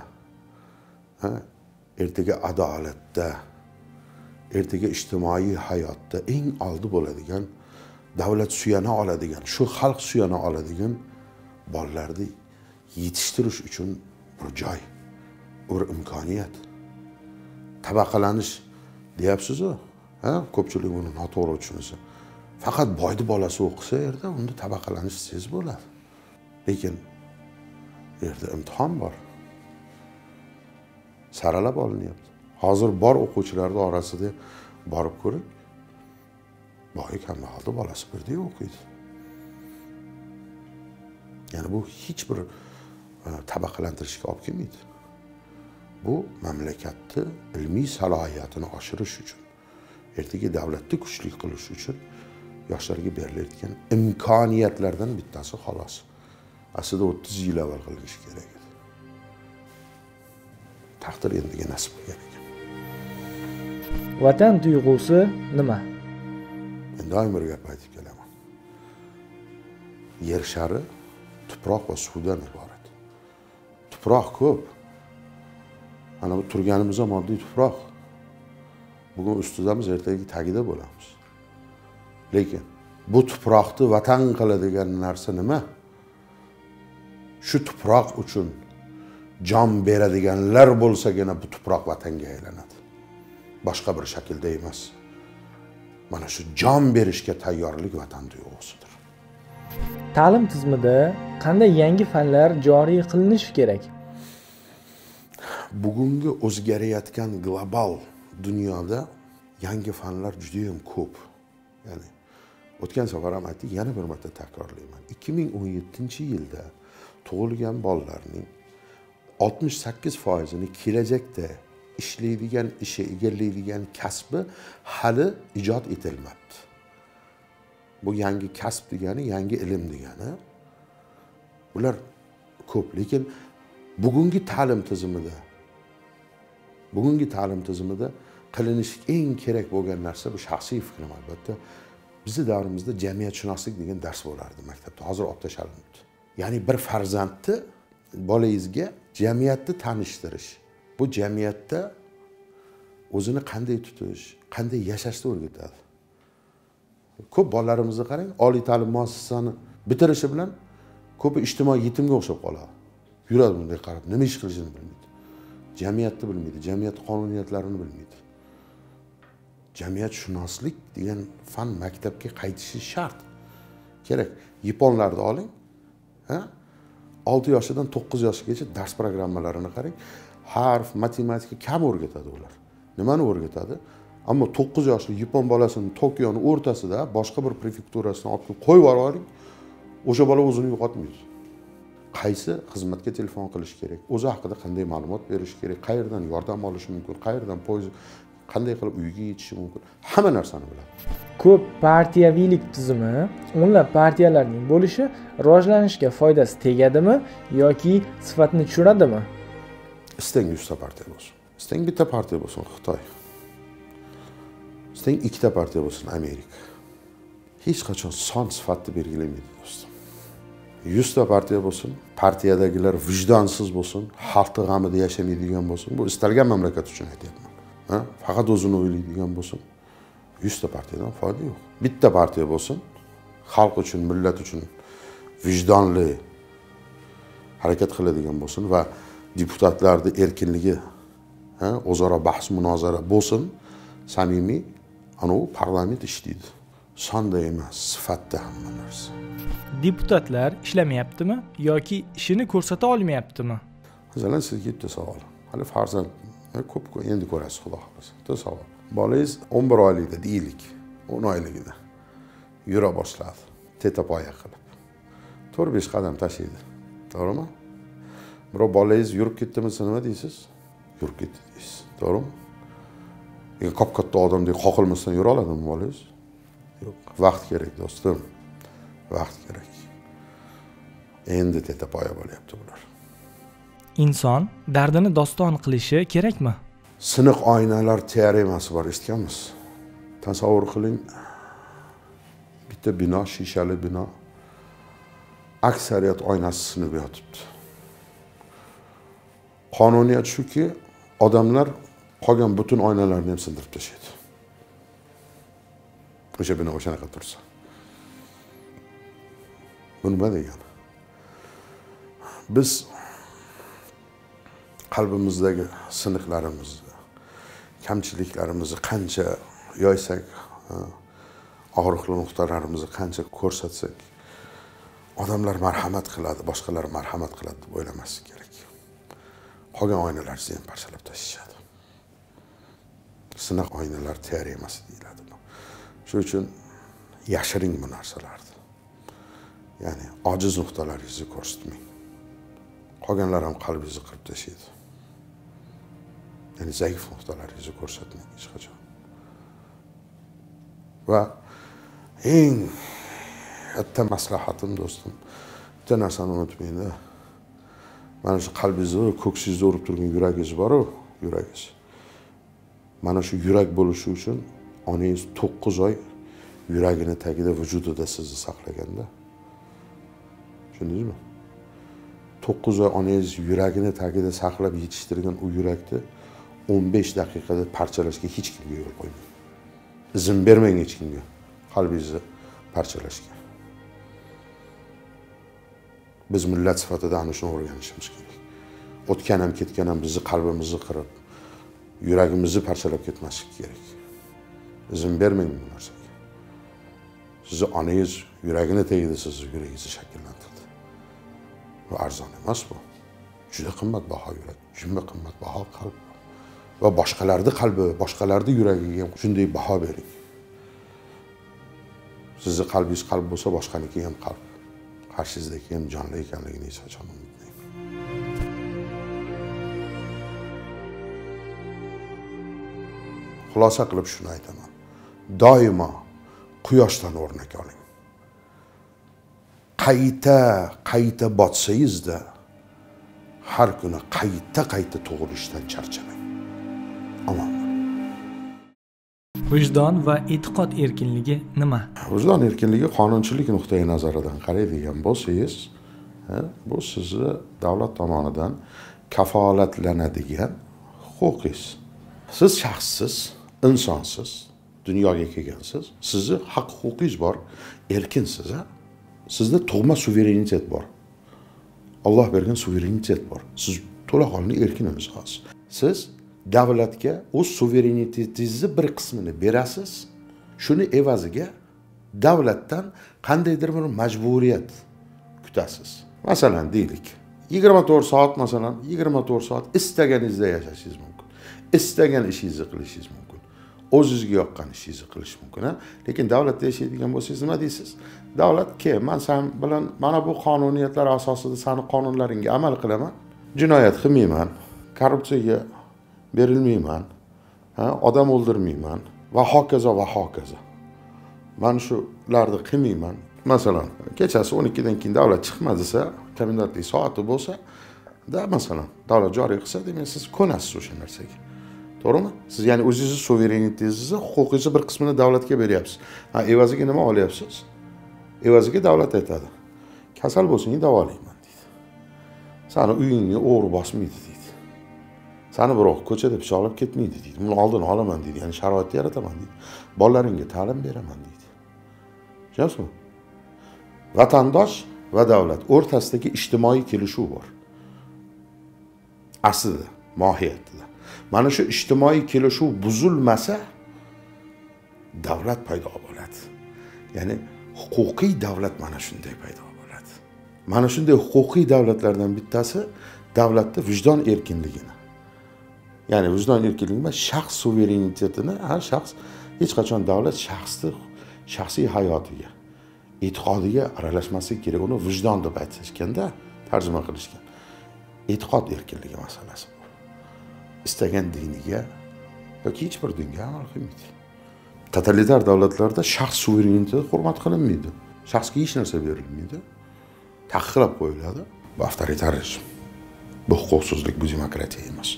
ertaga adolatda ertaga ijtimoiy hayotda eng oldi bo'ladigan davlat suyana oladigan shu xalq suyana oladigan bolalarni yetishtirish uchun bir joy bir imkoniyat. Tabaqalanish deyapsizu ha? Ko'pchilik buni noto'g'ri tushunsa. Faqat boyni bolasi o'qisa yerda unda tabaqalanish tez bo'ladi. Lekin bu yerda imtihon bor. Saralab olinyapti hozir bor o'quvchilarni orasida borib ko'ring. Boyi kambag'alni bolasi birdek o'qiydi. Ya'ni bu hech bir e, tabaqalantirishga olib kelmaydi. Bu mamlakatni ilmiy salohiyatini oshirish uchun ertaga davlatni kuchli qilish uchun yoshlarga berilayotgan imkoniyatlardan bittasi xolos. Aslida o'ttiz yil avval qilinishi kerak. Taqdir endiga nasib qilgan ekan. Vatan tuyg'usi nima? Men doim bir gap aytib kelaman. Yer shari tuproq va suvdan iborat. Tuproq ko'p. Mana bu turganimiz ham oddiy tuproq. Bugun ustidamiz ertaga tagida bo'lamiz. Lekin bu tuproqni vatan qiladigan narsa nima? Shu tuproq uchun jon beradiganlar bo'lsagina bu tuproq vatanga aylanadi. Boshqa bir shaklda emas. Mana shu jon berishga tayyorlik vatan tuyg'usidir. Ta'lim tizimida qanday yangi fanlar joriy qilinishi kerak? Bugungi o'zgarayotgan global dunyoda yangi fanlar judayam ko'p. Ya'ni o'tgan safar ham aytdik yana bir marta takrorlayman. ikki ming o'n yettinchi yilda tug'ilgan bolalarning oltmish sakkiz foizini kelajakda ishlaydigan ishi egallaydigan kasbi hali ijod etilmabdi bu yangi kasb degani yangi ilm degani ular ko'p lekin bugungi ta'lim tizimida bugungi ta'lim tizimida qilinishi eng kerak bo'lgan narsa bu shaxsiy fikrim albatta. Bizni davrimizda jamiyatshunoslik degan dars bo'lardi maktabda hozir olib tashlanibdi ya'ni bir farzandni bolangizga jamiyatni tanishtirish. Bu jamiyatda o'zini qanday tutish qanday yashashni o'rgatadi. Ko'p bolalarimizni qarang oliy ta'lim muassasasini bitirishi bilan ko'pi ijtimoiy yetimga o'xshab qoladi. Yuradi bunday qarab nima ish qilishini bilmaydi. Jamiyatni bilmaydi jamiyat qonuniyatlarini bilmaydi. Jamiyatshunoslik degan fan maktabga qaytishi shart. Kerak yaponlarni oling ha? Olti yoshidan to'qqiz yoshgacha dars programmalarini qarang. Harf matematika kam o'rgatadi ular. Nimani o'rgatadi? Ammo to'qqiz yoshli yapon bolasini tokioni o'rtasida boshqa bir prefekturasidan olib kelib qo'yib yuboring o'sha bola o'zini yo'qotmaydi. Qaysi xizmatga telefon qilish kerak? O'zi haqida qanday ma'lumot berish kerak? Qayerdan yordam olish mumkin? Qayerdan poyezd qanday qilib uyiga yetishi mumkin? Hamma narsani biladi. Ko'p partiyaviylik tuzumi o'nlab partiyalarning bo'lishi rivojlanishga foydasi tegadimi yoki sifatni tushiradimi istang yuzta partiya bo'lsin. Istang bitta partiya bo'lsin xitoy. Istang ikkita partiya bo'lsin amerika. Hech qachon son sifatni belgilamaydi do'stim. Yuzta partiya bo'lsin partiyadagilar vijdonsiz bo'lsin xalqni g'amida yashamaydigan bo'lsin. Bu istalgan mamlakat uchun aytyapman? Faqat o'zini o'ylaydigan bo'lsin. Yuzta partiyadan foyda yo'q. Bitta partiya bo'lsin xalq uchun millat uchun vijdonli harakat qiladigan bo'lsin va deputatlarni erkinligi o'zaro bahs munozara bo'lsin samimiy anavi parlament ishlaydi. Sonda emas sifatda hamma narsa. Deputatlar ishlamayaptimi yoki ishini ko'rsata olmayaptimi? Masalan sizga bitta savol. Hali farzand ko'p endi ko'rasiz xudo xohlasa. Bitta savol bolangiz o'n bir oylikda deylik o'n oyligida yura boshladi. Tetapoya qilib. To'rt besh qadam tashlaydi. To'g'rimi? Birov bolangiz yurib ketdimi desa nima deysiz? Yurib ketdi deysiz. To'g'rimi? Qop katta odamdek qoqilmasdan yura oladimi bolangiz? Yo'q. Vaqt kerak do'stim. Vaqt kerak. Endi tetapoya bo'lyapti bular. Inson dardini doston qilishi kerakmi? Siniq oynalar teoremasi bor eshitganmiz. Tasavvur qiling. Bitta bino shishali bino. Aksariyat oynasi sinib yotibdi. Qonuniyat shuki odamlar qolgan butun oynalarni ham sindirib tashlaydi. O'sha bino o'shanaqa tursa. Bu nima degani? Biz qalbimizdagi siniqlarimizni kamchiliklarimizni qancha yoysak og'riqli nuqtalarimizni qancha ko'rsatsak odamlar marhamat qiladi boshqalar marhamat qiladi deb o'ylamaslik kerak. Qolgan oynalarni ham parchalab tashlashadi siniq oynalar teoremasi deyiladi shuning uchun yashiring bu narsalarni. Ya'ni ojiz nuqtalaringizni ko'rsatmang. Qolganlar ham qalbingizni qirib tashlaydi. Ya'ni zaif nuqtalaringizni ko'rsatmang hech qachon va eng katta maslahatim do'stim bitta narsani unutmangda mana shu qalbingizni ko'ksingizda urib turgan yuragingiz boru yuragingiz mana shu yurak bo'lishi uchun onangiz to'qqiz oy yuragini tagida vujudida sizni saqlaganda tushundingizmi to'qqiz oy onangiz yuragini tagida saqlab yetishtirgan u yurakni o'n besh daqiqada parchalashga hech kimga yo'l qo'ymang izn bermang hech kimga. Qalbingizni parchalashga. Biz millat sifatida ana shuni o'rganishimiz kerak. O'tgan ham ketgan ham bizni qalbimizni qirib yuragimizni parchalab ketmasligi kerak. Izn bermang bu narsaga. Sizni onangiz yuragini tagida sizni yuragingizni shakllantirdi. Bu arzon emas bu. Juda qimmatbaho yurak juda qimmatbaho qalb. Va boshqalarni qalbi boshqalarni yuragiga ham shunday baho bering. Sizni qalbingiz qalb bo'lsa boshqaniki ham qalb qarshingizdagi ham jonli ekanligini hech qachon unutmang. Xulosa qilib shuni aytaman. Doimo quyoshdan o'rnak oling. Qayta qayta botsangizda har kuni qayta qayta tug'ilishdan charchamang omon vijdon va e'tiqod erkinligi nima? Vijdon erkinligi qonunchilik nuqtai nazaridan qaraydigan bo'lsangiz bu sizni davlat tomonidan kafolatlanadigan huquqingiz. Siz shaxssiz insonsiz dunyoga kelgansiz sizni haq huquqingiz bor erkinsiz a sizda tug'ma suverenitet bor. Olloh bergan suverenitet bor. Siz to'laqonli erkin insonsiz siz davlatga o'z suverenitetingizni bir qismini berasiz. Shuni evaziga davlatdan qandaydir bir majburiyat kutasiz. Masalan deylik yigirma to'rt soat masalan yigirma to'rt soat istaganingizda yashashingiz mumkin. Istagan ishingizni qilishingiz mumkin. O'zizga yoqqan ishingizni qilish mumkin a lekin davlatda yashaydigan bo'lsangiz nima deysiz? Davlat ke man san bilan mana bu qonuniyatlar asosida sani qonunlaringga amal qilaman. Jinoyat qilmayman. Korrupsiyaga berilmayman odam o'ldirmayman va hokazo va hokazo. Mana shularni qilmayman. Masalan kechasi o'n ikkidan keyin davlat chiqma desa komendantlik soati bo'lsa da masalan davlat joriy qilsa demak siz ko'nasiz o'sha narsaga. To'g'rimi? Siz ya'ni o'zingizni suverenitetingizni huquqingizni bir qismini davlatga beryapsiz. Ha evaziga nima olyapsiz? Evaziga davlat aytadi. Kasal bo'lsang davolayman deydi. Sani uyingni o'g'ri bosmaydi. Sani birov ko'chada pichoqlab ketmaydi deydi. Buni oldini olaman deydi. Ya'ni sharoitni yarataman deydi. Bolalaringga ta'lim beraman deydi. Tushunyapsizmi vatandosh va davlat o'rtasidagi ijtimoiy kelishuv bor. Aslida mohiyatida. Mana shu ijtimoiy kelishuv buzilmasa davlat paydo bo'ladi. Ya'ni huquqiy davlat mana shunday paydo bo'ladi. Mana shunday huquqiy davlatlardan bittasi davlatni vijdon erkinligini ya'ni vijdon erkinligi emas shaxs suverenitetini har shaxs hech qachon davlat shaxsni shaxsiy hayotiga e'tiqodiga aralashmasligi kerak uni vijdon deb aytishganda tarjima qilishgan e'tiqod erkinligi masalasi bu. Istagan diniga yoki hech bir dinga amal qilmaydi totalitar davlatlarda shaxs suvereniteti hurmat qilinmaydi shaxsga hech narsa berilmaydi taqiqlab qo'yiladi bu avtoritarizm bu huquqsizlik bu demokratiya emas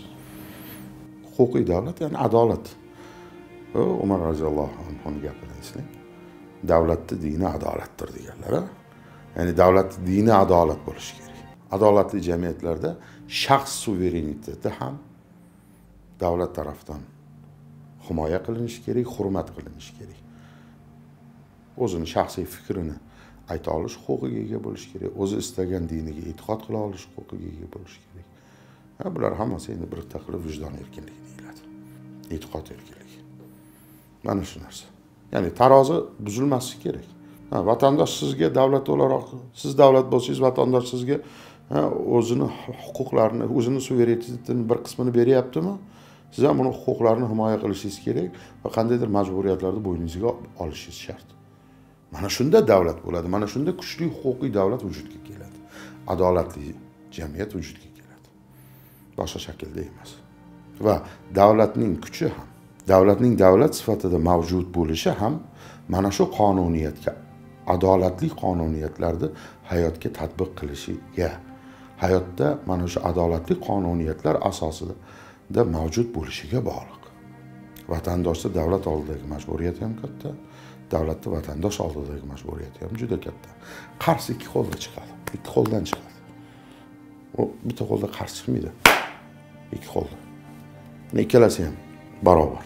huquqiy davlat ya'ni adolat. Umar roziyallohu anhuni gapini eslang. Davlatni dini adolatdir deganlar ya'ni davlatni dini adolat bo'lishi kerak. Adolatli jamiyatlarda shaxs suvereniteti ham davlat tarafidan himoya qilinishi kerak hurmat qilinishi kerak. O'zini shaxsiy fikrini ayta olish huquqiga ega bo'lishi kerak o'zi istagan diniga e'tiqod qila olish huquqiga ega bo'lishi kerak. Bular hammasi endi bitta qilib vijdon erkinligi e'tiqod erkinligi mana shu narsa. Ya'ni tarozi buzilmasligi kerak. Vatandosh sizga davlat o'laroq siz davlat bo'lsangiz vatandosh sizga o'zini huquqlarini o'zini suverenitetini bir qismini beryaptimi? Siz ham uni huquqlarini himoya qilishingiz kerak va qandaydir majburiyatlarni bo'yningizga olishingiz shart. Mana shunda davlat bo'ladi mana shunda kuchli huquqiy davlat vujudga keladi. Adolatli jamiyat vujudga keladi. Boshqa shaklda emas. Va davlatning kuchi ham davlatning davlat sifatida mavjud bo'lishi ham mana shu qonuniyatga adolatli qonuniyatlarni hayotga tatbiq qilishiga hayotda mana shu adolatli qonuniyatlar asosida mavjud bo'lishiga bog'liq. Vatandoshni davlat oldidagi majburiyati ham katta davlatni vatandosh oldidagi majburiyati ham juda katta. Qars ikki qo'lda chiqadi ikki qo'ldan chiqadi. U bitta qo'lda qarz chiqmaydi ikki qo'lda ikkalasi ham barobar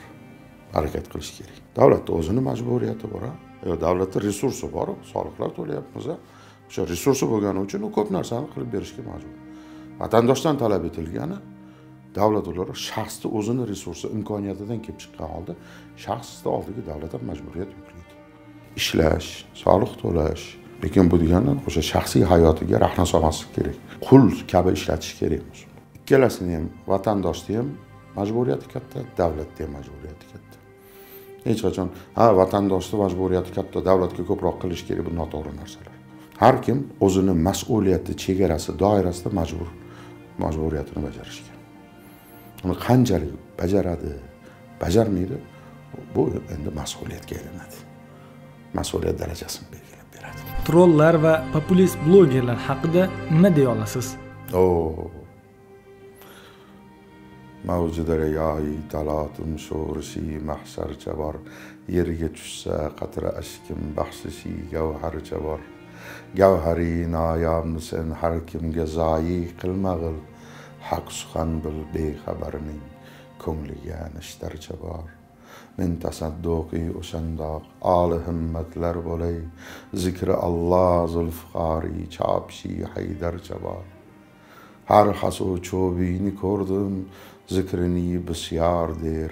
harakat qilish kerak. Davlatni o'zini majburiyati bor davlatni resursi bor soliqlar to'layapmiz o'sha resursi bo'lgani uchun u ko'p narsani qilib berishga majbur. Vatandoshdan talab etilgani davlat o'laroq shaxsni o'zini resursi imkoniyatidan kelib chiqqan holda shaxsni oldiga davlat ham majburiyat yuklaydi ishlash soliq to'lash lekin bu degani o'sha shaxsiy hayotiga rahna solmaslik kerak. Qul kabi ishlatish kerak. Ikkalasini ham vatandoshni ham majburiyati katta davlatni ham majburiyati katta. Hech qachon ha vatandoshni majburiyati katta davlatga ko'proq qilish kerak bu noto'g'ri narsalar. Har kim o'zini mas'uliyati chegarasi doirasida majbur majburiyatini bajarishga uni qanchalik bajaradi bajarmaydi bu endi mas'uliyatga aylanadi. Mas'uliyat darajasini belgilab beradi. Trollar va populist blogerlar haqida nima deya olasiz? O mavjud riyoyi talotun sho'rishi mahsharcha bor yerga tushsa qatra ashkim baxshishi gavharcha bor gavhari noyomni sen har kimga zoyi qilmag'il. Haq suxan bil bexabarning ko'ngliga nishtarcha bor min tasadduqiy o'shandoq oli himmatlar bo'lay. Zikri alloh zulfiqoriy chopshi haydarcha bor har hasu cho'biyni ko'rdim. Zikrini bisyor der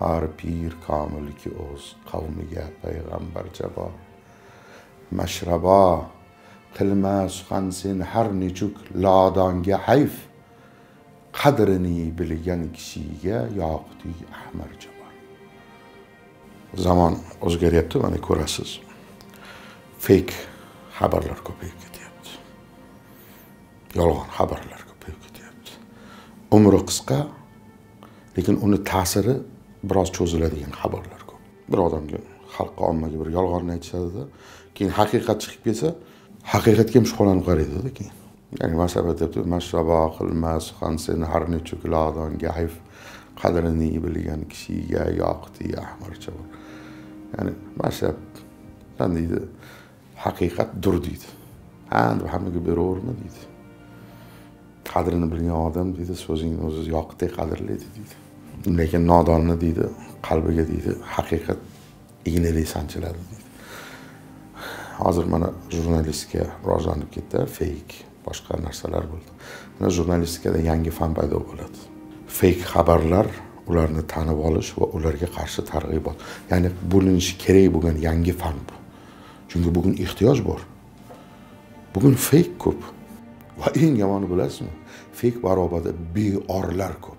har pir komil ki o'z qavmiga payg'ambar jabo mashrabo qilma suxan sen har nechuk lodonga hayf qadrini bilgan kishiga yoqdi ahmar jabo zamon o'zgaryapti mana ko'rasiz. Feyk xabarlar ko'payib ketyapti. Yolg'on xabarlar ko'payib ketyapti. Umri qisqa lekin uni ta'siri biroz cho'ziladigan xabarlar ko'p. Bir odamga xalqqa ommaga bir yolg'onni aytishadida keyin haqiqat chiqib kelsa haqiqatga ham shubhalanib qaraydida keyin. Ya'ni masalan aytyapti mashrabo qilmas hansen har nechuk gayf qadrini bilgan kishiga yoqdi ahmarcha bor ya'ni mashab san deydi haqiqat dur deydi. Ha deb hammaga beraverma deydi. Qadrini bilgan odam deydi so'zingni o'zi yoqdi qadrlaydi deydi. Lekin nodonni deydi qalbiga deydi haqiqat ignadek sanchiladi deydi. Hozir mana jurnalistika rivojlanib ketdi feyk boshqa narsalar bo'ldi. Mana jurnalistikada yangi fan paydo bo'ladi. Feyk xabarlar ularni tanib olish va ularga qarshi targ'ibot. Ya'ni bo'linishi kerak bo'lgan yangi fan bu. Chunki bugun ehtiyoj bor. Bugun feyk ko'p. Va eng yomoni bilasizmi? Feyk barobarida beorlar ko'p.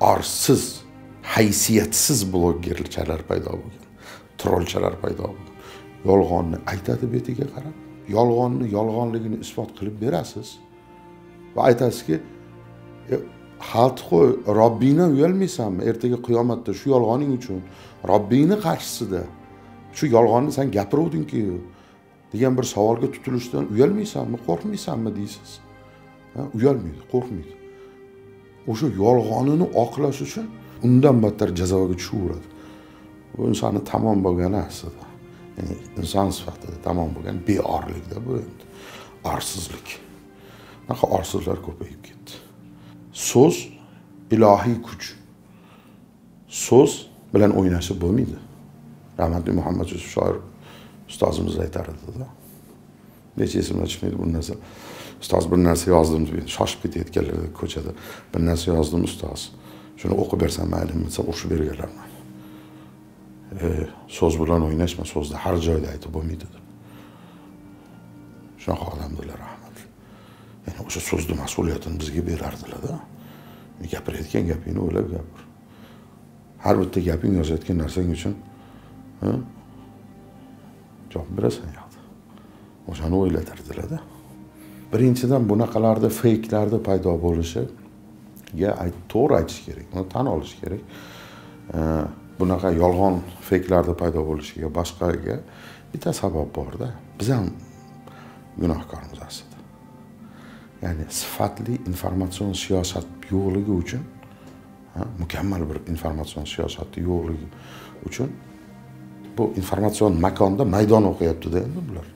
Orsiz haysiyatsiz blogerchalar paydo bo'lgan trollchalar paydo bo'lgan. Yolg'onni aytadi betiga qarab yolg'onni yolg'onligini isbot qilib berasiz. Va aytasizki e, xalq qo'y robbingdan uyalmaysanmi? Ertaga qiyomatda shu yolg'oning uchun robbingni qarshisida shu yolg'onni sen gapiruvdingki degan bir savolga tutilishdan uyalmaysanmi qo'rqmaysanmi deysiz? Uyalmaydi qo'rqmaydi. O'sha yolg'onini oqlash uchun undan battar jazoga tushaveradi. Bu insonni tamom bo'lgani aslida ya'ni inson sifatida tamom bo'lgan beorlikda bu endi. Orsizlik. Anaqa orsizlar ko'payib ketdi. So'z ilohiy kuch. So'z bilan o'ynashib bo'lmaydi. Rahmatli muhammad yusuf shoir ustozimiz aytar edida. Hech esimdan chiqmaydi bu narsa. Ustoz bir narsa yozdim deb shoshib ketayotganlarda ko'chada. Bir narsa yozdim ustoz. Shuni o'qib bersam maylimi desa urishib berganlarman e, so'z bilan o'ynashma so'zni har joyda aytib bo'lmaydi deb. Shunaqa odamdilar rahmat. Ya'ni o'sha so'zni mas'uliyatini bizga berardilarda. Gapirayotgan gapingni o'ylab gapir. Har bitta gaping yozayotgan narsang uchun ha, javob berasan yoqda o'shani o'ylatardilarda. Birinchidan bunaqalarni feyklarni paydo bo'lishiga ayt- to'g'ri aytish kerak buni tan olish kerak. Bunaqa yolg'on feyklarni paydo bo'lishiga boshqaga bitta sabab borda. Biz ham gunohkormiz aslida. Ya'ni sifatli informatsion siyosat yo'qligi uchun mukammal bir informatsion siyosatni yo'qligi uchun bu informatsion makonda maydon o'qiyaptida endi bular.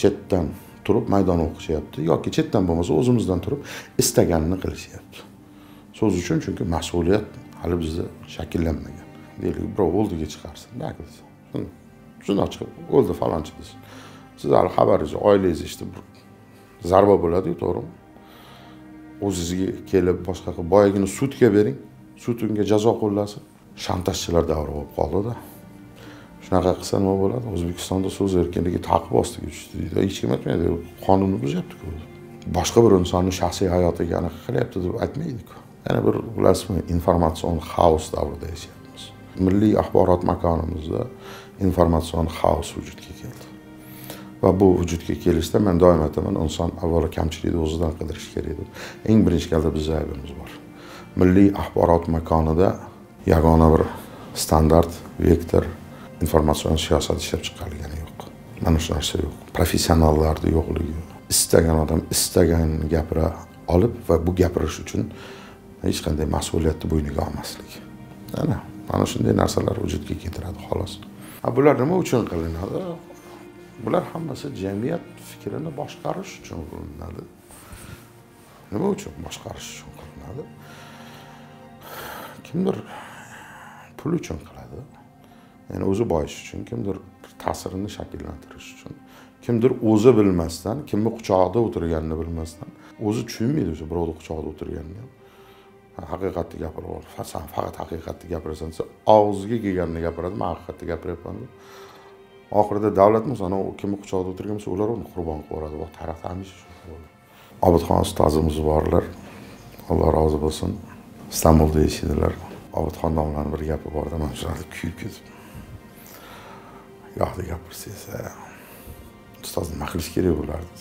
Chetdan turib maydon o'qishyapti. Yoki chetdan bo'lmasa o'zimizdan turib istaganini qilishyapti. So'z uchun chunki mas'uliyat hali bizda shakllanmagan. Deylik birov o'ldiga chiqarsin desa shundoq chiqib o'ldi falonchi desin siz hali xabaringiz oilangiz işte bir zarba bo'ladiyu to'g'rimi? O'zizga kelib boshqa qilib boyagini sudga bering sud unga jazo qo'llasin. Shantajchilar davri bo'lib qoldida. Shunaqa qilsa nima bo'ladi? O'zbekistonda so'z erkinligi ta'qib ostiga tushdi deydi. Hech kim aytmaydi. Qonunni buzyaptiku. Boshqa bir insonni shaxsiy hayotiga anaqa qilyapti deb aytmaydiku. Yana bir bilasizmi informatsion xaos davrida yashayapmiz. Milliy axborot makonimizda informatsion xaos vujudga keldi. Va bu vujudga kelishda men doim aytaman inson avvalo kamchilikni o'zidan qidirish kerak deb. Eng birinchi galda bizni aybimiz bor. Milliy axborot makonida yagona bir standart vektor informatsion siyosat ishlab chiqarilgani yo'q. Mana shu narsa yo'q. Professionallarni yo'qligi istagan odam istagan gapira olib va bu gapirish uchun hech qanday mas'uliyatni bo'yniga olmaslik. Mana mana shunday narsalar vujudga keltiradi xolos. Bular nima uchun qilinadi? Bular hammasi jamiyat fikrini boshqarish uchun qilinadi. Nima uchun boshqarish uchun qilinadi? Kimdir pul uchun qiladi. Ya'ni o'zi boyish uchun kimdir ta'sirini shakllantirish uchun kimdir o'zi bilmasdan kimni quchog'ida o'tirganini bilmasdan o'zi tushunmaydi o'sha birovni quchog'ida o'tirganini haqiqatni gapirib san faqat haqiqatni gapirasan desa og'ziga kelganini gapiradi man haqiqatni gapiryapman deb oxirida davlatmi anavi kimni quchog'ida o'tirgan bo'lsa ular uni qurbon qilib yuboradi tarixda hamisha shunaqa bo'ldi obidxon ustozimiz borlar alloh rozi bo'lsin istanbulda yashaydilar obidxon domlani bir gapi borda man shularni kuyib ketib yoqda gapirsangiz ustoz nima qilish kerak bularni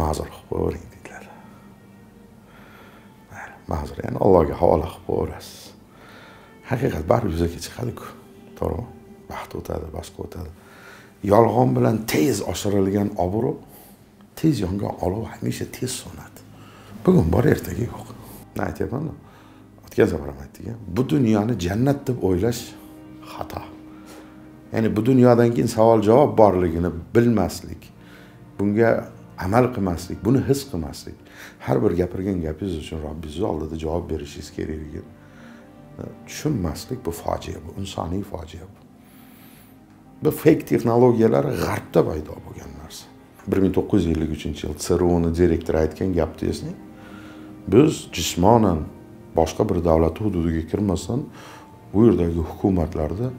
ma'zur qilib qo'yavering deydilar ma'zur ya'ni allohga havola qilib qo'yaverasiz. Haqiqat baribir yuzaga chiqadiku to'g'rimi? Vaqt o'tadi boshqa o'tadi. Yolg'on bilan tez oshirilgan obro' tez yongan olov hamisha tez so'nadi. Bugun bor ertaga yo'q. Man aytyapmanu o'tgan safar ham aytdik bu dunyoni jannat deb o'ylash xato. Ya'ni bu dunyodan keyin savol javob borligini bilmaslik bunga amal qilmaslik buni his qilmaslik har bir gapirgan gapingiz uchun robbingizni oldida javob berishingiz kerakligini tushunmaslik bu fojia bu insoniy fojia bu. Bu fake texnologiyalar g'arbda paydo bo'lgan narsa. Bir ming to'qqiz yuz ellik uchinchi yil tsruni direktori aytgan gapni eslang biz jismonan boshqa bir davlat hududiga kirmasdan bu yerdagi hukumatlarda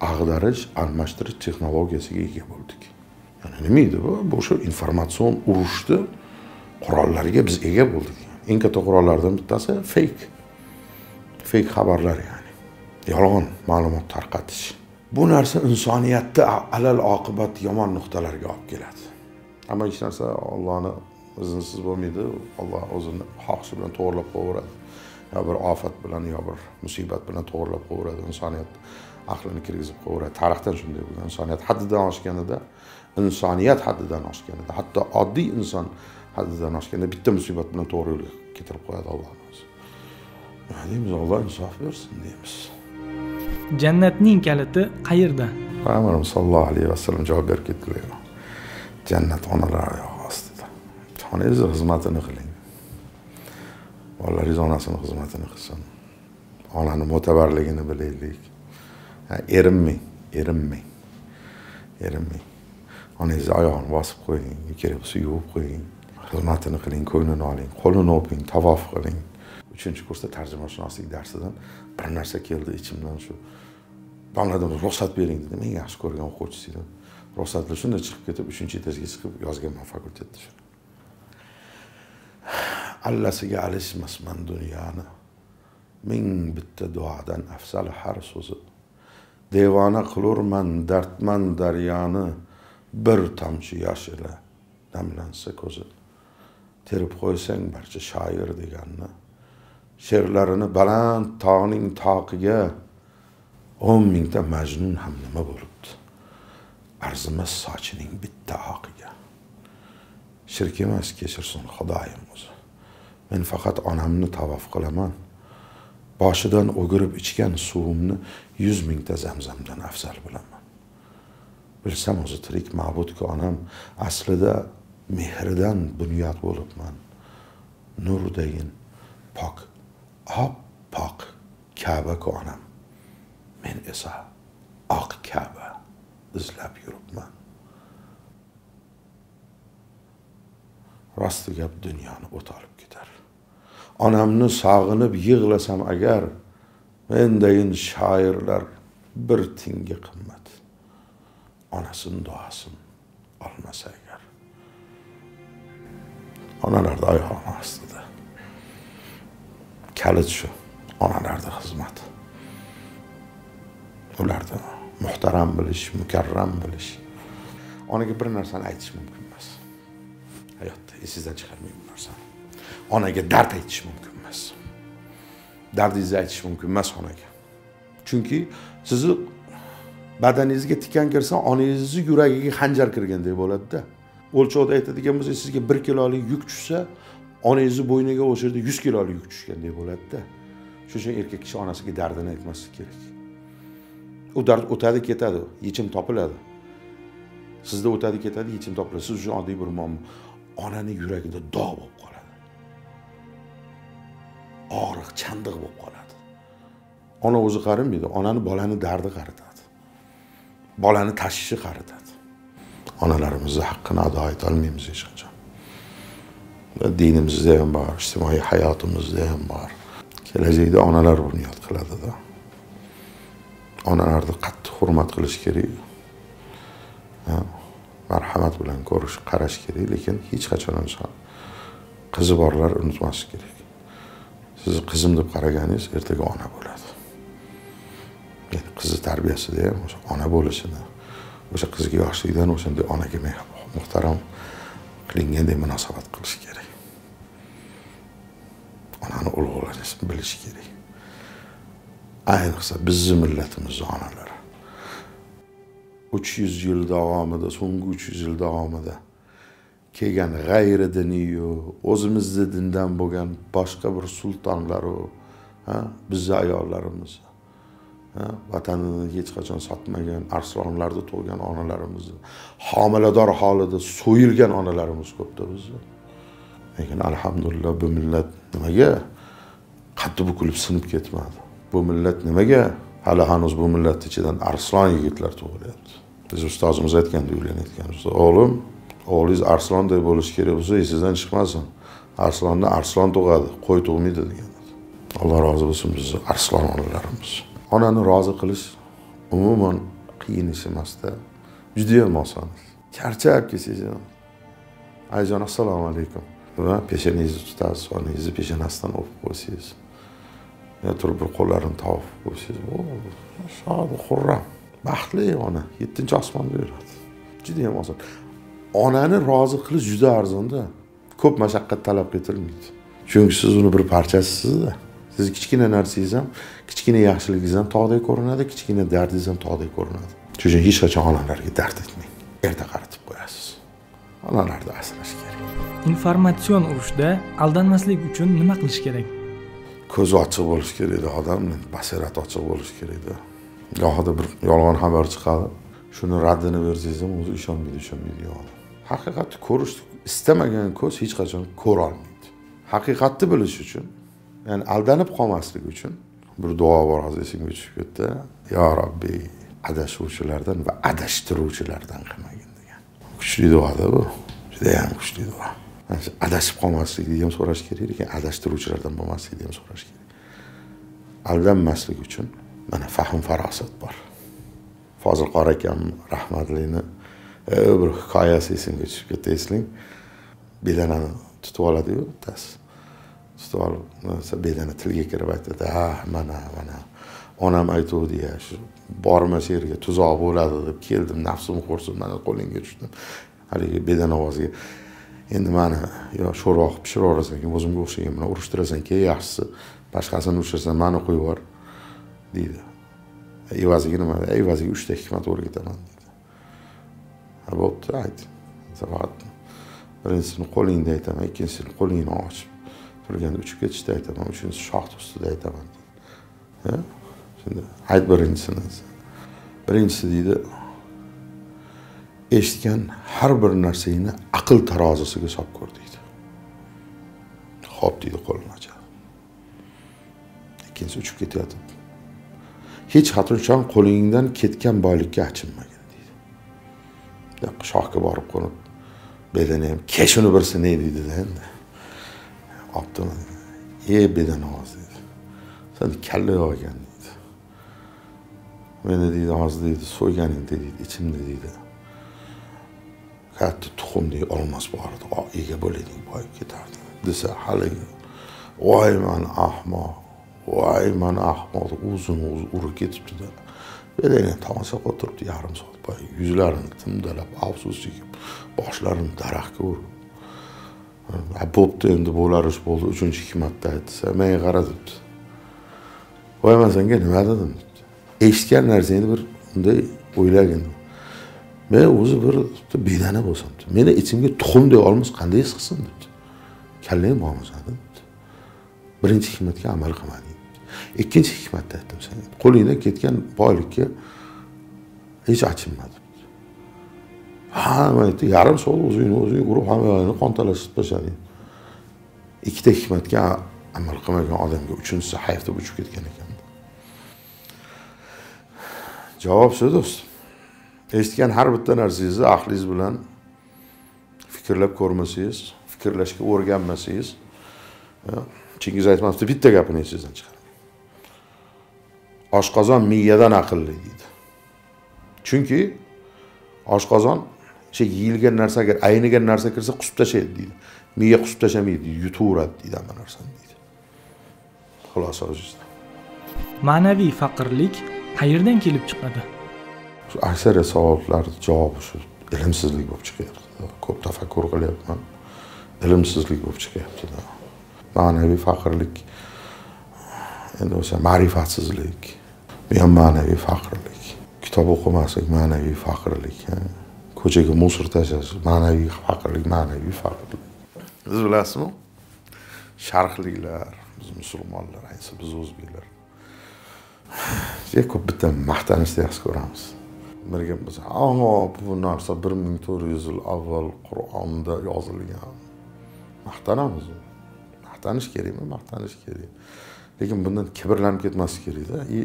ag'darish almashtirish texnologiyasiga ega bo'ldik. Ya'ni nima edi bu? Bu o'sha informatsion urushni qurollariga biz ega bo'ldik. Eng katta qurollardan bittasi feyk feyk xabarlar ya'ni. Yolg'on ma'lumot tarqatish. Bu narsa insoniyatni alal oqibat yomon nuqtalarga olib keladi. Ammo hech narsa ollohni iznisiz bo'lmaydi. Olloh o'zini xohishi bilan to'g'irlab qo'yaveradi. Yo bir ofat bilan yo bir musibat bilan to'g'irlab qo'yaveradi insoniyatni. Aqlini kirgizib qo'yaveradi. Tarixdan shunday bo'lgan insoniyat haddidan oshganida insoniyat haddidan oshganida hatto oddiy inson haddidan oshganda bitta musibat bilan to'g'ri yo'lga keltirib qo'yadi alloh nima deymiz? Olloh insof bersin deymiz. Jannatning kaliti qayerda? Payg'ambarimiz sollallohu alayhi vasallam javob berib ketdilar. Jannat onalar oyog'i ostida. Onangizni xizmatini qiling. Bolalaringiz onasini xizmatini qilsin. Onani mo'tabarligini bilaylik erinmang erinmang erinmang onangizni oyog'ini bosib qo'ying kerak bo'lsa yuvib qo'ying. Xizmatini qiling ko'nglini oling qo'lini o'ping tavof qiling. Uchinchi kursda tarjimashunoslik darsidan bir narsa keldi ichimdan shu. Domladan ruxsat bering dedim eng yaxshi ko'rgan o'quvchisi edim ruxsatlar shunday chiqib ketib uchinchi etajga chiqib yozganman fakultetda shu. Allasiga alishmasman dunyoni. Ming bitta duodan afzal har so'zi devona qilurman dardman daryoni bir tomchi yosh ila damlansa ko'zi terib qo'ysang barcha shoir deganni. She'rlarini baland tog'ning toqiga o'n mingta majnun ham nima bo'libdi? Arzimas sochining bitta oqiga. Shirk emas kechirsin xudoyim o'zi. Men faqat onamni tavof qilaman. Boshidan o'girib ichgan suvimni yuz mingta zamzamdan afzal bilaman. Bilsam o'zi tirik ma'budki onam aslida mehridan bunyod bo'libman. Nurdagin pok oppoq kabaku onam. Men esa oq kaba izlab yuribman. Rosti gap dunyoni o't olib ketar. Onamni sog'inib yig'lasam agar mendayin shoirlar bir tinga qimmat. Onasini duosini olmasa agar. Onalarni oyog'ini ostida. Kalit shu onalarni xizmati ularni muhtaram bilish mukarram bilish. Onaga bir narsani aytish mumkin emas. Hayotda esingizdan chiqarmang bu narsani. Onaga dard aytish mumkin emas. Dardingizni aytish mumkin emas onaga. Chunki sizni badaningizga tikan kirsa onangizni yuragiga xanjar kirgandek bo'ladida. O'lchovda aytadigan bo'lsak sizga bir kilolik yuk tushsa onangizni bo'yniga o'sha yerda yuz kilolik yuk tushgandek bo'ladida. Shuning uchun erkak kishi onasiga dardini aytmaslik kerak. U dard o'tadi ketadi yechim topiladi. Sizda o'tadi ketadi yechim topiladi. Siz uchun oddiy bir muammo. Onani yuragida dog' bo'lib qoladi. Og'riq chandiq bo'lib qoladi. Ona o'zi qarimaydi onani bolani dardi qaritadi. Bolani tashvishi qaritadi. Onalarimizni haqqini ado etolmaymiz hech qachon. Dinimizda ham bor ijtimoiy hayotimizda ham bor. Kelajakda onalar bunyod qiladida. Onalarni qattiq hurmat qilish kerak. Marhamat bilan ko'rish qarash kerak lekin hech qachon inson qizi borlar unutmaslik kerak. Sizni qizim deb qaraganingiz ertaga ona bo'ladi. Yani qizni tarbiyasida ham o'sha ona bo'lishini o'sha qizga yoshligidan o'shanday onaga mehr muhtaram qilinganday munosabat qilish kerak. Onani ulug'lashni bilish kerak. Ayniqsa bizni millatimizni onalari. Uch yuz yil davomida so'nggi uch yuz yil davomida kelgan g'ayri diniyu o'zimizni dindan bo'lgan boshqa bir sultonlaru bizni ayollarimiz vatanini hech qachon sotmagan arslonlarda tug'gan onalarimizni homilador holida so'yilgan onalarimiz ko'pda bizni. Lekin alhamdulillah bu millat nimaga qaddi bukilib sinib ketmadi? Bu millat nimaga? Hali hanuz bu millatni ichidan arslon yigitlar tug'ilyapti. Biz ustozimiz aytgandi uylanayotganimizda o'g'lim o'g'lingiz arslonday bo'lishi kerak bo'lsa esingizdan chiqmasin arslondan arslon tug'adi qo'y tug'maydi degan alloh rozi bo'lsin bizni arslon onalarimiz onani rozi qilish umuman qiyin ish emasda judayam oson charchab kelsangiz ham ayajon assalomu alaykum va peshanangizni tutasiz onangizni peshanasidan o'pib qo'ysangiz yo turib bir qo'llarini tovib qo'ysangiz shod xurram baxtli ona yettinchi osmonda yuradi judayam oson onani rozi qilish juda arzonda ko'p mashaqqat talab etilmaydi chunki siz uni bir parchasisizda sizni kichkina narsangiz ham kichkina yaxshiligingiz ham tog'dek ko'rinadi kichkina dardingiz ham tog'dek ko'rinadi. Shuning uchun hech qachon onalarga dard etmang. Erta qaritib qo'yasiz. Onalarni asrash kerak. Informatsion urushda aldanmaslik uchun nima qilish kerak? Ko'zi ochiq bo'lishi kerakda odam basirati ochiq bo'lishi kerakda gohida bir yolg'on xabar chiqadi. Shuni raddini bersangiz ham o'zi ishonmaydi ishonmaydi odam haqiqatni ko'rishni istamagan ko'z hech qachon ko'rolmaydi. Haqiqatni bilish uchun ya'ni aldanib qolmaslik uchun bir duo bor hozir esimga tushib ketdi. Yo robbiy adashuvchilardan va adashtiruvchilardan qilmagin degan. Kuchli duoda bu. Judayam kuchli duo. Adashib qolmaslikni ham so'rash kerak lekin adashtiruvchilardan bo'lmaslikni ham so'rash kerak. Aldanmaslik uchun mana fahm farosat bor. Fozil qori akam rahmatlini bir hikoyasi esimga tushib ketdi eslang bedanani tutib oladiyu bittasi tutib olib bedana tilga kirib aytadi ha ah, mana mana onam aytuvdi ya shu borma shu yerga tuzoq bo'ladi deb keldim nafsim qo'rsin mana qo'lingga tushdim. Haligi bedana ovoziga endi mani yo sho'rva qilib pishirib keyin o'zimga o'xshagan bilan urishtirasan keyin yaxshisi boshqasini urishtirsan mani qo'yib yubor deydi. Evaziga nima? Evaziga uchta hikmat o'rgataman bo'pti ayt. Faqat birinchisini qo'lingda aytaman ikkinchisini qo'lingni ochib turganda uchib ketishda aytaman uchinchisi shoxni ustida aytaman. Shunda ayt birinchisini. Birinchisi deydi eshitgan har bir narsangni aql tarozisiga solib ko'r deydi. Ho'p deydi qo'lini ochadi. Ikkinchisi uchib ketayotib. Hech qachon qo'lingdan ketgan boylikka achinma deydi shohga borib qo'nib bedana ham ke shuni bir sinay deydida endi. Olibdimi e bedanovoz deydi sani kalla yo'q ekan deydi meni deydi hozir deydi so'yganingda deydi ichimda deydi katta tuxumdek olmos bor edi ega bo'lading boyib ketardi desa haligi voy man ahmoq voy man ahmoq deb uzun o'zi urib ketibdida. Bedana tomosha qilib turibdi yarim soat boya yuzlarini timdalab afsus chekib boshlarini daraxtga urib. Bo'pti endi bo'lar ish bo'ldi uchinchi hikmatda aytsa menga qara debdi. Voy man senga nima dedim debdi. Eshitgan narsangni bir bunday o'ylagin. Men o'zi bir bedana bo'lsam meni ichimga tuxumdek olmos qanday his qilsin debdi kallang bormisan debdi. Birinchi hikmatga amal qilmading ikkinchi hikmatni aytdim senga qo'lingdan ketgan boylikka hech achinma debdi hamma aytdi yarim soat o'zingni o'zing urib hamma yoqingni qontalashib tashlading ikkita hikmatga amal qilmagan odamga uchinchisi hayf deb uchib ketgan ekan javob shu do'stim eshitgan har bitta narsangizni aqlingiz bilan fikrlab ko'rmasangiz fikrlashga o'rganmasangiz chingiz aytmasdi bitta gapini esingizdan chiqaring oshqozon miyadan aqlli deydi chunki oshqozon o'sha yeyilgan narsa agar aynigan narsa kirsa qusib tashlaydi deydi. Miya qusib tashlamaydi yutaveradi deydi hamma narsani deydi. Xulosa ma'naviy faqirlik qayerdan kelib chiqadi? Aksariyat savollarni javobi shu ilmsizlik bo'lib chiqyapti. Ko'p tafakkur qilyapman ilmsizlik bo'lib chiqyaptida ma'naviy faqirlik endi o'sha ma'rifatsizlik bu ham ma'naviy faqirlik kitob o'qimaslik ma'naviy faqirlik ko'chaga musor tashlash ma'naviy faqirlik ma'naviy faqirlik. Siz bilasizmi? Sharqliklar biz musulmonlar ayniqsa biz o'zbeklar. Juda ko'p bitta maqtanishni yaxshi ko'ramiz. Birga biz ammo bu narsa bir ming to'rt yuz yil avval qur'onda yozilgan. Maqtanamiz. Maqtanish kerakmi? Maqtanish kerak. Lekin bundan kibrlanib ketmaslik kerakda. И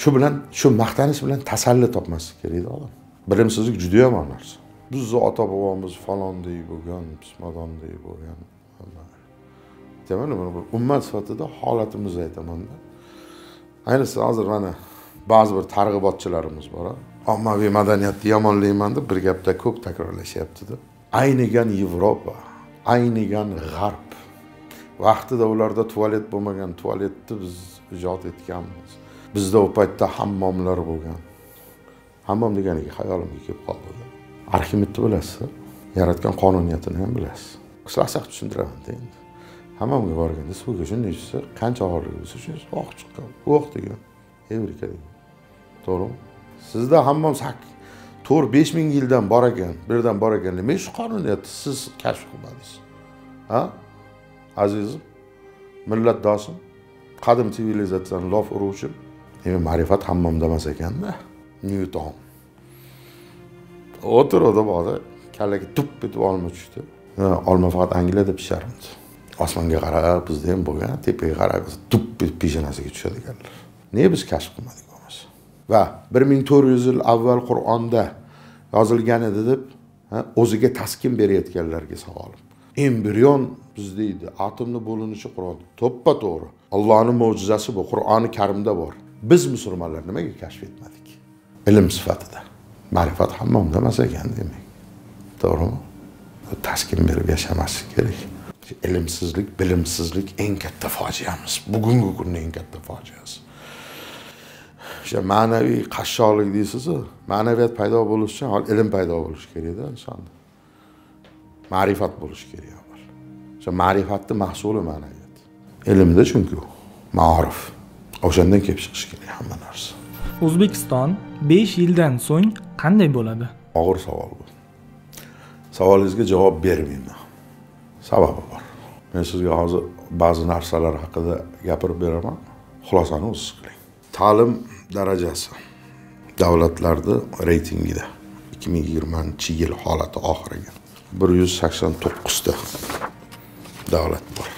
shu bilan shu maqtanish bilan tasalli topmaslik kerakda odam bilimsizlik juda yomon narsa. Bizni ota bobomiz falondek bo'lgan pismadondek bo'lgan aytaman buni bir ummat sifatida holatimizni aytamanda ayniqsa hozir mana ba'zi bir targ'ibotchilarimiz bor ommaviy madaniyatni yomonlayman deb bir gapda ko'p takrorlashyaptida aynigan yevropa aynigan g'arb. Vaqtida ularda tualet bo'lmagan tualetni biz ijod etganmiz. Bizda u paytda hammomlar bo'lgan. Hammom deganiga xayolimga kelib qoldi. Arximedni bilasiz yaratgan qonuniyatini ham bilasiz. Qisqasi qilib tushuntiraman endi. Hammomga borganda suvga shunday tushsa qancha og'irligi bo'lsa shuncha oq chiqqan oq degan. Evrika degan. To'g'rimi? Sizda hammom to'rt besh ming yildan bor ekan bu yerdan bor ekan. Nima shu qonuniyatni siz kashf qilmadingiz. Ha? Azizim millatdoshim qadim sivilizatsiyani lof uruvchi demak ma'rifat hammomda emas ekanda. Nyuton o'tiruvdi bog'da kallaga tup etib olma tushdi. Olma faqat angliyada pisharmidi osmonga qarab bizda ham bo'lgan tepaga qarab tup etib peshanasiga tushadi ekanlar. Nega biz kashf qilmadik bo'lmasa? Va bir ming to'rt yuz yil avval qur'onda yozilgan edi deb o'ziga taskin berayotganlarga savolim embrion biz deydi atomni bo'linishi qur'on. To'ppa to'g'ri. Ollohni mo'jizasi bu qur'oni karimda bor. Biz musulmonlar nimaga kashf etmadik? Ilm sifatida. Ma'rifat hammomda emas ekan demak. To'g'rimi? Taskin berib yashamaslik kerak. Ilmsizlik bilimsizlik eng katta fojiamiz. Bugungi kunni eng katta fojiasi. O'sha ma'naviy qashshoqlik deysizu. Ma'naviyat paydo bo'lishi uchun avval ilm paydo bo'lishi kerakda insonda. Ma'rifat bo'lishi kerak avval. O'sha ma'rifatni mahsuli ma'naviyat. Ilmda chunki u. Maorif o'shandan kelib chiqishi kerak hamma narsa. O'zbekiston besh yildan so'ng qanday bo'ladi? Og'ir savol bu. Savolingizga javob bermayman. Sababi bor. Men sizga hozir ba'zi narsalar haqida gapirib beraman. Xulosani o'zingiz qiling. Ta'lim darajasi davlatlarni reytingida ikki ming yigirmanchi yil holati oxiriga bir yuz sakson to'qqizta davlat bor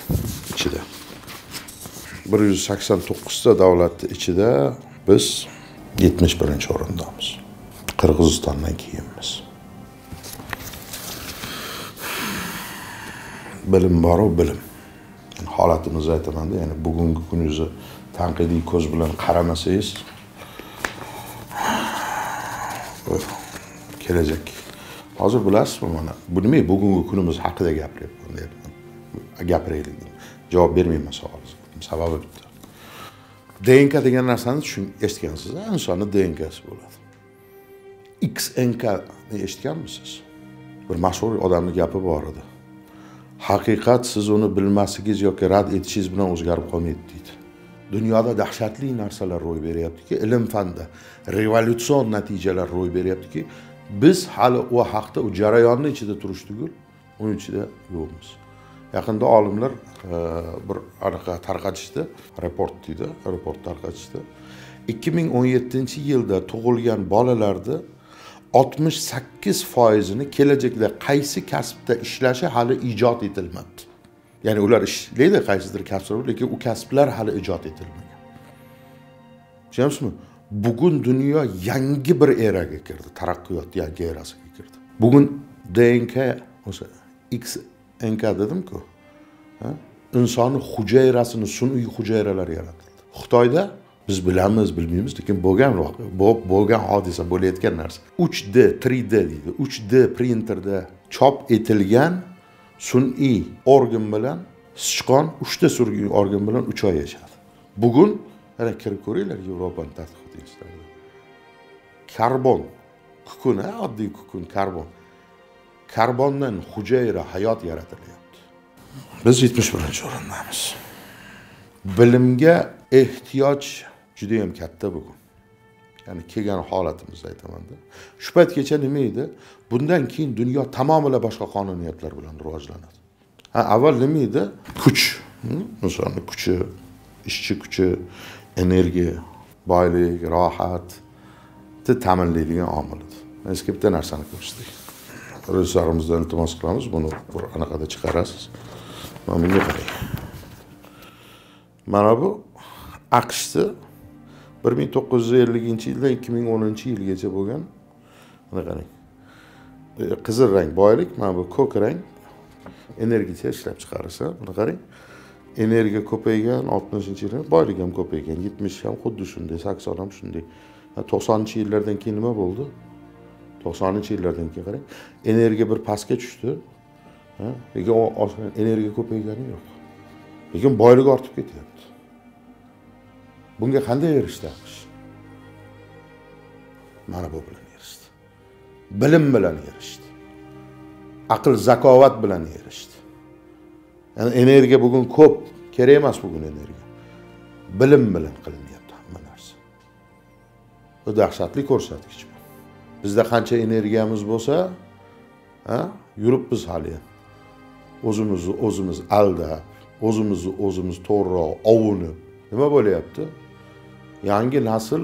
ichida bir yuz sakson to'qqizta davlatni ichida biz yetmish birinchi o'rindamiz qirg'izistondan keyinmiz. Bilim boru bilim. Holatimizni aytamanda ya'ni bugungi kuningizni tanqidiy ko'z bilan qaramasangiz kelajak. Hozir bilasizmi mana bu nima bugungi kunimiz haqida gapiryapman deyapman. Gapiraylik. Javob bermayman savolingizga sababi bitta dnk degan narsani tushun eshitgansiz insonni dnkasi bo'ladi. Xnkni eshitganmisiz? Bir mashhur odamni gapi bor edi. Haqiqat siz uni bilmasligingiz yoki rad etishingiz bilan o'zgarib qolmaydi deydi. Dunyoda dahshatli narsalar ro'y beryaptiki ilm fanda revolyutsion natijalar ro'y beryaptiki biz hali u haqda u jarayonni ichida turish tugul uni ichida yo'qmiz. Yaqinda olimlar e, bir anaqa tarqatishdi. Report deydi report tarqatishdi. ikki ming o'n yettinchi yilda tug'ilgan bolalarni oltmish sakkiz foizini kelajakda qaysi kasbda ishlashi hali ijod etilmabdi. Ya'ni ular ishlaydi qaysidir kasblar lekin u kasblar hali ijod etilmagan. Tushunyapsizmi bugun dunyo yangi bir eraga kirdi taraqqiyot yangi erasiga kirdi. Bugun dnk o'sha x enka dedimku insonni hujayrasini sun'iy hujayralar yaratildi. Xitoyda biz bilamiz bilmaymiz lekin bo'lgan bo'lgan hodisa bo'layotgan narsa. uch d 3 d deydi. uch d printerda chop etilgan sun'iy organ bilan sichqon uchta sun'iy organ bilan uch oy yashadi. Bugun ana kirib ko'ringlar yevropani tadqiqot institutlarida. Karbon kukun oddiy kukun karbon. Karbondan hujayra hayot yaratilyapti. Biz yetmish birinchi o'rindamiz. Bilimga ehtiyoj judayam katta bugun. Ya'ni kelgan holatimizni aytamanda shu paytgacha nima edi? Bundan keyin dunyo tamomila boshqa qonuniyatlar bilan rivojlanadi. Ha avval nima edi? Kuch. Insonni kuchi ishchi kuchi energiya boylik rohatni ta'minlaydigan omil edi. Sizga bitta narsani ko'rsatdik rejissorimizdan iltimos qilamiz. Buni bir anaqada chiqarasiz. Mana bunga qarang mana bu aqshni bir ming to'qqiz yuz elliginchi yildan ikki ming o'ninchi yilgacha bo'lgan mana qarang e, qizil rang boylik mana bu ko'k rang. Energetika ishlab chiqarishi buni qarang energiya ko'paygan oltmishinchi yillar boylik ham ko'paygan yetmish ham xuddi shunday sakson ham shunday. To'qsoninchi yillardan keyin nima bo'ldi? To'qsoninchi yillardan keyin qarang energiya bir pastga tushdi. Lekin energiya ko'paygani yo'q. Lekin boylik ortib ketyapti. Bunga qanday erishdi aqsh mana bu bilan erishdi. Bilim bilan erishdi. Aql zakovat bilan erishdi. Ya'ni energiya bugun ko'p kerak emas bugun energiya. Bilim bilan qilinyapti hamma narsa. Bu dahshatli ko'rsatkich bizda qancha energiyamiz bo'lsa yuribmiz hali. O'zimizni o'zimiz aldab o'zimizni o'zimiz to'g'riroq ovunib nima bo'lyapti? Yangi nasl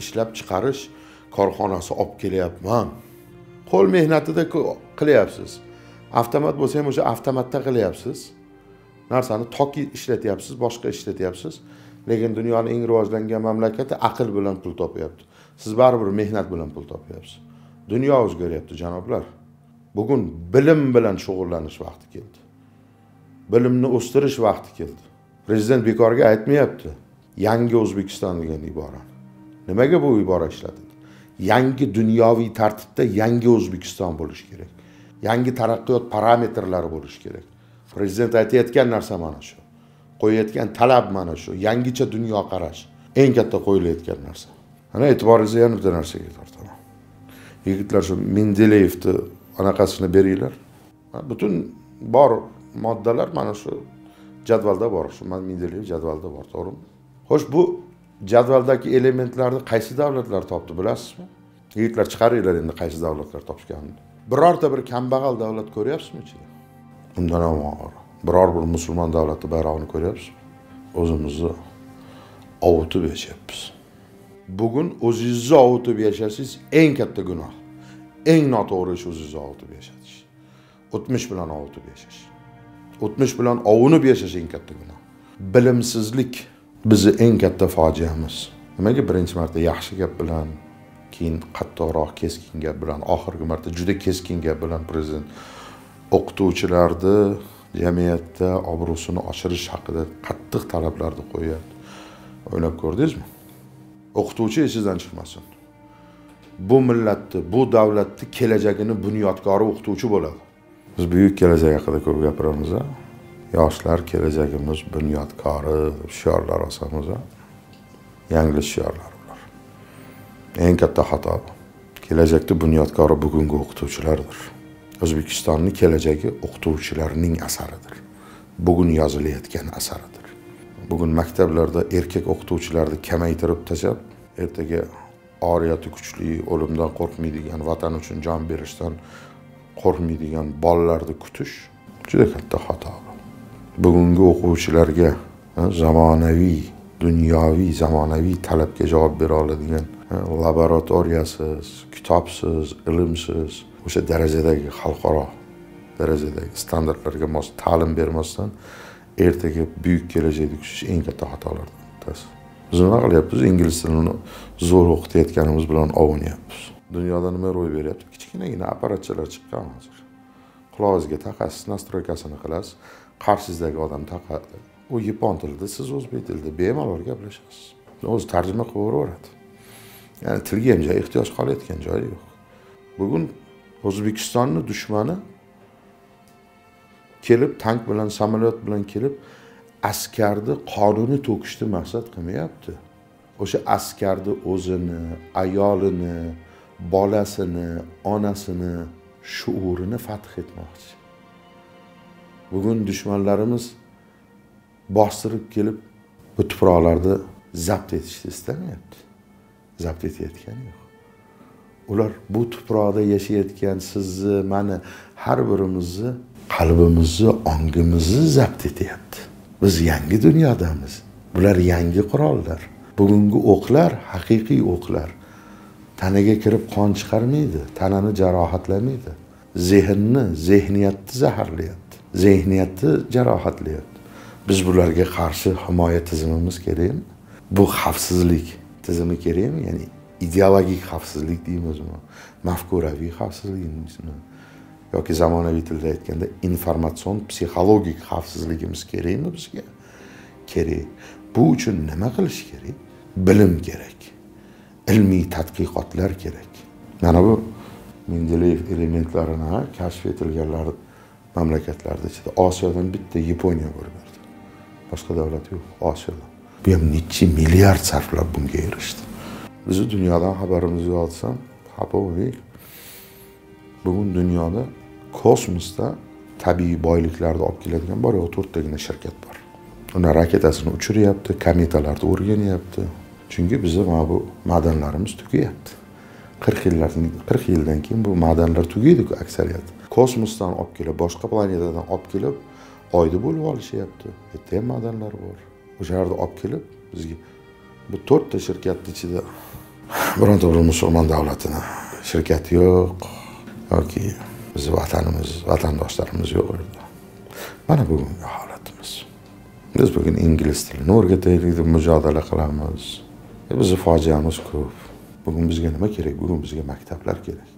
ishlab chiqarish korxonasi olib kelyapman. Qo'l mehnatida qilyapsiz. Avtomat bo'lsa ham o'sha avtomatda qilyapsiz. Narsani toki ishlatyapsiz boshqa ishlatyapsiz. Lekin dunyoni eng rivojlangan mamlakati aql bilan pul topyapti. Siz baribir mehnat bilan pul topyapsiz. Dunyo o'zgaryapti janoblar. Bugun bilim bilan shug'ullanish vaqti keldi. Bilimni o'stirish vaqti keldi. Prezident bekorga aytmayapti. Yangi o'zbekiston degan iborani nimaga bu ibora ishlatildi yangi dunyoviy tartibda yangi o'zbekiston bo'lishi kerak. Yangi taraqqiyot parametrlari bo'lishi kerak. Prezident aytayotgan narsa mana shu. Qo'yayotgan talab mana shu. Yangicha dunyoqarash eng katta qo'yilayotgan narsa. Ana e'tiboringizni yana bitta narsaga tortaman yigitlar shu mendeleyevni anaqasini beringlar. Butun bor moddalar mana shu jadvalda bor shu mendeleyev jadvalda bor to'g'rimi? Xo'sh bu jadvaldagi elementlarni qaysi davlatlar topdi bilasizmi? Yigitlar chiqaringlar endi qaysi davlatlar topishganini birorta bir kambag'al davlat ko'ryapsizmi ichida undan ham og'ir. Biror bir musulmon davlatni bayrog'ini ko'ryapsizmi? O'zimizni ovutib yashayapmiz. Bugun o'zingizni ovutib yashashingiz eng katta gunoh eng noto'g'ri ish o'zingizni ovutib yashatish o'tmish bilan ovutib yashash. O'tmish bilan ovunib yashash eng katta gunoh. Bilimsizlik bizni eng katta fojiamiz. Nimaga birinchi marta yaxshi gap bilan keyin qattiqroq keskin gap bilan oxirgi marta juda keskin gap bilan prezident o'qituvchilarni jamiyatda obro'sini oshirish haqida qattiq talablarni qo'yadi. O'ylab ko'rdingizmi? O'qituvchi esingizdan chiqmasin. Bu millatni bu davlatni kelajagini bunyodkori o'qituvchi bo'ladi. Biz buyuk kelajak haqida ko'p gapiramiz yoshlar kelajagimiz bunyodkori deb shiorlar osamiz yanglish shiorlar ular. Eng katta xato bu. Kelajakni bunyodkori bugungi o'qituvchilardir. O'zbekistonni kelajagi o'qituvchilarning asaridir. Bugun yozilayotgan asaridir. Bugun maktablarda erkak o'qituvchilarni kamaytirib tashlab ertaga oriyati kuchli o'limdan qo'rqmaydigan vatan uchun jon berishdan qo'rqmaydigan bolalarni kutish juda katta xato. Bugungi o'quvchilarga zamonaviy dunyoviy zamonaviy talabga javob bera oladigan laboratoriyasiz kitobsiz ilmsiz o'sha darajadagi xalqaro darajadagi standartlarga mos ta'lim bermasdan ertaga buyuk kelajakni kushish eng katta xatolardan bittasi biz nima qilyapmiz ingliz tilini zo'r o'qitayotganimiz bilan ovunyapmiz. Dunyoda nima ro'y beryapti? Kichkinagina apparatchalar chiqqan hozir qulog'ingizga taqasiz nastroykasini qilasiz qarshingizdagi odam taqadi u yapon tilida siz o'zbek tilida bemalol gaplashasiz. O'zi tarjima qilib yuboraveradi. Ya'ni tilga ham ehtiyoj qolayotgan joyi yo'q. Bugun o'zbekistonni dushmani kelib tank bilan samolyot bilan kelib askarni qonini to'kishni maqsad qilmayapti. O'sha askarni o'zini ayolini bolasini onasini shuurini fath etmoqchi. Bugun dushmanlarimiz bostirib kelib bu tuproqlarni zabt etishni istamayapti zabt etayotgani yo'q. Ular bu tuproqda yashayotgan sizni mani har birimizni qalbimizni ongimizni zabt etyapti. Biz yangi dunyodamiz. Bular yangi qurollar. Bugungi o'qlar haqiqiy o'qlar. Tanaga kirib qon chiqarmaydi tanani jarohatlamaydi. Zehnni zehniyatni zaharlayapti. Zehniyatni jarohatlayapti. Biz bularga qarshi himoya tizimimiz kerakmi? Bu xavfsizlik tizimi kerakmi? Ya'ni ideologik xavfsizlik deymizmi mafkuraviy xavfsizligimizmi yoki zamonaviy tilda aytganda informatsion psixologik xavfsizligimiz kerakmi bizga? Kerak. Bu uchun nima qilish kerak? Bilim kerak. Ilmiy tadqiqotlar kerak. Mana bu mendeleyev elementlarini kashf etilganlar mamlakatlarni ichida. Osiyodan bitta yaponiya bo'laverdi boshqa davlat yo'q osiyodan bu ham necha milliard sarflab bunga erishdi. Bizni dunyodan xabarimiz yo'q desam xafa bo'lmang bugun dunyoda kosmosda tabiiy boyliklarni olib keladigan bor yo'q to'rttagina shirkat bor. Uni raketasini uchiryapti kometalarni o'rganyapti. Chunki bizni mana bu madanlarimiz tugayapti. Qirq yillardan qirq yildan keyin bu madanlar tugaydiku aksariyati kosmosdan olib kelib boshqa planetadan olib kelib oyni bo'lib olishyapti. Bu yerda ham madanlar bor. O'shalarni olib kelib bizga bu to'rtta shirkatni ichida bironta bir musulmon davlatini shirkati yo'q yoki bizni vatanimiz vatandoshlarimiz yo'q u mana bugungi holatimiz. Biz bugun ingliz tilini o'rgataylik deb mujodala qilamiz. E, bizni fojiamiz ko'p. Bugun bizga nima kerak? Bugun bizga maktablar kerak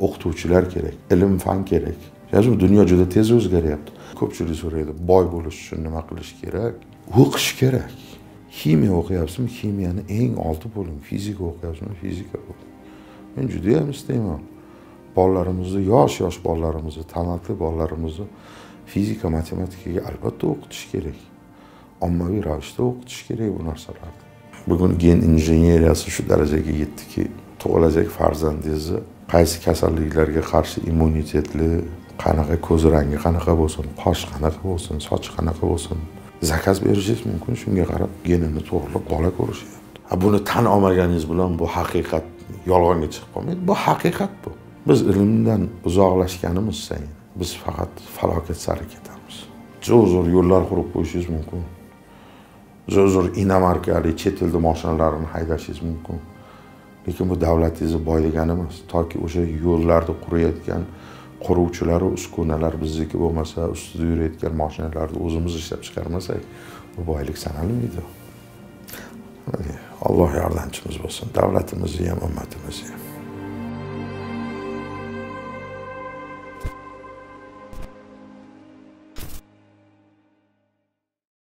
o'qituvchilar kerak ilm fan kerak. Hozir dunyo juda tez o'zgaryapti. Ko'pchilik so'raydi boy bo'lish uchun nima qilish kerak? O'qish kerak. Ximiya o'qiyapsizmi? Ximiyani eng olti bo'ling fizika o'qiyapsizmi? Fizika o'qing men judayam istayman. Bolalarimizni yosh yosh bolalarimizni talantli bolalarimizni fizika matematikaga albatta o'qitish kerak. Ommaviy ravishda o'qitish kerak bu narsalarni. Bugun gen injeneriyasi shu darajaga yetdiki tug'ilajak farzandingizni qaysi kasalliklarga qarshi immunitetli qanaqa ko'z rangi qanaqa bo'lsin qosh qanaqa bo'lsin soch qanaqa bo'lsin zakaz berishingiz mumkin. Shunga qarab genini to'g'irlab bola ko'rishyapti. Buni tan olmaganingiz bilan bu haqiqat yolg'onga chiqib qolmaydi. Bu haqiqat bu. Biz ilmdan uzoqlashganimiz sayin biz faqat falokat sari ketamiz zo'r zo'r yo'llar qurib qo'yishingiz mumkin. Zo'r zo'r inomarkali chet elda moshinalarini haydashingiz mumkin. Lekin bu davlatingizni boyligani emas toki o'sha yo'llarni qurayotgan quruvchilaru uskunalar bizniki bo'lmasa ustida yurayotgan mashinalarni o'zimiz ishlab chiqarmasak bu boylik sanalmaydi alloh yordamchimiz bo'lsin davlatimizni ham ummatimizni ham.